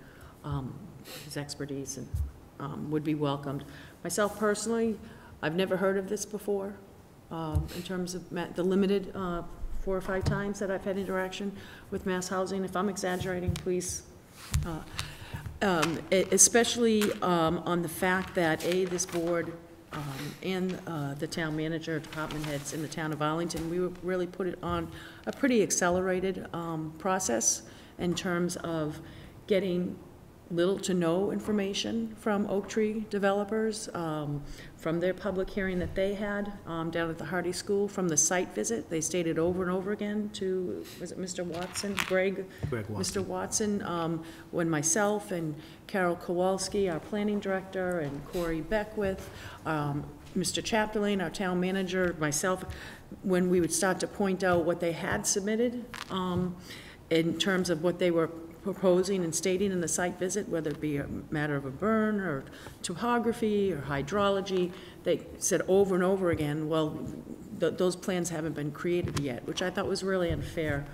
A: um, his expertise and um, would be welcomed. Myself personally, I've never heard of this before, um, in terms of the limited uh, four or five times that I've had interaction with mass housing. If I'm exaggerating, please uh, um, especially um, on the fact that, A, this board um, and uh, the town manager, department heads in the town of Arlington, we really put it on a pretty accelerated um, process in terms of getting little to no information from Oak Tree developers, um, from their public hearing that they had um, down at the Hardy School, from the site visit. They stated over and over again to, was it Mr. Watson, Greg?
B: Greg Watson.
A: Mr. Watson, um, when myself and Carol Kowalski, our planning director, and Corey Beckwith, um, Mr. Chapdelaine, our town manager, myself, when we would start to point out what they had submitted um, in terms of what they were proposing and stating in the site visit, whether it be a matter of a berm or topography or hydrology, they said over and over again, well, th- those plans haven't been created yet, which I thought was really unfair,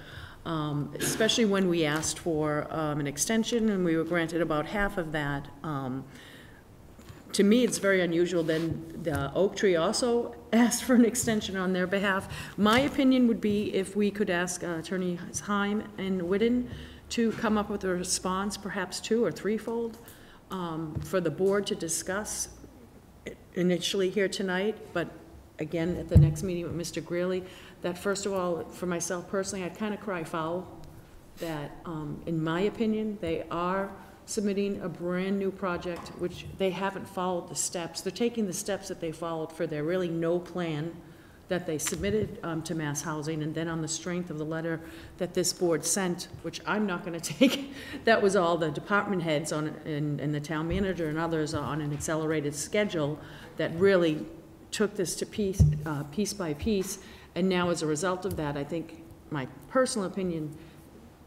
A: um, especially when we asked for um, an extension and we were granted about half of that. Um, to me, it's very unusual, then the Oak Tree also asked for an extension on their behalf. My opinion would be if we could ask uh, Attorney Heim and Witten to come up with a response, perhaps two or threefold, um, for the board to discuss initially here tonight, but again, at the next meeting with Mr. Greeley, that first of all, for myself personally, I'd kind of cry foul that, um, in my opinion, they are submitting a brand-new project, which they haven't followed the steps. They're taking the steps that they followed for their really no plan that they submitted um, to Mass Housing, and then on the strength of the letter that this board sent, which I'm not going to take, that was all the department heads on, and, and the town manager and others on an accelerated schedule that really took this to piece, uh, piece by piece. And now, as a result of that, I think, my personal opinion,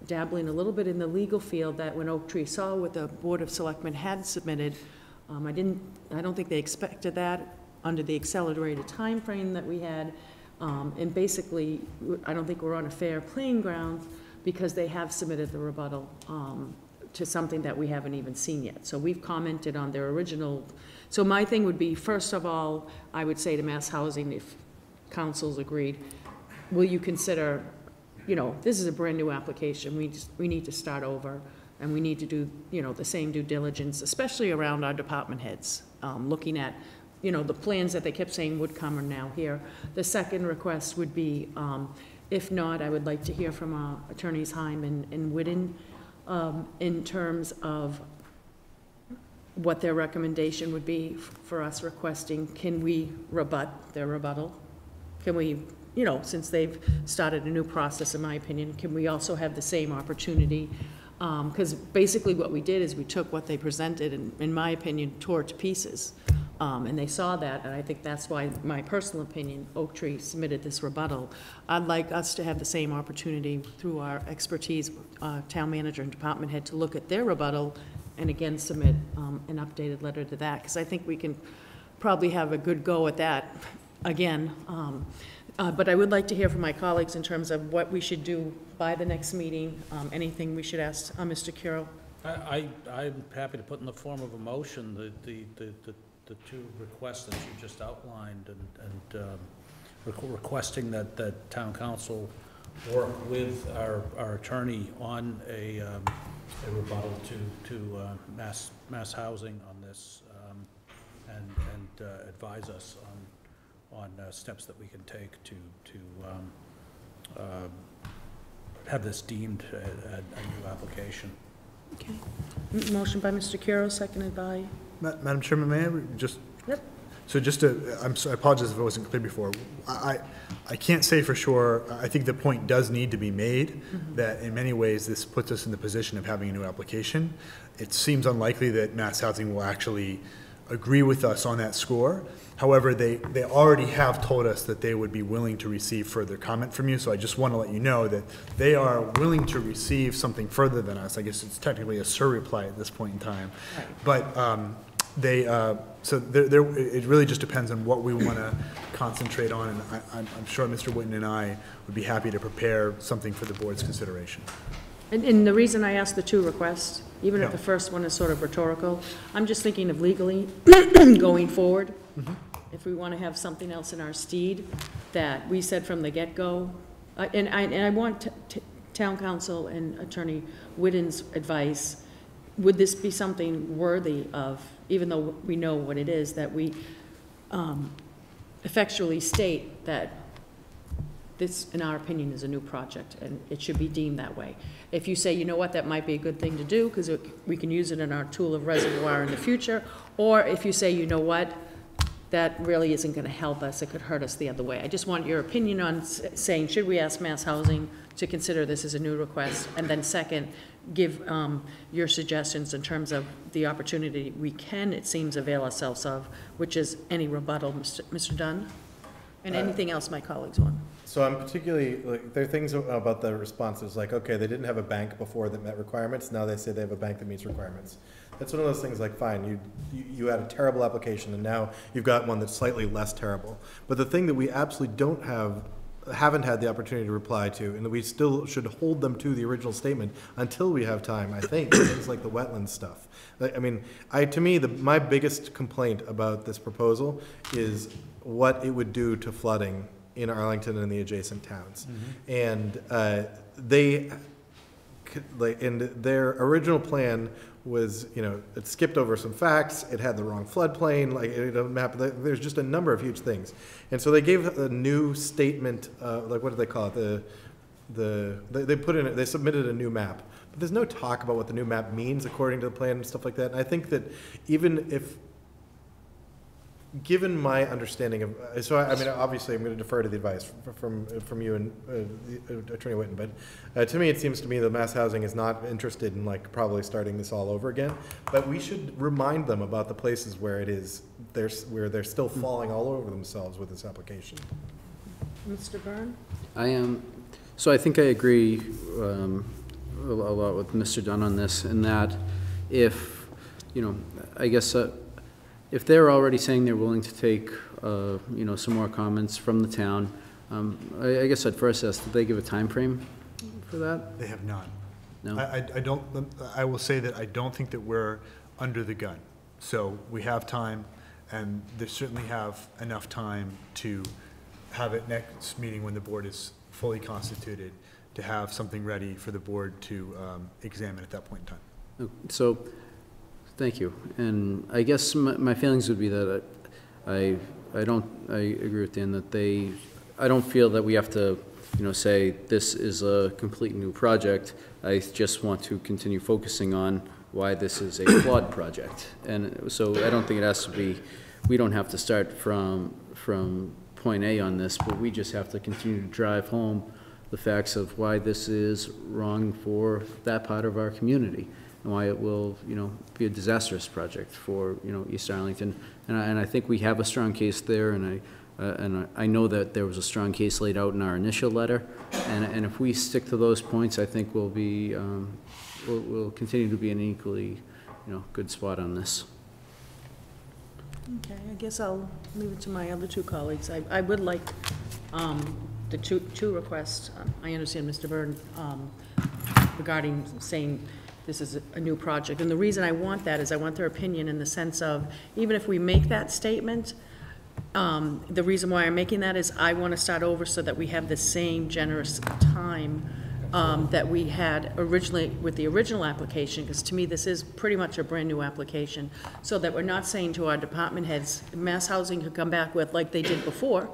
A: dabbling a little bit in the legal field, that when Oak Tree saw what the Board of Selectmen had submitted, um, I didn't, I don't think they expected that under the accelerated time frame that we had. Um, and basically, I don't think we're on a fair playing ground because they have submitted the rebuttal, um, to something that we haven't even seen yet. So we've commented on their original, so my thing would be, first of all, I would say to Mass Housing, if councils agreed, will you consider, you know, this is a brand-new application, we just, we need to start over, and we need to do, you know, the same due diligence, especially around our department heads, um, looking at, you know, the plans that they kept saying would come are now here. The second request would be, um, if not, I would like to hear from uh, Attorneys Heim and and Witten um, in terms of what their recommendation would be for us requesting, can we rebut their rebuttal? Can we, you know, since they've started a new process, in my opinion, can we also have the same opportunity? Because basically what we did is we took what they presented and, in my opinion, tore to pieces. Um, And they saw that, and I think that's why, my personal opinion, Oak Tree submitted this rebuttal. I'd like us to have the same opportunity through our expertise, uh, town manager and department head, to look at their rebuttal and again submit um, an updated letter to that, because I think we can probably have a good go at that again. Um, uh, But I would like to hear from my colleagues in terms of what we should do by the next meeting, um, anything we should ask uh, Mr. Curro.
E: I, I- I'm happy to put in the form of a motion, the, the, the- the the two requests that you just outlined and, and um, requ- requesting that, that town counsel work with our, our attorney on a, um, a rebuttal to, to uh, mass, mass housing on this, um, and, and uh, advise us on, on uh, steps that we can take to, to um, um, have this deemed a, a new application.
A: Okay. M- Motion by Mr. Curro, seconded by,
P: Ma- Madam Chairman, may I just?
A: Yep.
P: So just to, I'm sorry, I apologize if it wasn't clear before. I, I can't say for sure, I think the point does need to be made, that in many ways, this puts us in the position of having a new application. It seems unlikely that Mass Housing will actually agree with us on that score. However, they, they already have told us that they would be willing to receive further comment from you, so I just want to let you know that they are willing to receive something further than us. I guess it's technically a surreply at this point in time. But um, they, uh, so there, there, it really just depends on what we want to concentrate on, and I, I'm, I'm sure Mr. Witten and I would be happy to prepare something for the board's consideration.
A: and, and the reason I asked the two requests, even if the first one is sort of rhetorical, I'm just thinking of legally going forward.
P: Mm-hmm.
A: If we want to have something else in our steed that we said from the get-go, uh, and I, and I want town counsel and Attorney Witten's advice, would this be something worthy of, even though we know what it is, that we um, effectually state that this, in our opinion, is a new project, and it should be deemed that way. If you say, you know what, that might be a good thing to do, because we can use it in our tool of reservoir in the future, or if you say, you know what, that really isn't gonna help us, it could hurt us the other way. I just want your opinion on saying, should we ask Mass Housing to consider this as a new request? And then second, give um, your suggestions in terms of the opportunity we can, it seems, avail ourselves of, which is any rebuttal, Mr. Mr. Dunn? And
C: Uh,
A: anything else my colleagues want.
C: So I'm particularly, like, there are things about the responses, like, okay, they didn't have a bank before that met requirements, now they say they have a bank that meets requirements. That's one of those things, like, fine, you, you- you had a terrible application, and now you've got one that's slightly less terrible. But the thing that we absolutely don't have, haven't had the opportunity to reply to, and that we still should hold them to the original statement until we have time, I think, things like the wetlands stuff. Like, I mean, I, to me, the, my biggest complaint about this proposal is what it would do to flooding in Arlington and the adjacent towns. And uh, they, like, and their original plan was, you know, it skipped over some facts, it had the wrong floodplain, like, it didn't map, there's just a number of huge things. And so they gave a new statement, uh, like, what do they call it? The, the, they, they put in, they submitted a new map. But there's no talk about what the new map means according to the plan and stuff like that. And I think that even if given my understanding of, uh, so I, I mean, obviously, I'm going to defer to the advice from, from you and uh, the, uh, Attorney Witten, but uh, to me, it seems to me that mass housing is not interested in like probably starting this all over again. But we should remind them about the places where it is, there's, where they're still falling all over themselves with this application.
A: Mr. Byrne?
D: I am, so I think I agree um, a a lot with Mr. Dunn on this, in that if, you know, I guess, uh, if they're already saying they're willing to take, uh, you know, some more comments from the town, um, I I guess I'd first ask, did they give a time frame for that?
P: They have not.
D: No?
P: I, I- I don't, I will say that I don't think that we're under the gun. So we have time, and they certainly have enough time to have it next meeting when the board is fully constituted, to have something ready for the board to um, examine at that point in time.
D: So, thank you. And I guess my, my feelings would be that I, I don't, I agree with Dan that they, I don't feel that we have to, you know, say this is a complete new project. I just want to continue focusing on why this is a flawed project. And so I don't think it has to be, we don't have to start from, from point A on this, but we just have to continue to drive home the facts of why this is wrong for that part of our community and why it will, you know, be a disastrous project for, you know, East Arlington. And I, and I think we have a strong case there, and I, uh, and I know that there was a strong case laid out in our initial letter. And, and if we stick to those points, I think we'll be, um, we'll, we'll continue to be an equally, you know, good spot on this.
A: Okay, I guess I'll leave it to my other two colleagues. I, I would like, um, the two, two requests. Um, I understand Mr. Byrne, um, regarding saying this is a- new project. And the reason I want that is I want their opinion in the sense of, even if we make that statement, um, the reason why I'm making that is I want to start over so that we have the same generous time um, that we had originally with the original application, because to me, this is pretty much a brand-new application, so that we're not saying to our department heads, Mass Housing could come back with, like they did before,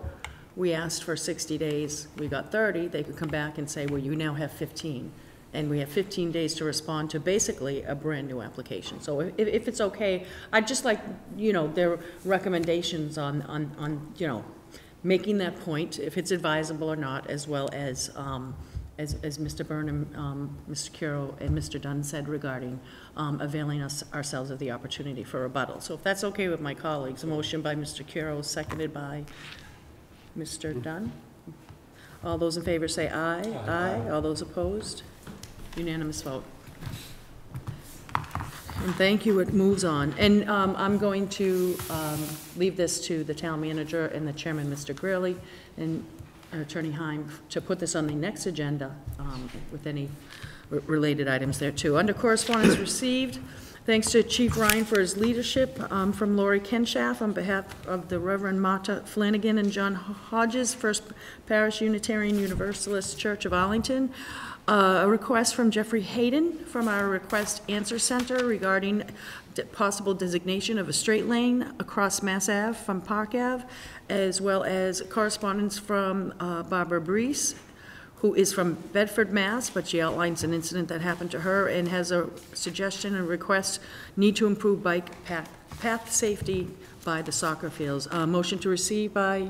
A: we asked for 60 days, we got 30, they could come back and say, well, you now have 15. And we have 15 days to respond to basically a brand-new application. So if, if it's okay, I'd just like, you know, their recommendations on, on, on, you know, making that point, if it's advisable or not, as well as, um, as, as Mr. Burnham, um, Mr. Curro, and Mr. Dunn said regarding um, availing us, ourselves of the opportunity for rebuttal. So if that's okay with my colleagues, a motion by Mr. Curro, seconded by Mr. Dunn. All those in favor say aye. Aye. All those opposed? Unanimous vote. And thank you, it moves on. And um, I'm going to um, leave this to the town manager and the chairman, Mr. Greeley, and Attorney Heim, to put this on the next agenda um, with any related items there too. Under correspondence received, thanks to Chief Ryan for his leadership, um, from Lori Kenshaff on behalf of the Reverend Marta Flanagan and John Hodges, First Parish Unitarian Universalist Church of Arlington. Uh, A request from Jeffrey Hayden from our Request Answer Center regarding possible designation of a straight lane across Mass Ave from Park Ave, as well as correspondence from uh, Barbara Brees, who is from Bedford, Mass., but she outlines an incident that happened to her and has a suggestion and request, need to improve bike path, path safety by the soccer fields. Uh, Motion to receive by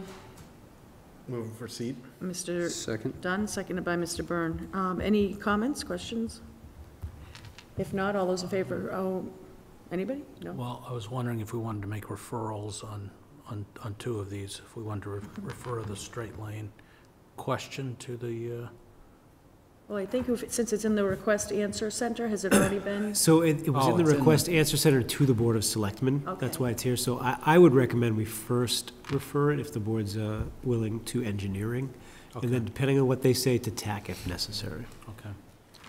C: Move for seat.
A: Mr.
D: Second.
A: Dunn, seconded by Mr. Byrne. Um, Any comments, questions? If not, all those in favor, oh, anybody? No?
E: Well, I was wondering if we wanted to make referrals on, on, on two of these, if we wanted to re- refer the straight lane question to the, uh,
A: Well, I think if- since it's in the request answer center, has it already been?
B: So it, it was
E: Oh,
B: in the
E: it's in the-
B: request answer center to the Board of Selectmen. That's
A: Okay.
B: why it's here. So I, I would recommend we first refer it, if the board's, uh, willing, to engineering. And then depending on what they say, to TAC if necessary.
E: okay.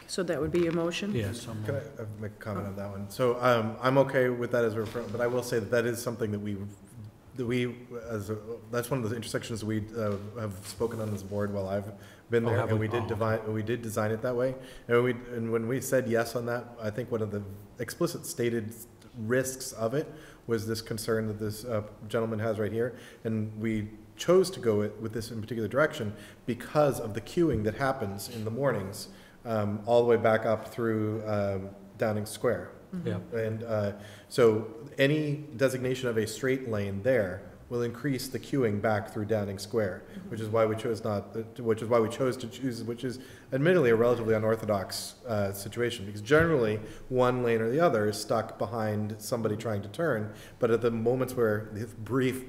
A: So that would be your motion?
E: Yeah, so I'm-
C: Can I uh, make a comment on that one? So um, I'm okay with that as a referral, but I will say that that is something that we, that we, as, a- that's one of the intersections we uh, have spoken on this board while I've been
E: Oh,
C: there.
E: have
C: And
E: we?
C: we did
E: Oh,
C: divide, we did design it that way. And we, and when we said yes on that, I think one of the explicit stated risks of it was this concern that this uh, gentleman has right here. And we chose to go with with this in particular direction because of the queuing that happens in the mornings, um, all the way back up through um, Downing Square.
E: Yeah.
C: And uh, so any designation of a straight lane there will increase the queuing back through Downing Square, which is why we chose not, which is why we chose to choose, which is admittedly a relatively unorthodox uh, situation, because generally, one lane or the other is stuck behind somebody trying to turn, but at the moments where, the brief,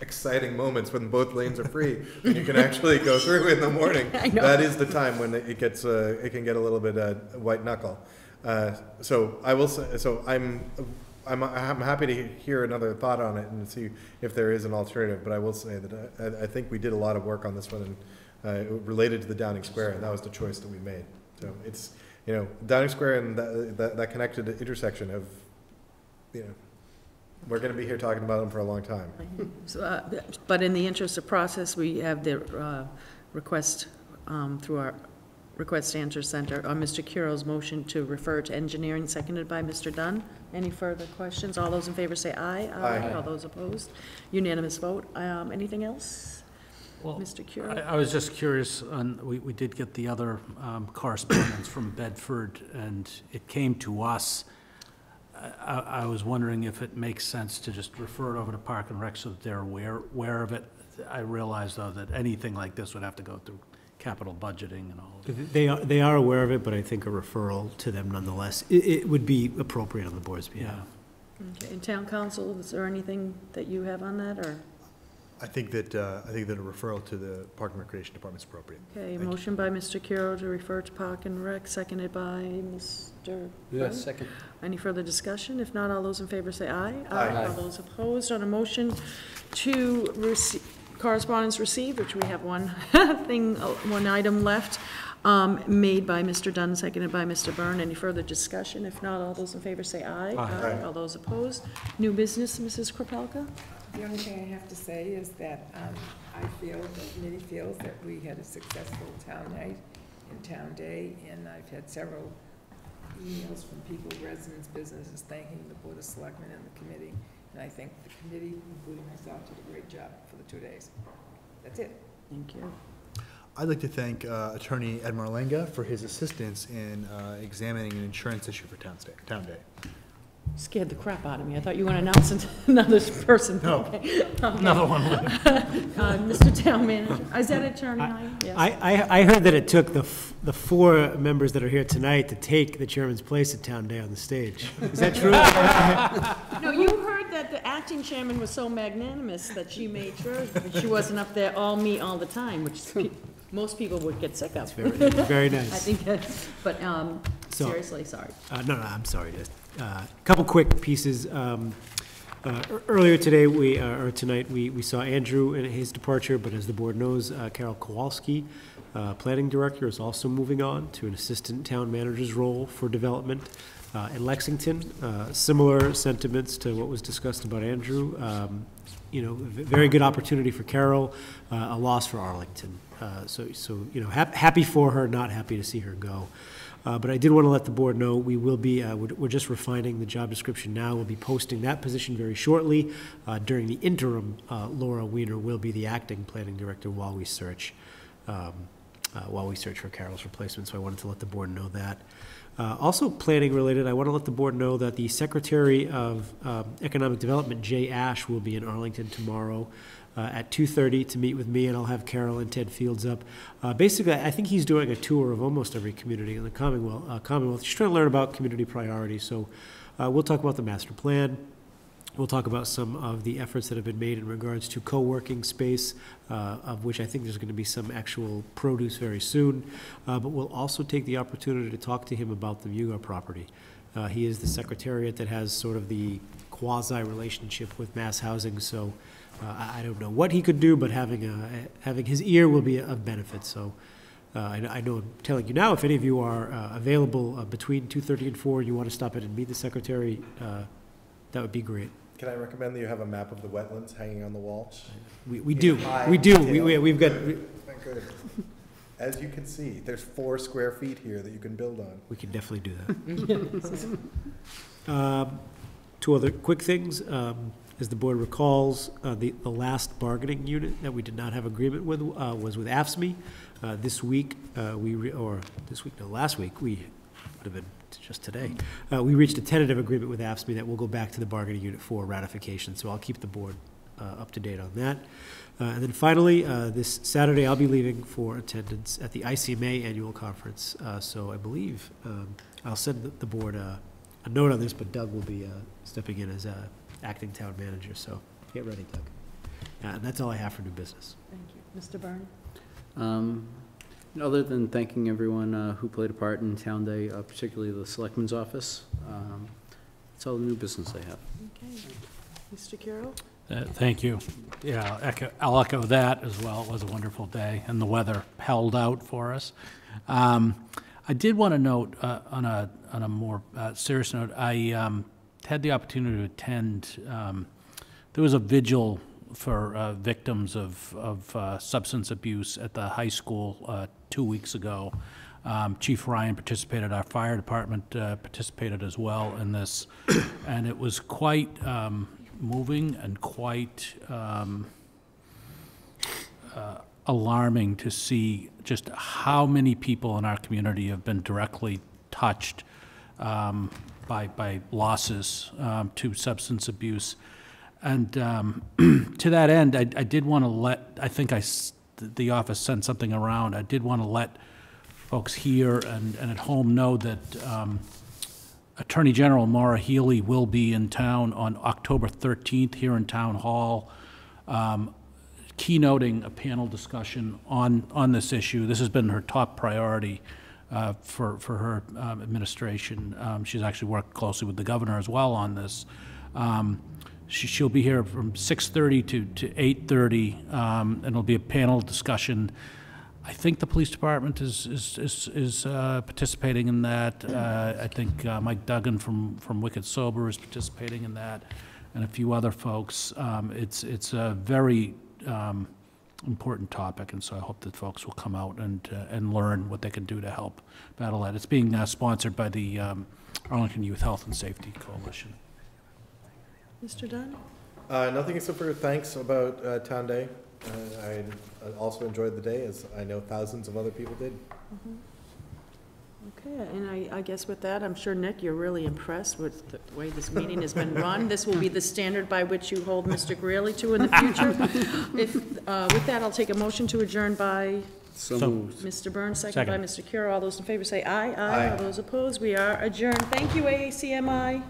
C: exciting moments when both lanes are free, and you can actually go through in the morning, that is the time when it gets, uh, it can get a little bit uh, white knuckle. Uh, So I will say, so I'm, I'm, I'm happy to hear another thought on it and see if there is an alternative, but I will say that I, I think we did a lot of work on this one and, uh, related to the Downing Square, and that was the choice that we made. So it's, you know, Downing Square and that, that, that connected intersection of, you know, we're gonna be here talking about them for a long time.
A: So, uh, But in the interest of process, we have the uh, request um, through our Request Answer Center on Mr. Curro's motion to refer to engineering, seconded by Mr. Dunn. Any further questions? All those in favor say aye.
C: Aye.
A: All those opposed? Unanimous vote. Um, Anything else?
E: Well,
A: Mr. Curo?
E: I, I was just curious, on, we, we did get the other um, correspondence from Bedford, and it came to us. I, I- I was wondering if it makes sense to just refer it over to Park and Rec so that they're aware, aware of it. I realize, though, that anything like this would have to go through capital budgeting and all. of that.
B: They are, they are aware of it, but I think a referral to them nonetheless, it, it would be appropriate on the board's behalf.
A: Okay, And Town Counsel, is there anything that you have on that, or?
P: I think that, uh, I think that a referral to the Park and Recreation Department is appropriate.
A: Okay,
P: Thank you.
A: motion by Mr. Curro to refer to Park and Rec, seconded by Mr.
D: Yeah,
A: Dunn.
D: second.
A: Any further discussion? If not, all those in favor say aye.
C: Aye.
D: Aye.
A: All those opposed on a motion to receive, correspondence received, which we have one thing, uh, one item left. Um, Made by Mr. Dunn, seconded by Mr. Byrne. Any further discussion? If not, all those in favor say aye.
P: Aye.
A: All those opposed? New business, Mrs. Kropelka?
U: The only thing I have to say is that um, I feel, the committee feels that we had a successful town night and town day, and I've had several emails from people, residents, businesses, thanking the Board of Selectmen and the committee. And I think the committee, including myself, did a great job for the two days. That's it.
A: Thank you.
P: I'd like to thank uh, Attorney Ed Marlenga for his assistance in uh, examining an insurance issue for Town Day. Town Day.
A: Scared the crap out of me. I thought you were announcing another person.
P: No.
A: Okay.
P: Another one.
A: Uh, Mr. Town Manager, is that Attorney Heim? Yes.
B: I, I, I heard that it took the, f- the four members that are here tonight to take the chairman's place at Town Day on the stage. Is that true?
A: No, you heard that the acting chairman was so magnanimous that she made sure that she wasn't up there all me all the time, which pe- most people would get sick of.
B: very- very nice.
A: I think but, um,
B: So-
A: seriously, sorry.
B: Uh, no, no, I'm sorry. Just, uh, A couple quick pieces. Um, uh, ear- Earlier today, we, uh, or tonight, we, we saw Andrew and his departure, but as the board knows, uh, Carol Kowalski, uh, planning director, is also moving on to an assistant town manager's role for development uh, in Lexington. Uh, Similar sentiments to what was discussed about Andrew. Um, You know, very good opportunity for Carol, uh, a loss for Arlington. Uh, So, so, you know, hap- happy for her, not happy to see her go. Uh, But I did want to let the board know, we will be, uh, we're we're just refining the job description now. We'll be posting that position very shortly. During the interim, Laura Wiener will be the acting planning director while we search, um, while we search for Carol's replacement, so I wanted to let the board know that. Uh, Also, planning related, I want to let the board know that the Secretary of um, Economic Development, Jay Ash, will be in Arlington tomorrow uh, at 2:30 to meet with me, and I'll have Carol and Ted Fields up. Uh, Basically, I think he's doing a tour of almost every community in the Commonwealth, uh, Commonwealth, just trying to learn about community priorities. So uh, we'll talk about the master plan. We'll talk about some of the efforts that have been made in regards to co-working space, uh, of which I think there's going to be some actual produce very soon. Uh, But we'll also take the opportunity to talk to him about the Mugar property. Uh, He is the secretariat that has sort of the quasi-relationship with mass housing, so uh, I I don't know what he could do, but having, a- having his ear will be of benefit, so uh, I I know I'm telling you now, if any of you are uh, available between 2:30 and 4, and you want to stop in and meet the secretary, that would be great.
C: Can I recommend that you have a map of the wetlands hanging on the wall?
B: We we do,
C: high
B: we do, we-
C: detail.
B: we- we've got, we-
C: Good. As you can see, there's four square feet here that you can build on.
B: we can definitely do that. Um, Two other quick things. Um, As the board recalls, uh, the, the last bargaining unit that we did not have agreement with uh, was with AFSCME. Uh, This week, uh, we, re- or this week, no, last week, we, would have been just today, uh, we reached a tentative agreement with AFSCME that will go back to the bargaining unit for ratification, so I'll keep the board uh, up to date on that. Uh, And then finally, uh, this Saturday, I'll be leaving for attendance at the ICMA Annual Conference. Uh, So I believe um, I'll send the- the board a, a note on this, but Doug will be uh, stepping in as uh, acting town manager, so get ready, Doug. Uh, And that's all I have for new business.
A: Thank you. Mr. Byrne?
D: Um, Other than thanking everyone uh, who played a part in Town Day, uh, particularly the Selectman's Office, um, that's all the new business I have.
A: Okay. Mr. Curro?
E: Uh, Thank you. Yeah, I'll echo- I'll echo that as well. It was a wonderful day, and the weather held out for us. Um, I did want to note, uh, on a, on a more uh, serious note, I um, had the opportunity to attend, um, there was a vigil for uh, victims of, of uh, substance abuse at the high school uh, two weeks ago. Um, Chief Ryan participated, our fire department uh, participated as well in this, and it was quite um, moving and quite um, uh, alarming to see just how many people in our community have been directly touched um, by, by losses um, to substance abuse. And um, to that end, I, I did want to let, I think I, the office sent something around, I did want to let folks here and, and at home know that um, Attorney General Maura Healey will be in town on October 13th here in Town Hall, um, keynoting a panel discussion on, on this issue. This has been her top priority uh, for, for her um, administration. Um, She's actually worked closely with the governor as well on this. Um, She'll be here from 6:30 to, to 8:30, um, and it'll be a panel discussion. I think the police department is, is, is, is uh, participating in that. Uh, I think uh, Mike Duggan from, from Wicked Sober is participating in that, and a few other folks. Um, It's, it's a very um, important topic, and so I hope that folks will come out and, uh, and learn what they can do to help battle that. It's being uh, sponsored by the um, Arlington Youth Health and Safety Coalition.
A: Mr. Dunn?
C: Uh, nothing except for thanks about uh, Town Day. Uh, I I also enjoyed the day, as I know thousands of other people did.
A: Okay, and I, I guess with that, I'm sure, Nick, you're really impressed with the way this meeting has been run. This will be the standard by which you hold Mr. Greeley to in the future. If, uh, with that, I'll take a motion to adjourn by
E: So moved.
A: Mr. Burns, second by Mr. Cure. All those in favor say aye.
C: Aye.
A: All those opposed, we are adjourned. Thank you, AACMI.